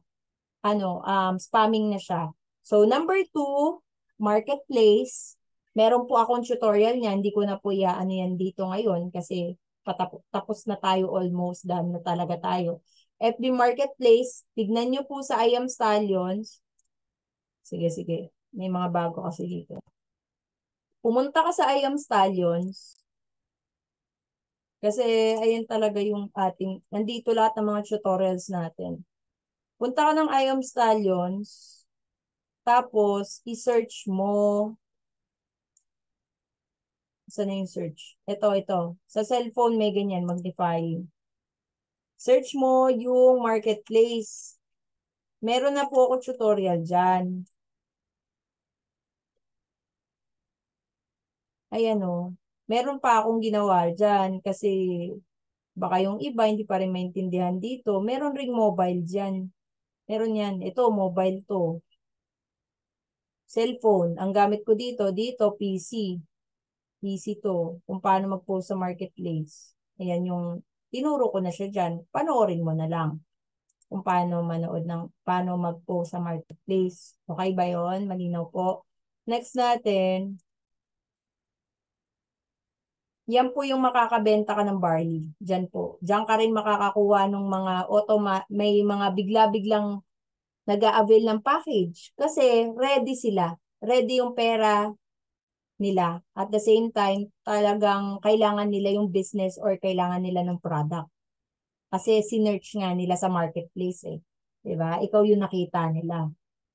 ano, um, spamming na siya. So, number two, marketplace. Meron po akong tutorial niya. Hindi ko na po iaano yan dito ngayon kasi tapos na tayo almost done na talaga tayo. FB Marketplace, tignan nyo po sa I Am Stallions. Sige, sige. May mga bago kasi dito. Pumunta ka sa I Am Stallions. Kasi ayan talaga yung ating, nandito lahat ng mga tutorials natin. Punta ka ng I Am Stallions. Tapos, i-search mo Saan na yung search? Ito, ito. Sa cellphone may ganyan, magnifying. Search mo yung marketplace. Meron na po ako tutorial dyan. Ayan o. Meron pa akong ginawa dyan kasi baka yung iba hindi pa rin maintindihan dito. Meron ring mobile dyan. Meron yan. Ito, mobile to. Cellphone. Ang gamit ko dito, dito, PC. PC to. Kung paano mag-post sa marketplace. Ayan yung, tinuro ko na siya dyan. Panoorin mo na lang. Kung paano manood ng, paano mag-post sa marketplace. Okay ba yon Malinaw po. Next natin, yan po yung makakabenta ka ng barley. Diyan po. Diyan ka rin makakakuha ng mga automa may mga bigla-biglang nag-a-avail ng package. Kasi ready sila. Ready yung pera nila. At the same time, talagang kailangan nila yung business or kailangan nila ng product. Kasi sinerch nga nila sa marketplace eh. ba? Ikaw yung nakita nila.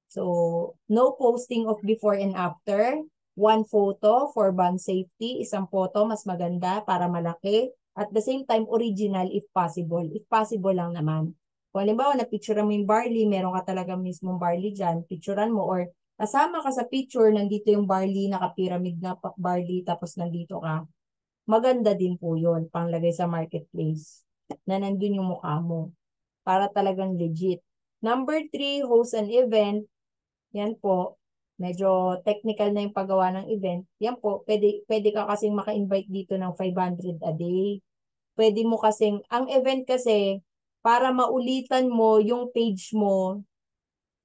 So, no posting of before and after. One photo for bond safety. Isang photo, mas maganda para malaki. At the same time, original if possible. If possible lang naman. Kung halimbawa, na-picturean mo yung barley, meron ka talaga mismong barley dyan, picturean mo or kasama ka sa picture, nandito yung barley, naka-pyramid na barley, tapos nandito ka. Maganda din po yun, panglagay sa marketplace, na nandun yung mukha mo. Para talagang legit. Number three, host an event. Yan po, medyo technical na yung paggawa ng event. Yan po, pwede, pwede ka kasing maka-invite dito ng 500 a day. Pwede mo kasing, ang event kasi, para maulitan mo yung page mo.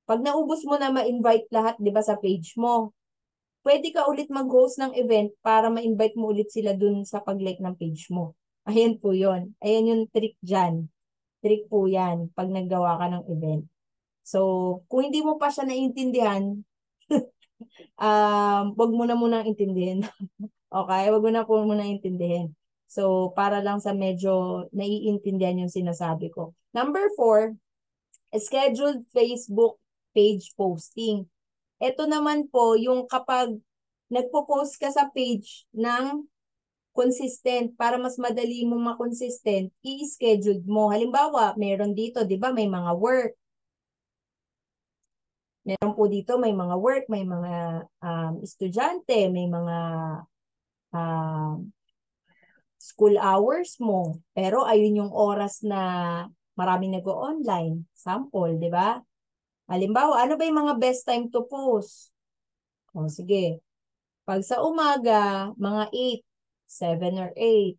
Pag naubos mo na ma-invite lahat, 'di ba, sa page mo, pwede ka ulit mag-host ng event para ma-invite mo ulit sila dun sa pag-like ng page mo. Ayan po 'yon. Ayan yung trick diyan. Trick po 'yan pag naggawa ka ng event. So, kung hindi mo pa siya naiintindihan, um, wag mo na munang intindihin. okay? Wag mo na po muna intindihin. So, para lang sa medyo naiintindihan yung sinasabi ko. Number four, scheduled Facebook page posting. Ito naman po yung kapag nagpo-post ka sa page ng consistent, para mas madali mong makonsistent, i-schedule mo. Halimbawa, meron dito, di ba, may mga work. Meron po dito, may mga work, may mga um, estudyante, may mga um, school hours mo. Pero ayun yung oras na maraming nag-online. Sample, di ba? Halimbawa, ano ba yung mga best time to post? O sige. Pag sa umaga, mga 8, 7 or 8.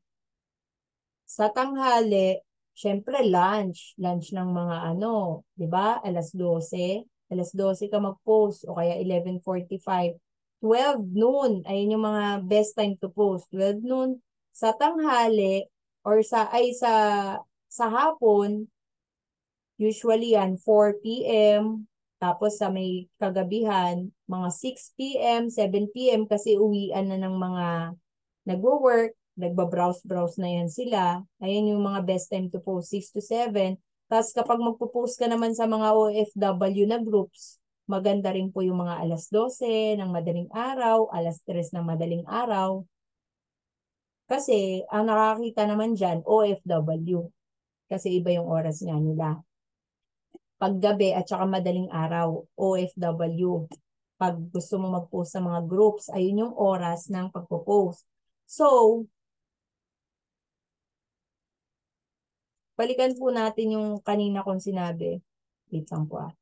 Sa tanghali, syempre lunch. Lunch ng mga ano, di ba? Alas 12. Alas 12 ka mag-post o kaya 11.45. 12 noon, ayun yung mga best time to post. 12 noon, sa tanghali or sa ay sa sa hapon usually yan 4 p.m. tapos sa may kagabihan mga 6 p.m. 7 p.m. kasi uwian na ng mga nagwo-work nagba-browse-browse na yan sila ayan yung mga best time to post 6 to 7 tapos kapag magpo-post ka naman sa mga OFW na groups maganda rin po yung mga alas 12 ng madaling araw alas 3 ng madaling araw kasi ang nakakita naman dyan, OFW. Kasi iba yung oras nga nila. Paggabi at saka madaling araw, OFW. Pag gusto mo mag-post sa mga groups, ayun yung oras ng pagpo-post. So, balikan po natin yung kanina kong sinabi. Wait lang po ah.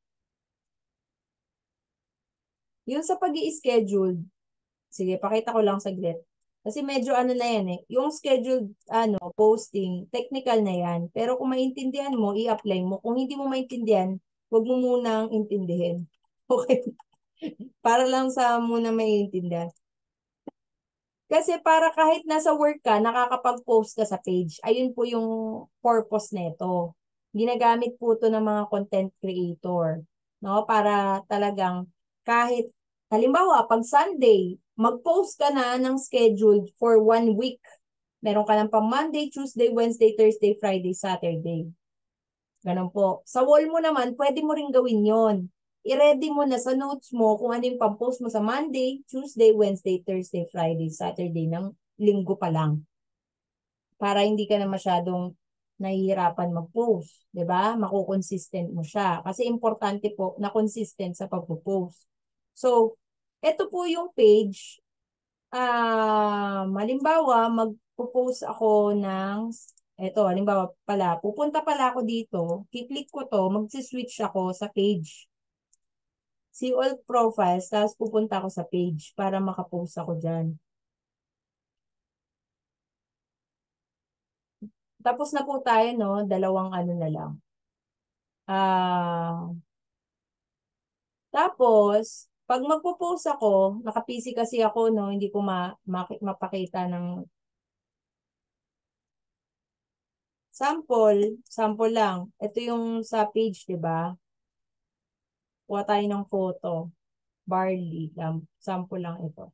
Yung sa pag schedule sige, pakita ko lang saglit. Kasi medyo ano na yan eh. Yung scheduled ano, posting, technical na yan. Pero kung maintindihan mo, i-apply mo. Kung hindi mo maintindihan, huwag mo munang intindihin. Okay? para lang sa muna maintindihan. Kasi para kahit nasa work ka, nakakapag-post ka sa page. Ayun po yung purpose nito. Ginagamit po to ng mga content creator. No? Para talagang kahit, halimbawa, pag Sunday, mag-post ka na ng schedule for one week. Meron ka ng pang Monday, Tuesday, Wednesday, Thursday, Friday, Saturday. Ganun po. Sa wall mo naman, pwede mo rin gawin yon. I-ready mo na sa notes mo kung ano yung pang-post mo sa Monday, Tuesday, Wednesday, Thursday, Friday, Saturday ng linggo pa lang. Para hindi ka na masyadong nahihirapan mag-post. ba diba? Makukonsistent mo siya. Kasi importante po na consistent sa pag-post. So, ito po yung page. Uh, halimbawa, magpo-post ako ng ito, halimbawa pala, pupunta pala ako dito, kiklik ko to, magsi-switch ako sa page. See all profiles, tapos pupunta ako sa page para makapost ako dyan. Tapos na po tayo, no? Dalawang ano na lang. Ah, uh, tapos, pag magpo-post ako, naka-PC kasi ako, no, hindi ko ma, ma mapakita ng sample, sample lang. Ito yung sa page, 'di ba? Kuha tayo ng photo. Barley, sample lang ito.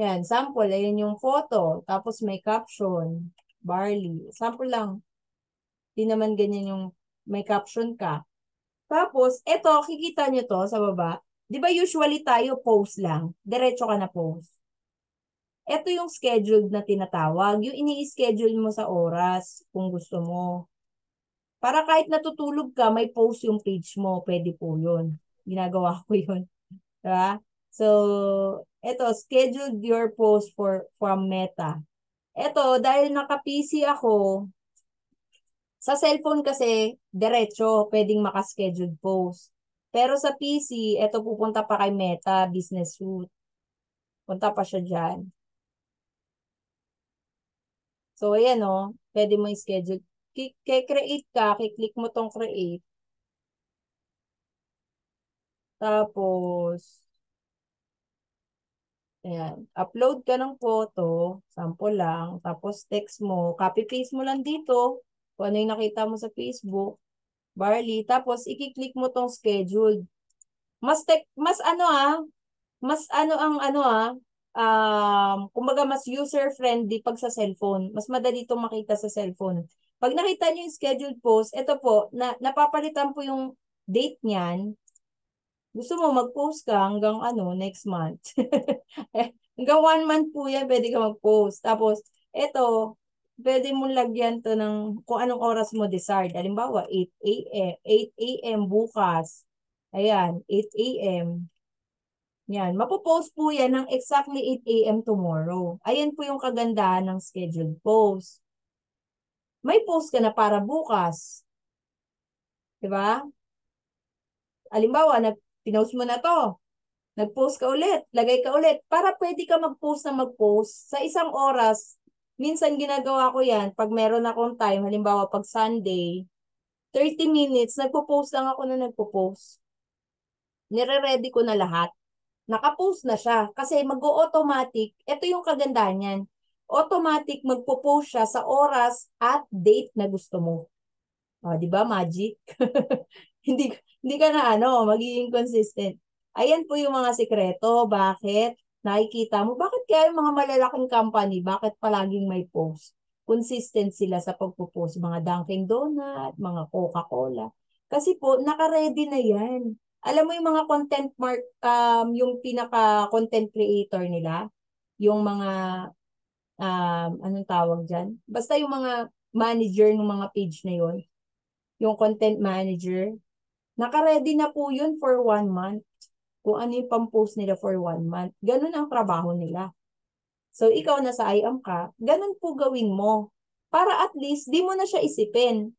Yan, sample, ayan yung photo. Tapos may caption, barley. Sample lang. Di naman ganyan yung may caption ka. Tapos, eto, kikita nyo to sa baba. Di ba usually tayo post lang? Diretso ka na post. Ito yung scheduled na tinatawag. Yung ini-schedule mo sa oras kung gusto mo. Para kahit natutulog ka, may post yung page mo. Pwede po yun. Ginagawa ko yun. Diba? So, ito, scheduled your post for from Meta. Ito, dahil naka-PC ako, sa cellphone kasi, diretso, pwedeng makascheduled post. Pero sa PC, ito pupunta pa kay Meta Business Suite. Punta pa siya dyan. So, ayan o, oh, pwede mo i-schedule. Kay-create ka, kiklik mo tong create. Tapos, ayan, upload ka ng photo, sample lang, tapos text mo, copy-paste mo lang dito, kung ano yung nakita mo sa Facebook, barley, tapos i-click mo tong scheduled. Mas, tek, mas ano ah, mas ano ang ano ah, um, kumbaga mas user-friendly pag sa cellphone. Mas madali itong makita sa cellphone. Pag nakita niyo yung scheduled post, ito po, na, napapalitan po yung date niyan, gusto mo mag-post ka hanggang ano, next month. hanggang one month po yan, pwede ka mag-post. Tapos, ito, pwede mo lagyan to ng kung anong oras mo desired. Halimbawa, 8 a.m. 8 a.m. bukas. Ayan, 8 a.m. Yan, mapopost po yan ng exactly 8 a.m. tomorrow. Ayan po yung kagandahan ng scheduled post. May post ka na para bukas. 'Di ba? Halimbawa, nag pinost mo na to. Nag-post ka ulit, lagay ka ulit, para pwede ka mag-post na mag-post sa isang oras. Minsan ginagawa ko yan, pag meron akong time, halimbawa pag Sunday, 30 minutes, nagpo-post lang ako na nagpo-post. Nire-ready ko na lahat. Naka-post na siya kasi mag-automatic. Ito yung kagandahan niyan. Automatic magpo-post siya sa oras at date na gusto mo. O, di ba? Magic. hindi hindi ka na ano, magiging consistent. Ayan po yung mga sikreto. Bakit? Nakikita mo, bakit kaya yung mga malalaking company, bakit palaging may post? Consistent sila sa pagpo-post. Mga Dunkin' Donut, mga Coca-Cola. Kasi po, naka-ready na yan. Alam mo yung mga content mark, um, yung pinaka-content creator nila, yung mga, um, anong tawag dyan? Basta yung mga manager ng mga page na yon yung content manager, Naka-ready na po yun for one month. Kung ano yung pang-post nila for one month. Ganun ang trabaho nila. So, ikaw na sa IAM ka, ganun po gawin mo. Para at least, di mo na siya isipin.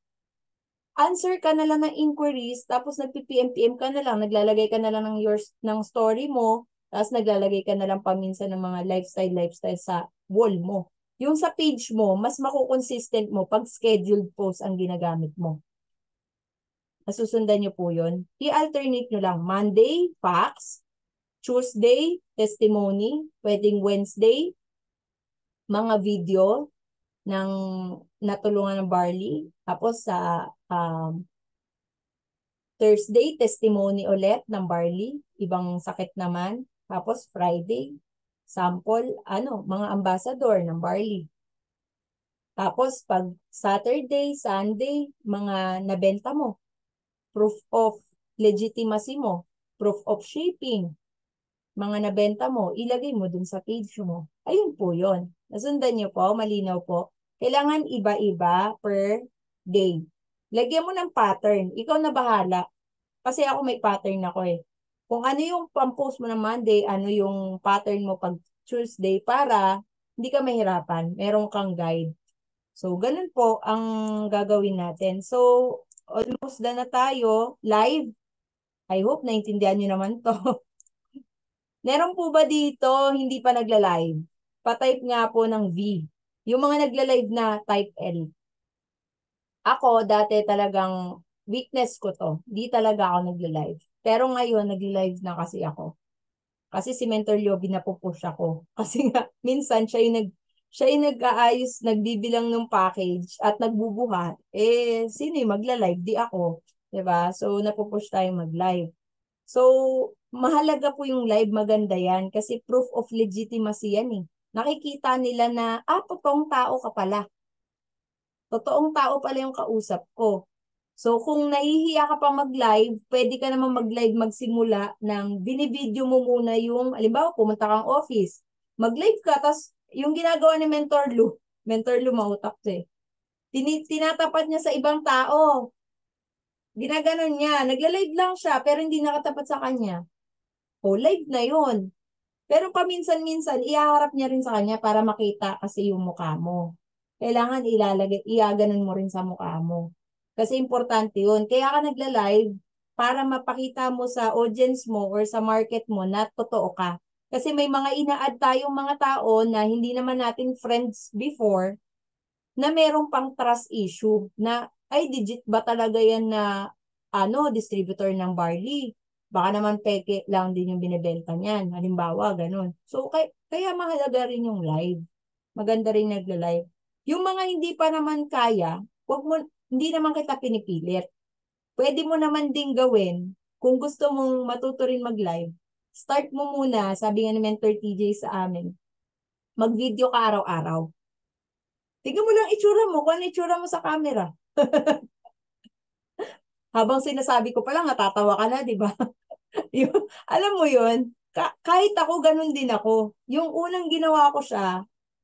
Answer ka na lang ng inquiries, tapos nagpi-PM-PM ka na lang, naglalagay ka na lang ng, your, ng story mo, tapos naglalagay ka na lang paminsan ng mga lifestyle-lifestyle sa wall mo. Yung sa page mo, mas makukonsistent mo pag scheduled post ang ginagamit mo. Nasusundan nyo po yun. I-alternate nyo lang. Monday, facts. Tuesday, testimony. Pwedeng Wednesday, mga video ng natulungan ng Barley. Tapos sa um, Thursday, testimony ulit ng Barley. Ibang sakit naman. Tapos Friday, sample, ano, mga ambassador ng Barley. Tapos pag Saturday, Sunday, mga nabenta mo proof of legitimacy mo, proof of shipping, mga nabenta mo, ilagay mo dun sa page mo. Ayun po yon. Nasundan niyo po, malinaw po. Kailangan iba-iba per day. Lagyan mo ng pattern. Ikaw na bahala. Kasi ako may pattern ako eh. Kung ano yung pang-post mo ng Monday, ano yung pattern mo pag Tuesday para hindi ka mahirapan. Meron kang guide. So, ganun po ang gagawin natin. So, almost done na tayo. Live. I hope naintindihan nyo naman to. Meron po ba dito hindi pa nagla-live? Pa-type nga po ng V. Yung mga nagla-live na type L. Ako, dati talagang weakness ko to. Di talaga ako nagla-live. Pero ngayon, nagla-live na kasi ako. Kasi si Mentor Lyobi na po push ako. Kasi nga, minsan siya yung nag siya ay nag-aayos, nagbibilang ng package at nagbubuhat, eh, sino yung magla-live? Di ako. ba diba? So, napupush tayo mag-live. So, mahalaga po yung live, maganda yan. Kasi proof of legitimacy yan eh. Nakikita nila na, ah, totoong tao ka pala. Totoong tao pala yung kausap ko. So, kung nahihiya ka pa mag-live, pwede ka naman mag-live magsimula ng binivideo mo muna yung, alimbawa, pumunta kang office. Mag-live ka, tapos yung ginagawa ni Mentor Lu, Mentor Lu mautak to eh. Tini- tinatapat niya sa ibang tao. Ginaganon niya. Nagla-live lang siya, pero hindi nakatapat sa kanya. O, live na yun. Pero paminsan-minsan, ihaharap niya rin sa kanya para makita kasi yung mukha mo. Kailangan ilalagay, iaganon mo rin sa mukha mo. Kasi importante yun. Kaya ka nagla-live para mapakita mo sa audience mo or sa market mo na totoo ka. Kasi may mga ina-add tayong mga tao na hindi naman natin friends before na merong pang trust issue na ay digit ba talaga yan na ano distributor ng barley? Baka naman peke lang din yung binebenta niyan. Halimbawa ganun. So kay, kaya mahalaga rin yung live. Maganda rin nagla-live. Yung mga hindi pa naman kaya wag mo hindi naman kita pinipilit. Pwede mo naman ding gawin kung gusto mong matuto rin mag-live start mo muna sabi nga ni Mentor TJ sa amin mag-video ka araw-araw Tingnan mo lang itsura mo, kung ano itsura mo sa camera. Habang sinasabi ko pa lang, natatawa ka na, di ba? alam mo yun, ka- kahit ako, ganun din ako. Yung unang ginawa ko siya,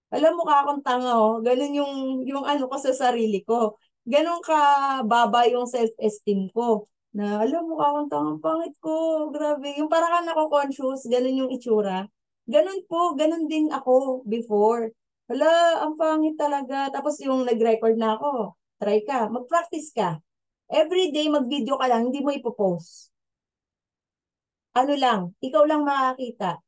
alam mo ka akong tanga, oh, ganun yung, yung ano ko sa sarili ko. Ganun ka baba yung self-esteem ko. Na, alam mo akong tanga, pangit ko, grabe. Yung parang ka nako-conscious, ganun yung itsura. Ganun po, ganun din ako before. Hala, ang pangit talaga. Tapos yung nag-record na ako, try ka, mag-practice ka. Every day mag-video ka lang, hindi mo ipopost. Ano lang, ikaw lang makakita.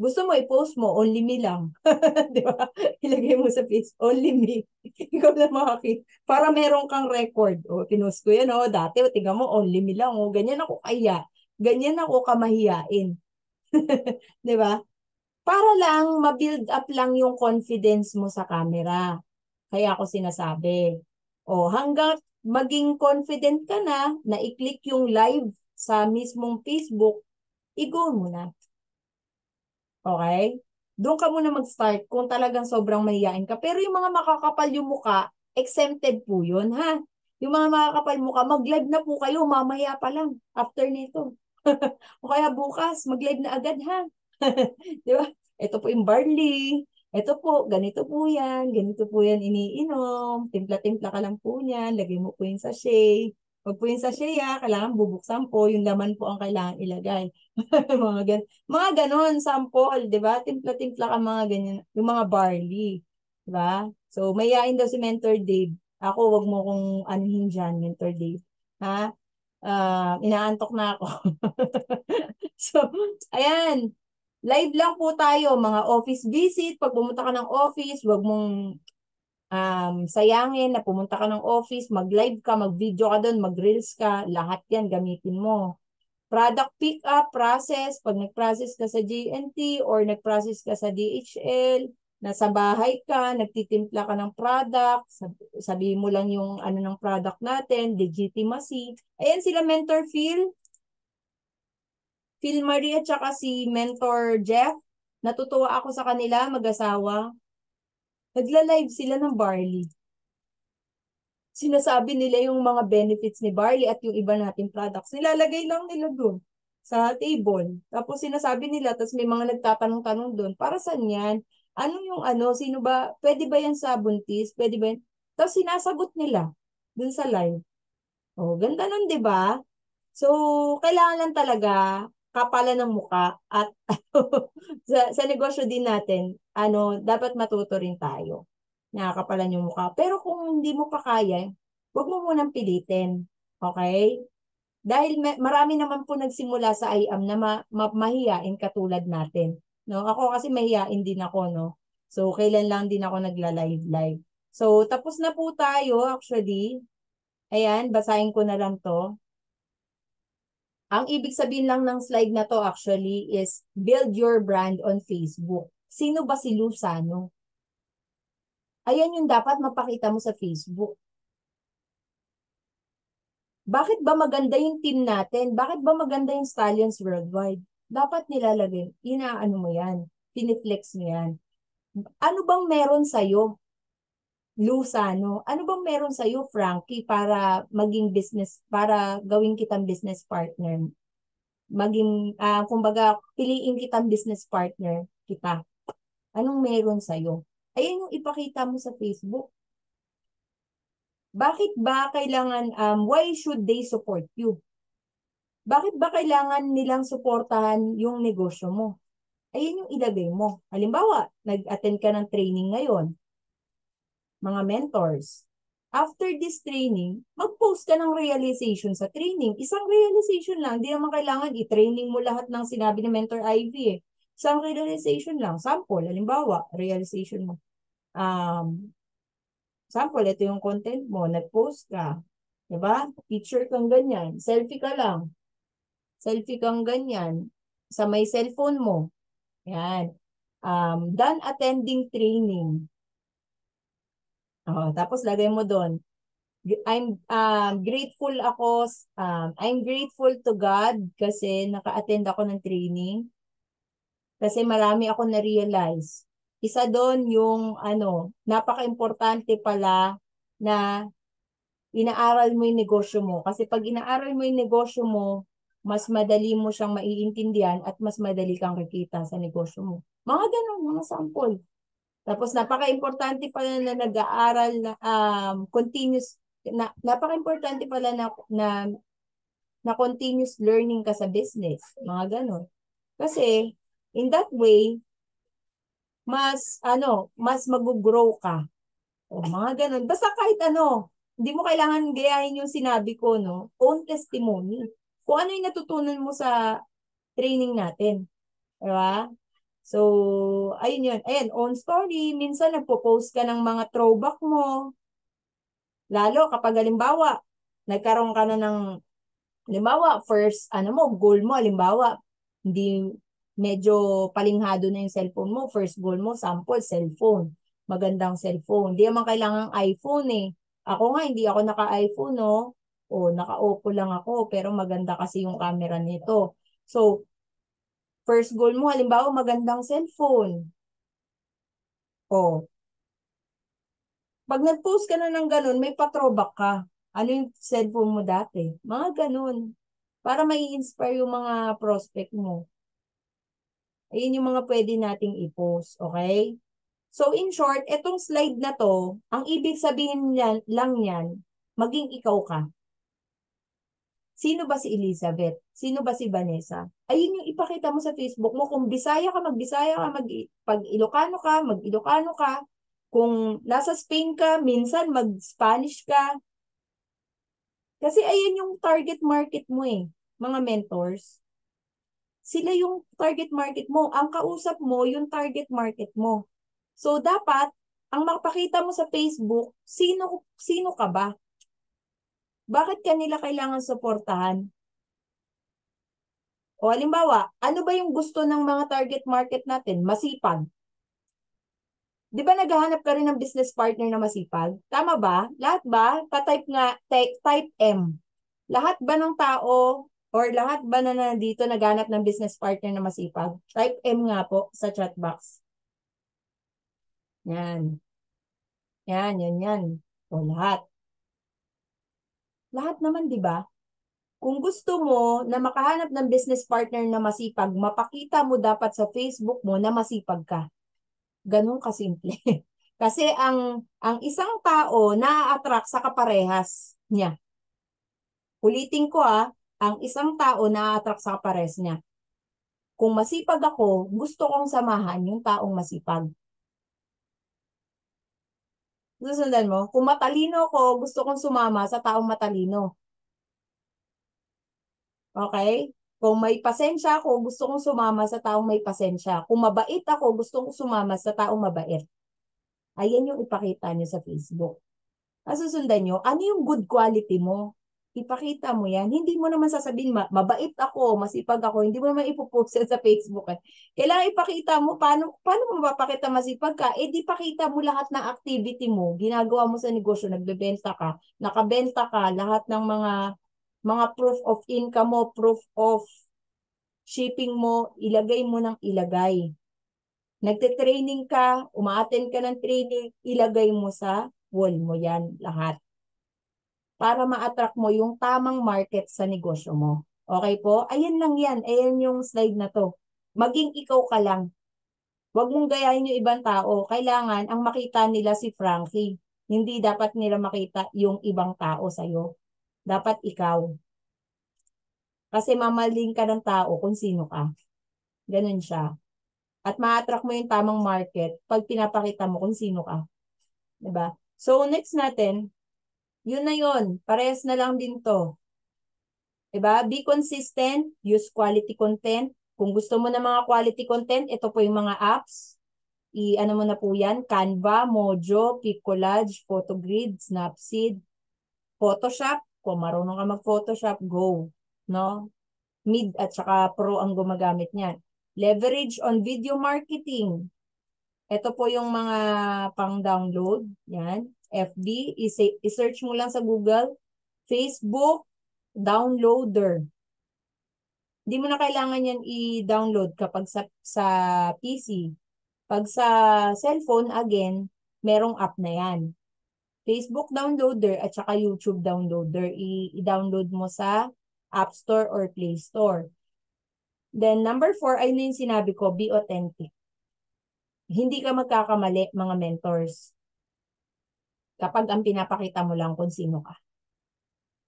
Gusto mo i-post mo, only me lang. Di ba? Ilagay mo sa face, only me. ikaw lang makakita. Para meron kang record. O, pinost ko yan, o. Dati, o, tingnan mo, only me lang. O, ganyan ako kaya. Ganyan ako kamahiyain. Di ba? Para lang, ma-build up lang yung confidence mo sa camera. Kaya ako sinasabi. O, hanggang maging confident ka na na i-click yung live sa mismong Facebook, i-go mo na. Okay? Doon ka muna mag-start kung talagang sobrang mahihain ka. Pero yung mga makakapal yung muka, exempted po yun, ha? Yung mga makakapal mukha, mag-live na po kayo, mamaya pa lang, after nito. o kaya bukas, mag-live na agad, ha? Di ba? Ito po yung barley. Ito po, ganito po yan. Ganito po yan iniinom. Timpla-timpla ka lang po yan. Lagay mo po yung sachet. Pag po yung sachet, ah, kailangan bubuksan po. Yung laman po ang kailangan ilagay. mga, gan mga ganon, sample, di ba? Timpla-timpla ka mga ganyan. Yung mga barley. Di ba? So, mayayain daw si Mentor Dave. Ako, wag mo kong anuhin dyan, Mentor Dave. Ha? Uh, inaantok na ako. so, ayan. Live lang po tayo, mga office visit. Pag pumunta ka ng office, wag mong um, sayangin na pumunta ka ng office, mag-live ka, mag-video ka doon, mag-reels ka, lahat yan gamitin mo. Product pick up, process, pag nag-process ka sa GNT or nag-process ka sa DHL, nasa bahay ka, nagtitimpla ka ng product, sabihin mo lang yung ano ng product natin, legitimacy. Ayan sila Mentor Phil, Phil Marie at saka si Mentor Jeff. Natutuwa ako sa kanila, mag-asawa. Nagla-live sila ng barley. Sinasabi nila yung mga benefits ni barley at yung iba nating products. Nilalagay lang nila doon sa table. Tapos sinasabi nila, tapos may mga nagtatanong-tanong doon, para saan yan? Ano yung ano? Sino ba? Pwede ba yan sa buntis? Pwede ba yan? Tapos sinasagot nila doon sa live. Oh, ganda nun, 'di ba? So, kailangan lang talaga kapalan ng muka at sa, sa negosyo din natin, ano, dapat matuto rin tayo. Nakakapalan yung muka. Pero kung hindi mo pa kaya, huwag mo munang pilitin. Okay? Dahil may, marami naman po nagsimula sa IAM na ma, ma, mahiyain katulad natin. No? Ako kasi mahiyain din ako, no? So, kailan lang din ako nagla-live-live. So, tapos na po tayo actually. Ayan, basahin ko na lang to. Ang ibig sabihin lang ng slide na to actually is build your brand on Facebook. Sino ba si Lusano? Ayan yung dapat mapakita mo sa Facebook. Bakit ba maganda yung team natin? Bakit ba maganda yung Stallions Worldwide? dapat nilalagay, inaano mo yan, piniflex mo yan. Ano bang meron sa'yo? Lusano, ano bang meron sa'yo, Frankie, para maging business, para gawin kitang business partner? Maging, ah kumbaga, piliin kitang business partner kita. Anong meron sa'yo? Ayan yung ipakita mo sa Facebook. Bakit ba kailangan, um, why should they support you? Bakit ba kailangan nilang suportahan yung negosyo mo? Ayun yung ilagay mo. Halimbawa, nag-attend ka ng training ngayon, mga mentors. After this training, mag-post ka ng realization sa training. Isang realization lang. Hindi naman kailangan i-training mo lahat ng sinabi ni Mentor Ivy eh. Isang realization lang. Sample, halimbawa, realization mo. Um, sample, ito yung content mo. Nag-post ka. Diba? Picture kang ganyan. Selfie ka lang. Selfie kang ganyan. Sa may cellphone mo. Yan. Um, done attending training. Oh, tapos lagay mo doon. I'm um, grateful ako, um, I'm grateful to God kasi naka-attend ako ng training. Kasi marami ako na-realize. Isa doon yung ano, napaka-importante pala na inaaral mo yung negosyo mo. Kasi pag inaaral mo yung negosyo mo, mas madali mo siyang maiintindihan at mas madali kang kikita sa negosyo mo. Mga ganun, mga sample. Tapos napaka-importante pala na nag-aaral na um, continuous na napaka-importante pala na, na na continuous learning ka sa business, mga ganun. Kasi in that way mas ano, mas mag-grow ka. O mga ganun. Basta kahit ano, hindi mo kailangan gayahin yung sinabi ko, no? Own testimony. Kung ano yung natutunan mo sa training natin. Diba? So, ayun yun. Ayan, own story. Minsan nagpo-post ka ng mga throwback mo. Lalo kapag halimbawa, nagkaroon ka na ng, halimbawa, first, ano mo, goal mo, halimbawa, hindi medyo palinghado na yung cellphone mo. First goal mo, sample, cellphone. Magandang cellphone. Hindi naman kailangan iPhone eh. Ako nga, hindi ako naka-iPhone, no? O, naka-Oppo lang ako, pero maganda kasi yung camera nito. So, First goal mo, halimbawa, magandang cellphone. O. Pag nag-post ka na ng ganun, may patrobak ka. Ano yung cellphone mo dati? Mga ganun. Para may inspire yung mga prospect mo. Ayun yung mga pwede nating i-post. Okay? So in short, etong slide na to, ang ibig sabihin niyan, lang yan, maging ikaw ka. Sino ba si Elizabeth? Sino ba si Vanessa? Ayun yung ipakita mo sa Facebook mo. Kung Bisaya ka, mag-Bisaya ka, mag pag Ilocano ka, mag-Ilocano ka. Kung nasa Spain ka, minsan mag-Spanish ka. Kasi ayan yung target market mo eh, mga mentors. Sila yung target market mo. Ang kausap mo, yung target market mo. So dapat, ang makapakita mo sa Facebook, sino sino ka ba? Bakit kanila kailangan suportahan? O halimbawa, ano ba yung gusto ng mga target market natin? Masipag. Di ba naghahanap ka rin ng business partner na masipag? Tama ba? Lahat ba? Pa-type nga, type M. Lahat ba ng tao or lahat ba na nandito naghanap ng business partner na masipag? Type M nga po sa chat box. Yan. Yan, yan, yan. O lahat. Lahat naman, di ba? Kung gusto mo na makahanap ng business partner na masipag, mapakita mo dapat sa Facebook mo na masipag ka. Ganun kasimple. Kasi ang ang isang tao na-attract sa kaparehas niya. Ulitin ko ah, ang isang tao na-attract sa kaparehas niya. Kung masipag ako, gusto kong samahan yung taong masipag. Susundan mo? Kung matalino ko, gusto kong sumama sa taong matalino. Okay? Kung may pasensya ako, gusto kong sumama sa taong may pasensya. Kung mabait ako, gusto kong sumama sa taong mabait. Ayan yung ipakita niyo sa Facebook. Nasusundan nyo, ano yung good quality mo? Ipakita mo yan. Hindi mo naman sasabihin, mabait ako, masipag ako. Hindi mo naman ipopost sa Facebook. Eh. Kailangan ipakita mo, paano, paano mo mapakita masipag ka? Eh di pakita mo lahat ng activity mo. Ginagawa mo sa negosyo, nagbebenta ka, nakabenta ka, lahat ng mga mga proof of income mo, proof of shipping mo, ilagay mo ng ilagay. Nagte-training ka, umaattend ka ng training, ilagay mo sa wall mo yan lahat. Para ma-attract mo yung tamang market sa negosyo mo. Okay po? Ayan lang yan. Ayan yung slide na to. Maging ikaw ka lang. Huwag mong gayahin yung ibang tao. Kailangan ang makita nila si Frankie. Hindi dapat nila makita yung ibang tao sa'yo. Dapat ikaw. Kasi mamaling ka ng tao kung sino ka. Ganun siya. At ma-attract mo yung tamang market pag pinapakita mo kung sino ka. ba? So, next natin, yun na yun. Parehas na lang din to. 'Di ba? Be consistent, use quality content. Kung gusto mo ng mga quality content, ito po yung mga apps. I-ano mo na po yan, Canva, Mojo, Picolage, Photogrid, Snapseed, Photoshop. Kung marunong ka mag-Photoshop, go. No? Mid at saka pro ang gumagamit niyan. Leverage on video marketing. Ito po yung mga pang-download. Yan. FB. I-search mo lang sa Google. Facebook downloader. Hindi mo na kailangan yan i-download kapag sa, sa PC. Pag sa cellphone, again, merong app na yan. Facebook downloader at saka YouTube downloader. I-download mo sa App Store or Play Store. Then number four, ay na yung sinabi ko, be authentic. Hindi ka magkakamali, mga mentors. Kapag ang pinapakita mo lang kung sino ka.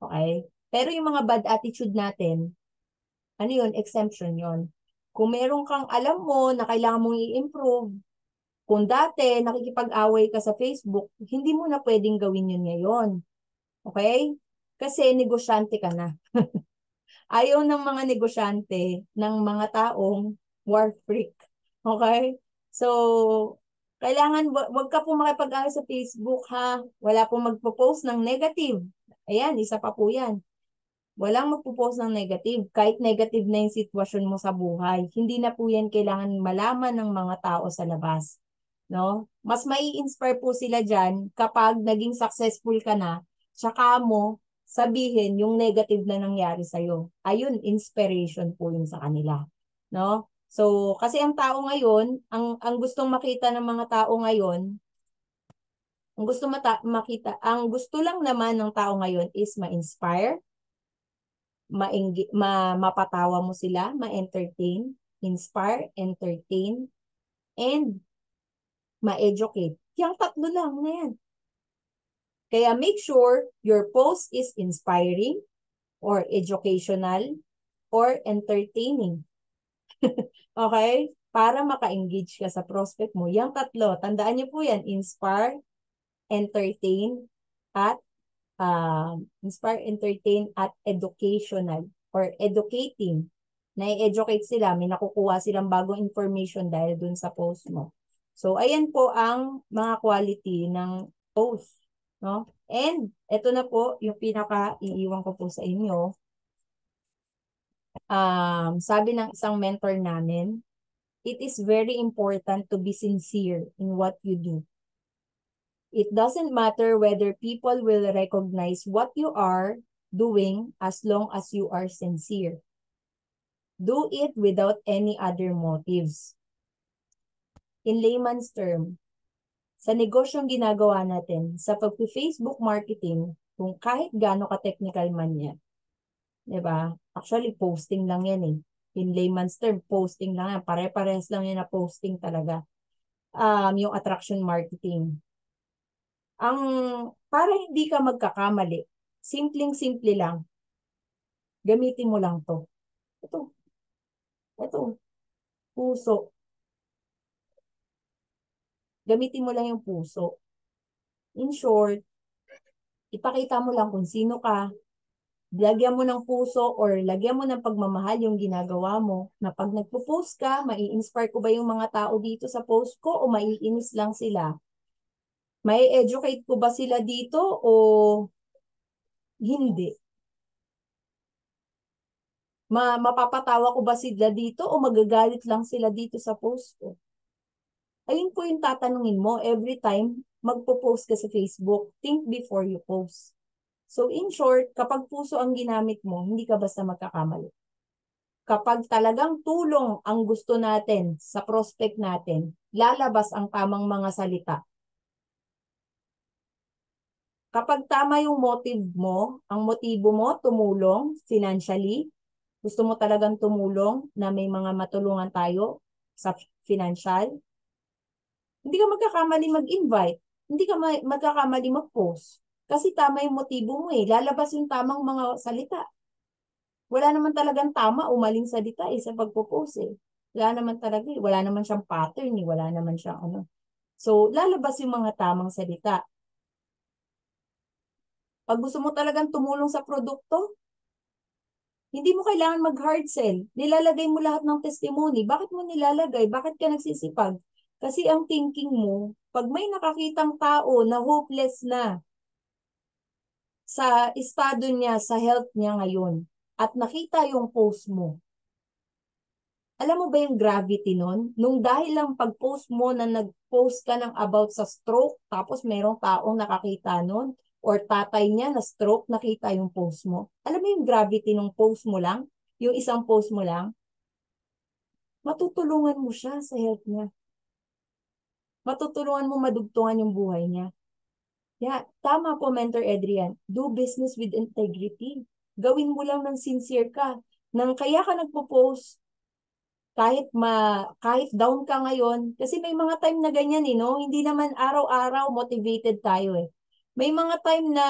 Okay? Pero yung mga bad attitude natin, ano yun? Exemption yon. Kung meron kang alam mo na kailangan mong i-improve, kung dati nakikipag-away ka sa Facebook, hindi mo na pwedeng gawin yun ngayon. Okay? Kasi negosyante ka na. Ayaw ng mga negosyante ng mga taong war freak. Okay? So, kailangan, wag ka po makipag-away sa Facebook ha. Wala pong magpo-post ng negative. Ayan, isa pa po yan. Walang magpo-post ng negative. Kahit negative na yung sitwasyon mo sa buhay. Hindi na po yan kailangan malaman ng mga tao sa labas. No? Mas mai inspire po sila dyan kapag naging successful ka na, tsaka mo sabihin yung negative na nangyari sa'yo. Ayun, inspiration po yun sa kanila. No? So, kasi ang tao ngayon, ang, ang gustong makita ng mga tao ngayon, ang gusto mata makita, ang gusto lang naman ng tao ngayon is ma-inspire, ma, ma mapatawa mo sila, ma-entertain, inspire, entertain, and ma-educate. Yung tatlo lang na yan. Kaya make sure your post is inspiring or educational or entertaining. okay? Para maka-engage ka sa prospect mo. Yang tatlo, tandaan niyo po yan, inspire, entertain, at uh, inspire, entertain, at educational or educating. Na-educate sila, may nakukuha silang bagong information dahil dun sa post mo. So, ayan po ang mga quality ng post. No? And ito na po yung pinaka iiwan ko po sa inyo. Um, sabi ng isang mentor namin, it is very important to be sincere in what you do. It doesn't matter whether people will recognize what you are doing as long as you are sincere. Do it without any other motives. In layman's term, sa negosyong ginagawa natin, sa pag-Facebook marketing, kung kahit gaano ka-technical man yan, di ba? Actually, posting lang yan eh. In layman's term, posting lang yan. Pare-parehas lang yan na posting talaga. Um, yung attraction marketing. Ang, para hindi ka magkakamali, simpleng-simple lang, gamitin mo lang to. Ito. Ito. Puso gamitin mo lang yung puso. In short, ipakita mo lang kung sino ka, lagyan mo ng puso or lagyan mo ng pagmamahal yung ginagawa mo na pag nagpo-post ka, mai-inspire ko ba yung mga tao dito sa post ko o maiinis lang sila? May educate ko ba sila dito o hindi? Ma mapapatawa ko ba sila dito o magagalit lang sila dito sa post ko? Ayun po yung tatanungin mo every time magpo-post ka sa Facebook. Think before you post. So in short, kapag puso ang ginamit mo, hindi ka basta magkakamali. Kapag talagang tulong ang gusto natin sa prospect natin, lalabas ang tamang mga salita. Kapag tama yung motive mo, ang motibo mo, tumulong financially, gusto mo talagang tumulong na may mga matulungan tayo sa financial, hindi ka magkakamali mag-invite, hindi ka magkakamali mag-post. Kasi tama yung motibo mo eh, lalabas yung tamang mga salita. Wala naman talagang tama o maling salita eh sa pagpo-post eh. Wala naman talaga eh. Wala naman siyang pattern eh. Wala naman siyang ano. So, lalabas yung mga tamang salita. Pag gusto mo talagang tumulong sa produkto, hindi mo kailangan mag-hard sell. Nilalagay mo lahat ng testimony. Bakit mo nilalagay? Bakit ka nagsisipag? Kasi ang thinking mo, pag may nakakitang tao na hopeless na sa estado niya, sa health niya ngayon, at nakita yung post mo, alam mo ba yung gravity nun? Nung dahil lang pag-post mo na nag-post ka ng about sa stroke, tapos merong taong nakakita nun, or tatay niya na stroke, nakita yung post mo. Alam mo yung gravity ng post mo lang? Yung isang post mo lang? Matutulungan mo siya sa health niya. Matutulungan mo madugtungan yung buhay niya. Yeah, tama po, Mentor Adrian. Do business with integrity. Gawin mo lang ng sincere ka. Nang kaya ka nagpo-post, kahit ma kahit down ka ngayon kasi may mga time na ganyan eh no hindi naman araw-araw motivated tayo eh may mga time na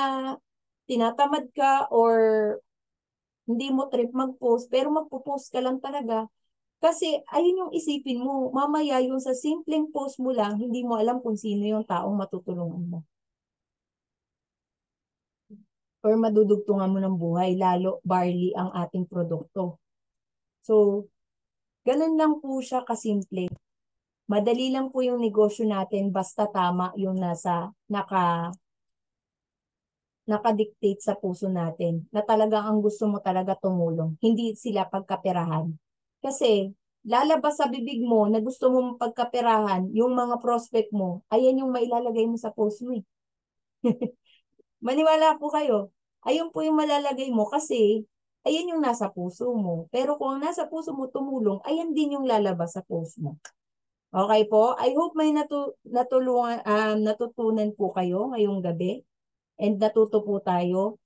tinatamad ka or hindi mo trip mag-post pero magpo-post ka lang talaga kasi ayun yung isipin mo mamaya yung sa simpleng post mo lang hindi mo alam kung sino yung taong matutulungan mo or madudugtungan mo ng buhay lalo barley ang ating produkto so Ganun lang po siya kasimple. Madali lang po yung negosyo natin basta tama yung nasa naka nakadictate sa puso natin na talaga ang gusto mo talaga tumulong, hindi sila pagkaperahan. Kasi lalabas sa bibig mo na gusto mo pagkaperahan, yung mga prospect mo, ayan yung mailalagay mo sa post mo. Eh. Maniwala po kayo. Ayun po yung malalagay mo kasi ayan yung nasa puso mo. Pero kung nasa puso mo tumulong, ayan din yung lalabas sa post mo. Okay po? I hope may natu natulungan, um, natutunan po kayo ngayong gabi and natuto po tayo.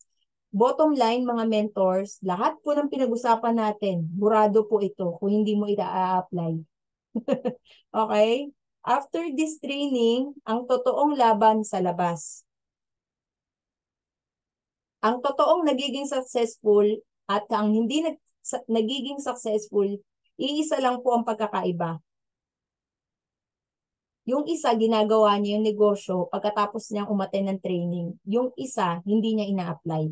Bottom line, mga mentors, lahat po ng pinag-usapan natin, burado po ito kung hindi mo ita-apply. okay? After this training, ang totoong laban sa labas. Ang totoong nagiging successful at ang hindi nag, nagiging successful, iisa lang po ang pagkakaiba. Yung isa, ginagawa niya yung negosyo pagkatapos niyang umaten ng training. Yung isa, hindi niya ina-apply.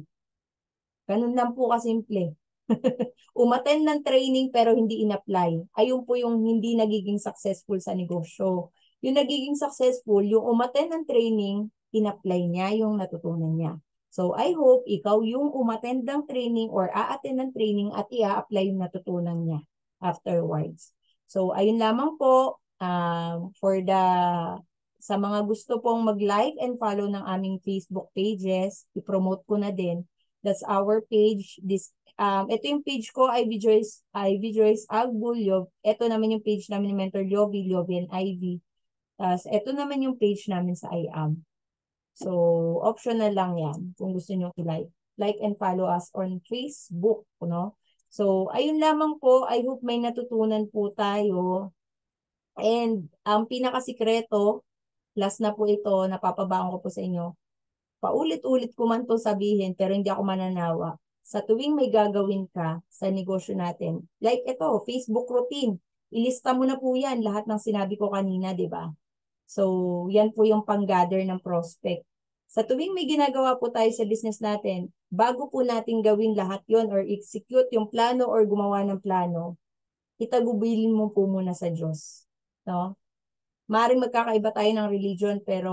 Ganun lang po kasimple. umaten ng training pero hindi in-apply. Ayun po yung hindi nagiging successful sa negosyo. Yung nagiging successful, yung umaten ng training, in-apply niya yung natutunan niya. So I hope ikaw yung umattend ng training or a-attend ng training at i-apply yung natutunan niya afterwards. So ayun lamang po um, for the sa mga gusto pong mag-like and follow ng aming Facebook pages, i-promote ko na din. That's our page. This um ito yung page ko Ivy Joyce Ivy Joyce Agbulyo. Ito naman yung page namin ni Mentor Jovi, Jovi and Ivy. Tapos ito naman yung page namin sa IAM. So, optional lang yan kung gusto nyo i-like. Like and follow us on Facebook, no? So, ayun lamang po. I hope may natutunan po tayo. And ang pinakasikreto, last na po ito, napapabaon ko po sa inyo. Paulit-ulit ko man to sabihin, pero hindi ako mananawa. Sa tuwing may gagawin ka sa negosyo natin, like ito, Facebook routine. Ilista mo na po yan, lahat ng sinabi ko kanina, di ba? So, yan po yung pang-gather ng prospect. Sa tuwing may ginagawa po tayo sa business natin, bago po natin gawin lahat yon or execute yung plano or gumawa ng plano, itagubilin mo po muna sa Diyos. No? Maring magkakaiba tayo ng religion pero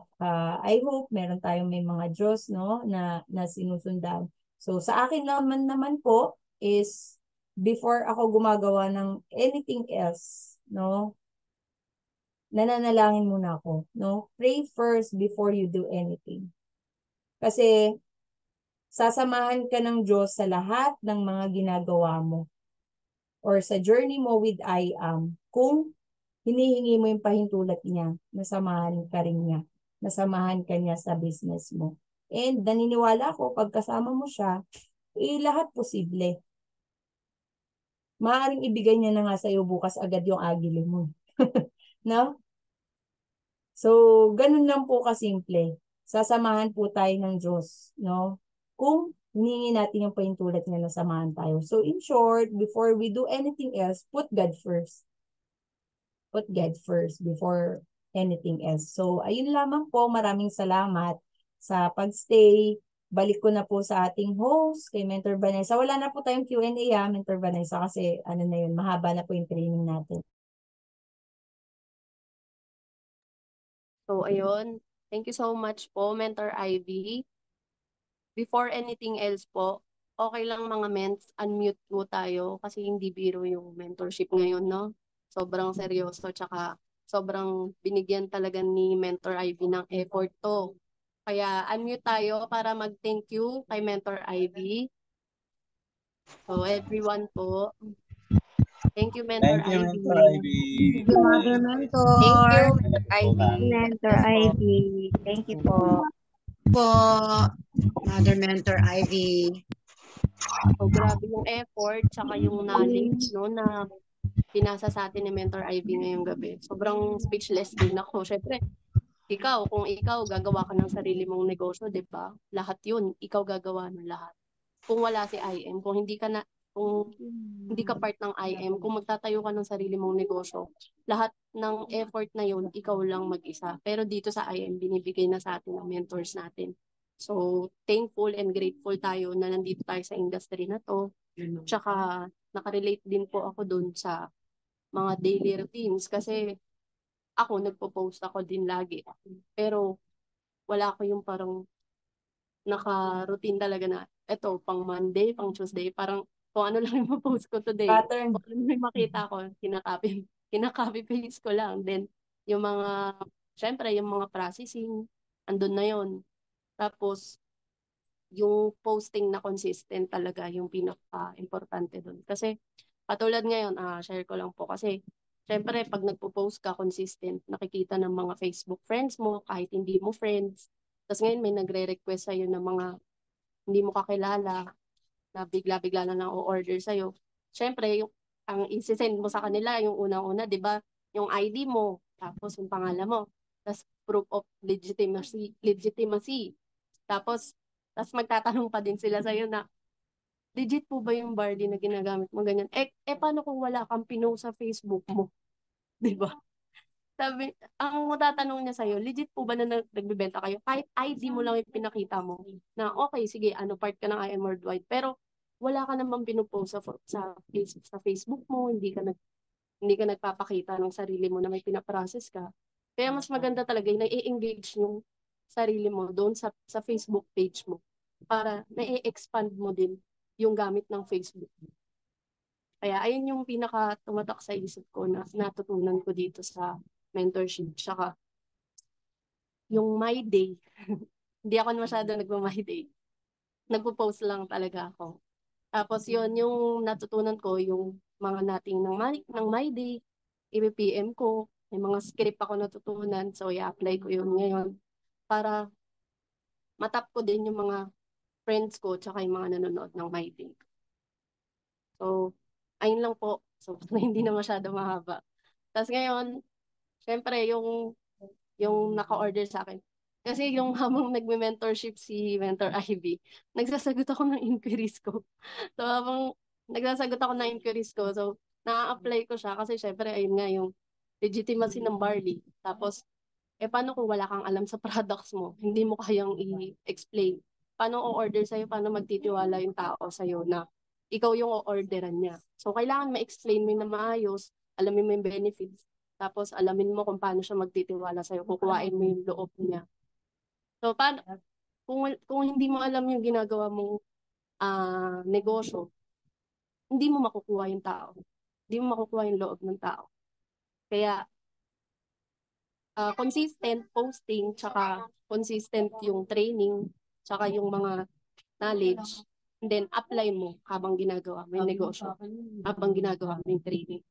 uh, I hope meron tayong may mga Diyos no na na sinusundan. So sa akin naman naman po is before ako gumagawa ng anything else, no? Nananalangin muna ako, no? Pray first before you do anything. Kasi sasamahan ka ng Diyos sa lahat ng mga ginagawa mo. or sa journey mo with I am kung hinihingi mo yung pahintulot niya, nasamahan ka rin niya, nasamahan ka niya sa business mo. And naniniwala ako, pag kasama mo siya, eh, lahat posible. Maaaring ibigay niya na nga sa'yo bukas agad yung agili mo. no? So, ganun lang po kasimple. Sasamahan po tayo ng Diyos, no? Kung hiningi natin yung pahintulot niya na samahan tayo. So, in short, before we do anything else, put God first. Put God first before anything else. So, ayun lamang po. Maraming salamat sa pagstay. Balik ko na po sa ating host, kay Mentor Vanessa. Wala na po tayong Q&A ha, Mentor Vanessa, kasi ano na yun, mahaba na po yung training natin. So, ayun. Thank you so much po, Mentor Ivy. Before anything else po, okay lang mga ments, unmute po tayo kasi hindi biro yung mentorship ngayon, no? Sobrang seryoso, tsaka sobrang binigyan talaga ni Mentor Ivy ng effort to. Kaya unmute tayo para mag-thank you kay Mentor Ivy. So, everyone po. Thank you, Mentor Thank you, Ivy. Mentor Ivy. Thank you, Mother Mentor. Thank you, Ivy. Mentor Ivy. Thank you po. po, Mother Mentor Ivy. So, grabe yung effort, tsaka yung knowledge, no, na pinasa sa atin ni Mentor Ivy ngayong gabi. Sobrang speechless din ako. Syempre, ikaw, kung ikaw gagawa ka ng sarili mong negosyo, di ba? Lahat yun, ikaw gagawa ng lahat. Kung wala si IM, kung hindi ka na, kung hindi ka part ng IM, kung magtatayo ka ng sarili mong negosyo, lahat ng effort na yun, ikaw lang mag-isa. Pero dito sa IM, binibigay na sa atin ng mentors natin. So, thankful and grateful tayo na nandito tayo sa industry na to. Tsaka, nakarelate din po ako dun sa mga daily routines kasi ako, nagpo-post ako din lagi. Pero, wala ko yung parang naka-routine talaga na eto, pang Monday, pang Tuesday, parang kung ano lang yung post ko today. Pattern. Kung ano yung makita ko, kinakopy, kinakopy paste ko lang. Then, yung mga, syempre, yung mga processing, andun na yon Tapos, yung posting na consistent talaga yung pinaka-importante doon. Kasi, katulad ngayon, ah, share ko lang po kasi, syempre, pag nagpo-post ka consistent, nakikita ng mga Facebook friends mo, kahit hindi mo friends. Tapos ngayon, may nagre-request sa'yo ng mga hindi mo kakilala, na bigla-bigla na lang o-order sa'yo. Syempre, yung, ang isi-send mo sa kanila, yung unang-una, di ba, yung ID mo, tapos yung pangalan mo, tapos proof of legitimacy, legitimacy. Tapos, tapos magtatanong pa din sila sa'yo na, legit po ba yung barley na ginagamit mo ganyan? Eh, eh paano kung wala kang pinost sa Facebook mo? Di ba? Sabi, ang tatanong niya sa'yo, legit po ba na nag- nagbibenta kayo? Kahit ID mo lang yung pinakita mo, na okay, sige, ano, part ka ng IM Worldwide, pero wala ka namang pinupost sa, sa, Facebook, sa Facebook mo, hindi ka nag hindi ka nagpapakita ng sarili mo na may pinaprocess ka. Kaya mas maganda talaga yung nai-engage yung sarili mo doon sa, sa Facebook page mo para na-expand mo din yung gamit ng Facebook mo. Kaya ayun yung pinaka tumatak sa isip ko na natutunan ko dito sa mentorship. Tsaka yung my day. Hindi ako masyado nagma-my day. Nagpo-post lang talaga ako. Tapos yun, yung natutunan ko, yung mga nating ng ng my day, i-PM ko, may mga script ako natutunan, so i-apply ko yun ngayon para matap ko din yung mga friends ko tsaka yung mga nanonood ng my day. So, ayun lang po. So, hindi na masyado mahaba. Tapos ngayon, syempre, yung, yung naka-order sa akin. Kasi yung habang nagme-mentorship si Mentor Ivy, nagsasagot ako ng inquiries ko. So, habang nagsasagot ako ng inquiries ko, so, na-apply ko siya kasi syempre, ayun nga, yung legitimacy ng barley. Tapos, eh, paano kung wala kang alam sa products mo? Hindi mo kayang i-explain. Paano o-order sa'yo? Paano magtitiwala yung tao sa'yo na ikaw yung o-orderan niya? So, kailangan ma-explain mo na maayos, alamin mo yung benefits, tapos alamin mo kung paano siya magtitiwala sa'yo, kukuhain mo yung loob niya. So, paano, kung, kung hindi mo alam yung ginagawa mong uh, negosyo, hindi mo makukuha yung tao. Hindi mo makukuha yung loob ng tao. Kaya, uh, consistent posting, tsaka consistent yung training, tsaka yung mga knowledge, And then, apply mo habang ginagawa mo yung negosyo, habang ginagawa mo yung training.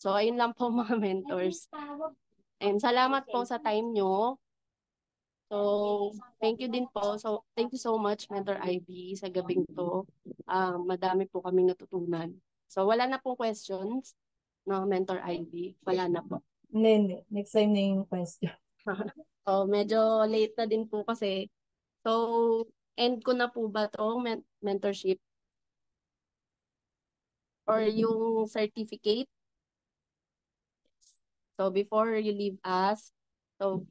So, ayun lang po mga mentors. And salamat po sa time nyo. So, thank you din po. So, thank you so much, Mentor Ivy, sa gabing to. Um, madami po kaming natutunan. So, wala na pong questions, no, Mentor Ivy. Wala na po. Hindi. Next time na yung question. So, medyo late na din po kasi. So, end ko na po ba to men- mentorship? Or yung certificate? So, before you leave us, so,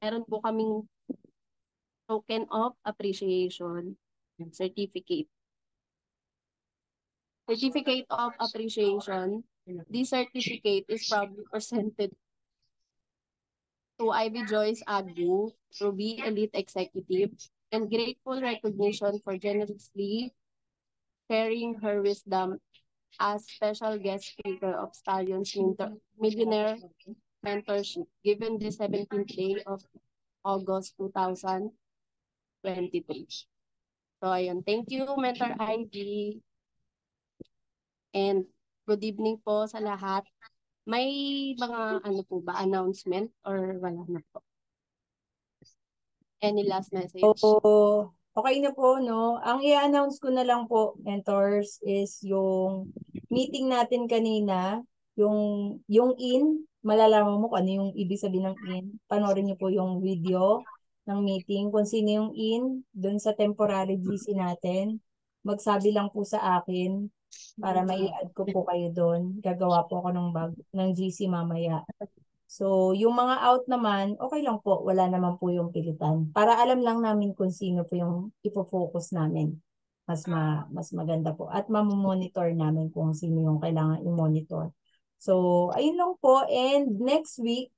meron po kaming token of appreciation certificate. Certificate of appreciation. This certificate is proudly presented to Ivy Joyce Agu, Ruby Elite Executive, and grateful recognition for generously sharing her wisdom as special guest speaker of Stallions Millionaire Mentorship given the 17th day of August 2023. So, ayun. Thank you, Mentor Ivy. And good evening po sa lahat. May mga ano po ba, announcement or wala na po? Any last message? Oo. Okay na po, no? Ang i-announce ko na lang po, mentors, is yung meeting natin kanina, yung yung in, malalaman mo kung ano yung ibig sabihin ng in. Panoorin niyo po yung video ng meeting. Kung sino yung in, dun sa temporary GC natin, magsabi lang po sa akin para mai-add ko po kayo doon. Gagawa po ako ng bag ng GC mamaya. So, yung mga out naman, okay lang po. Wala naman po yung pilitan. Para alam lang namin kung sino po yung ipo-focus namin. Mas ma mas maganda po. At mamonitor namin kung sino yung kailangan i-monitor. So, ayun lang po. And next week,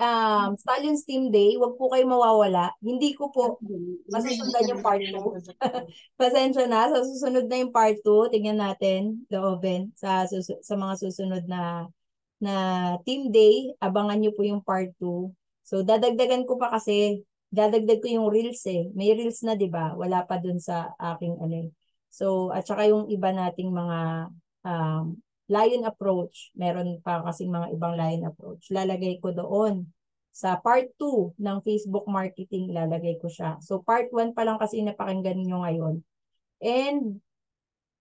um, Stallions Team Day, wag po kayo mawawala. Hindi ko po masusundan yung part 2. Pasensya na, sa susunod na yung part 2, tingnan natin, looben, sa, susu- sa mga susunod na na team day, abangan nyo po yung part 2. So, dadagdagan ko pa kasi, dadagdag ko yung reels eh. May reels na, di ba? Wala pa dun sa aking ano eh. So, at saka yung iba nating mga um, lion approach. Meron pa kasing mga ibang lion approach. Lalagay ko doon. Sa part 2 ng Facebook marketing, lalagay ko siya. So, part 1 pa lang kasi napakinggan nyo ngayon. And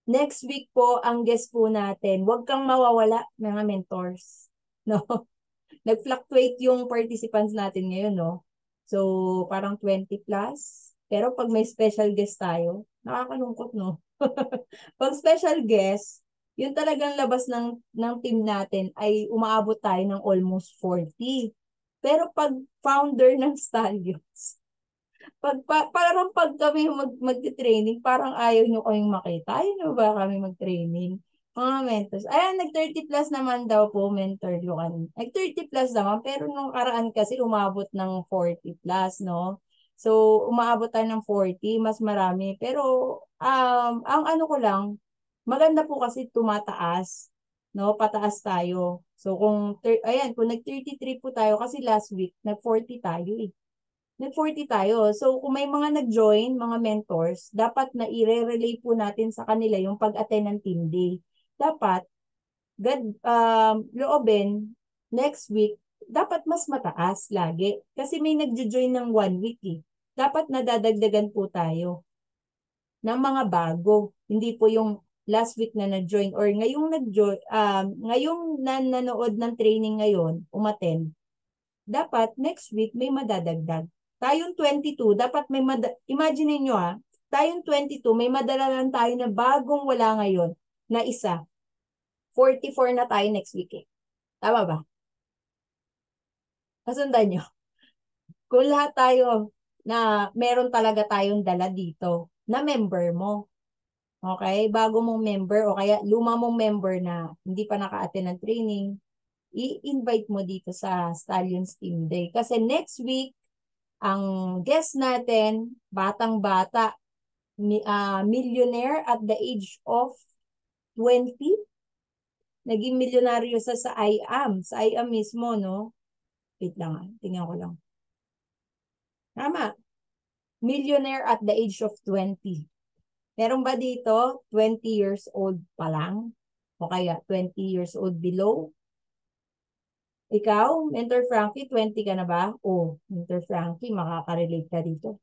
next week po, ang guest po natin, huwag kang mawawala, mga mentors. No? Nag-fluctuate yung participants natin ngayon, no? So, parang 20 plus. Pero pag may special guest tayo, nakakalungkot, no? pag special guest, yun talagang labas ng, ng team natin ay umaabot tayo ng almost 40. Pero pag founder ng Stallions, pag, pa, parang pag kami mag, mag-training, parang ayaw nyo kaming makita. Ayaw nyo ba kami mag-training? Mga mentors. Ayan, nag-30 plus naman daw po, mentor Lucan. Nag-30 plus naman, pero nung karaan kasi umabot ng 40 plus, no? So, umaabot tayo ng 40, mas marami. Pero, um, ang ano ko lang, maganda po kasi tumataas, no? Pataas tayo. So, kung, ayan, kung nag-33 po tayo, kasi last week, nag-40 tayo eh nag-40 tayo. So, kung may mga nag-join, mga mentors, dapat na i-relay po natin sa kanila yung pag-attend ng team day. Dapat, God, um, loobin, next week, dapat mas mataas lagi. Kasi may nag-join ng one week eh. Dapat nadadagdagan po tayo ng mga bago. Hindi po yung last week na nag-join or ngayong nag-join, um, ngayong nan nanood ng training ngayon, umattend, dapat next week may madadagdag. Tayong 22, dapat may, mad imagine niyo ha, tayong 22, may madala lang tayo na bagong wala ngayon na isa. 44 na tayo next week eh. Tama ba? Kasundan nyo. Kung lahat tayo na meron talaga tayong dala dito na member mo. Okay? Bago mong member o kaya luma mong member na hindi pa naka-attend ng training, i-invite mo dito sa Stallions Team Day. Kasi next week, ang guest natin, batang-bata, uh, millionaire at the age of 20. Naging milyonaryo sa sa IAM. Sa IAM mismo, no? Wait lang, ah. tingnan ko lang. Tama. millionaire at the age of 20. Meron ba dito 20 years old pa lang? O kaya 20 years old below? Ikaw, Mentor Frankie, 20 ka na ba? O, Mentor Frankie, makaka-relate ka dito.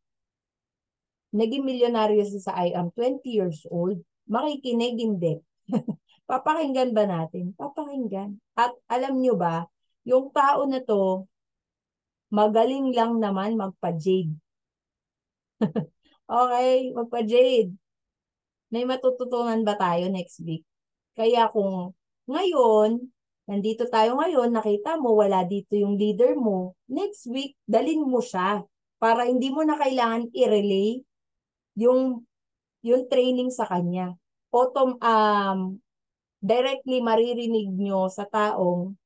Naging milyonaryo siya sa I am 20 years old. Makikinig, hindi. Papakinggan ba natin? Papakinggan. At alam nyo ba, yung tao na to, magaling lang naman magpa-jade. okay, magpa-jade. May matututunan ba tayo next week? Kaya kung ngayon, nandito tayo ngayon, nakita mo, wala dito yung leader mo, next week, dalin mo siya para hindi mo na kailangan i-relay yung, yung training sa kanya. Autom, um, directly maririnig nyo sa taong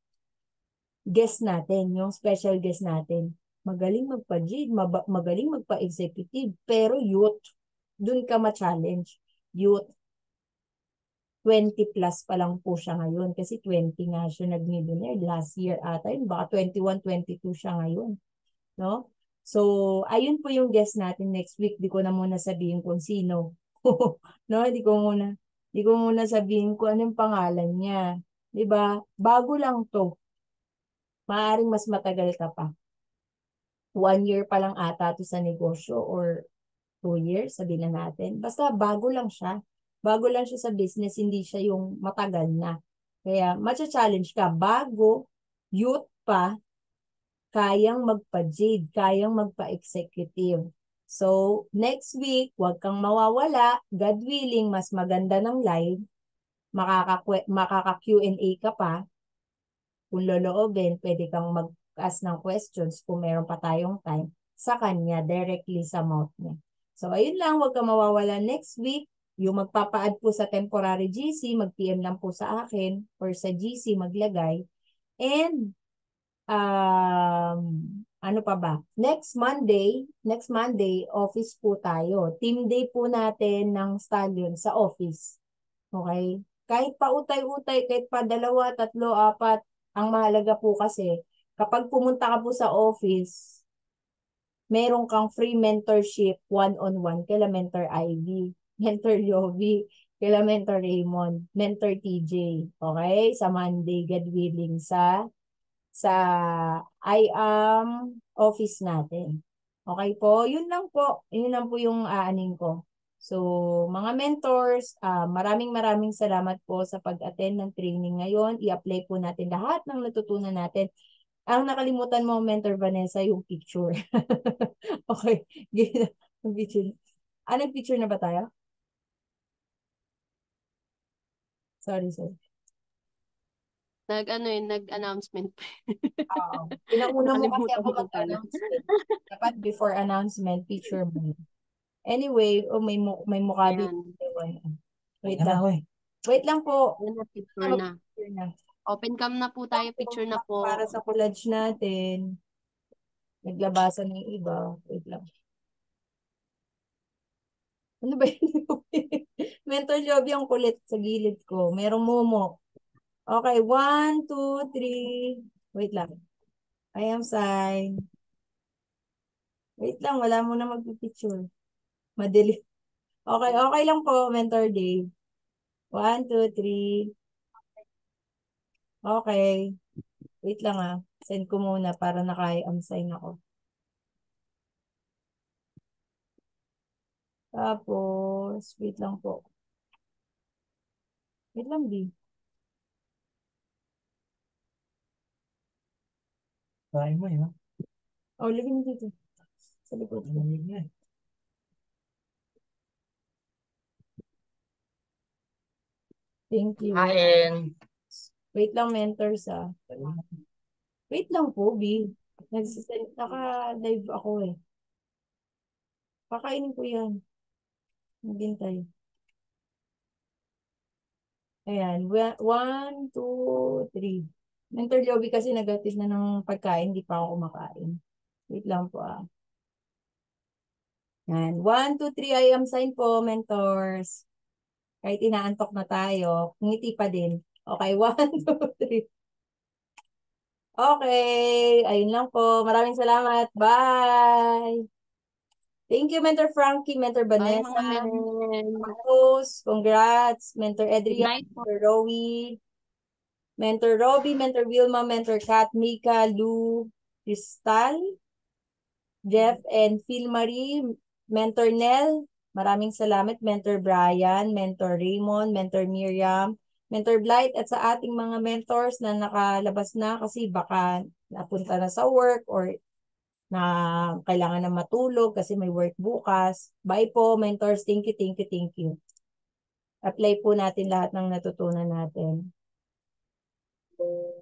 guest natin, yung special guest natin. Magaling magpa-jade, magaling magpa-executive, pero youth, dun ka ma-challenge. Youth, 20 plus pa lang po siya ngayon kasi 20 nga siya nag-millionaire last year ata yun. Baka 21 22 siya ngayon no? So ayun po yung guest natin next week. Di ko na muna sabihin kung sino. No di ko muna di ko muna sabihin kung anong pangalan niya. Di ba? Bago lang to. Maaring mas matagal ka pa. One year pa lang ata to sa negosyo or two years sabihin na natin basta bago lang siya bago lang siya sa business, hindi siya yung matagal na. Kaya, matcha-challenge ka. Bago, youth pa, kayang magpa-jade, kayang magpa-executive. So, next week, huwag kang mawawala. God willing, mas maganda ng live. Makaka-Q&A ka pa. Kung loloobin, pwede kang mag-ask ng questions kung meron pa tayong time sa kanya, directly sa mouth niya. So, ayun lang, huwag kang mawawala next week. Yung magpapa-add po sa temporary GC, mag-PM lang po sa akin or sa GC maglagay. And um, ano pa ba? Next Monday, next Monday, office po tayo. Team day po natin ng Stallion sa office. Okay? Kahit pa utay-utay, kahit pa dalawa, tatlo, apat, ang mahalaga po kasi, kapag pumunta ka po sa office, meron kang free mentorship one-on-one -on -one, kala Mentor Ivy. Mentor Yovi, kila Mentor Raymond, Mentor TJ, okay? Sa Monday, God willing, sa sa I am office natin. Okay po? Yun lang po. Yun lang po yung aaning ko. So, mga mentors, uh, maraming maraming salamat po sa pag-attend ng training ngayon. I-apply po natin lahat ng natutunan natin. Ang nakalimutan mo, Mentor Vanessa, yung picture. okay. picture. Anong picture na ba tayo? Sorry, sorry. Nag ano yun, nag-announcement. Oo. Pinauna mo kasi ako mag-announcement. Dapat before announcement, picture mo. Anyway, oh, may, mu may mukha dito. Wait lang. Wait lang po. Na, picture na. Open cam na po tayo, picture na po. Para sa collage natin. Naglabasan ng iba. Wait lang. Ano ba yun? Mental job yung kulit sa gilid ko. Merong momo. Okay, one, two, three. Wait lang. I am sign. Wait lang, wala mo na magpipicture. Madali. Okay, okay lang po, Mentor Dave. One, two, three. Okay. Wait lang ah. Send ko muna para naka-am sign ako. Tapos, wait lang po. Wait lang, B. Try mo yun. Oh, lagyan mo dito. Sa likod. Lamig na eh. Thank you. Kain. Wait lang, mentors ah. Wait lang po, B. Nagsisend, naka-live ako eh. Kakainin ko yan. Maghintay. Ayan. One, two, three. Mentor Joby kasi nagatis na ng pagkain. Hindi pa ako kumakain. Wait lang po ah. Ayan. One, two, three. I am sign po, mentors. Kahit inaantok na tayo, ngiti pa din. Okay, one, two, three. Okay. Ayun lang po. Maraming salamat. Bye! Thank you, Mentor Frankie, Mentor Bye, Vanessa, mga men. Marcos, congrats, Mentor night po. Mentor Rowie, Mentor Robbie, Mentor Wilma, Mentor Kat, Mika, Lou, Crystal, Jeff, and Phil Marie, Mentor Nell, maraming salamat, Mentor Brian, Mentor Raymond, Mentor Miriam, mentor blight at sa ating mga mentors na nakalabas na kasi baka napunta na sa work or na kailangan na matulog kasi may work bukas. Bye po, mentors. Thank you, thank you, thank you. Apply po natin lahat ng natutunan natin. Okay.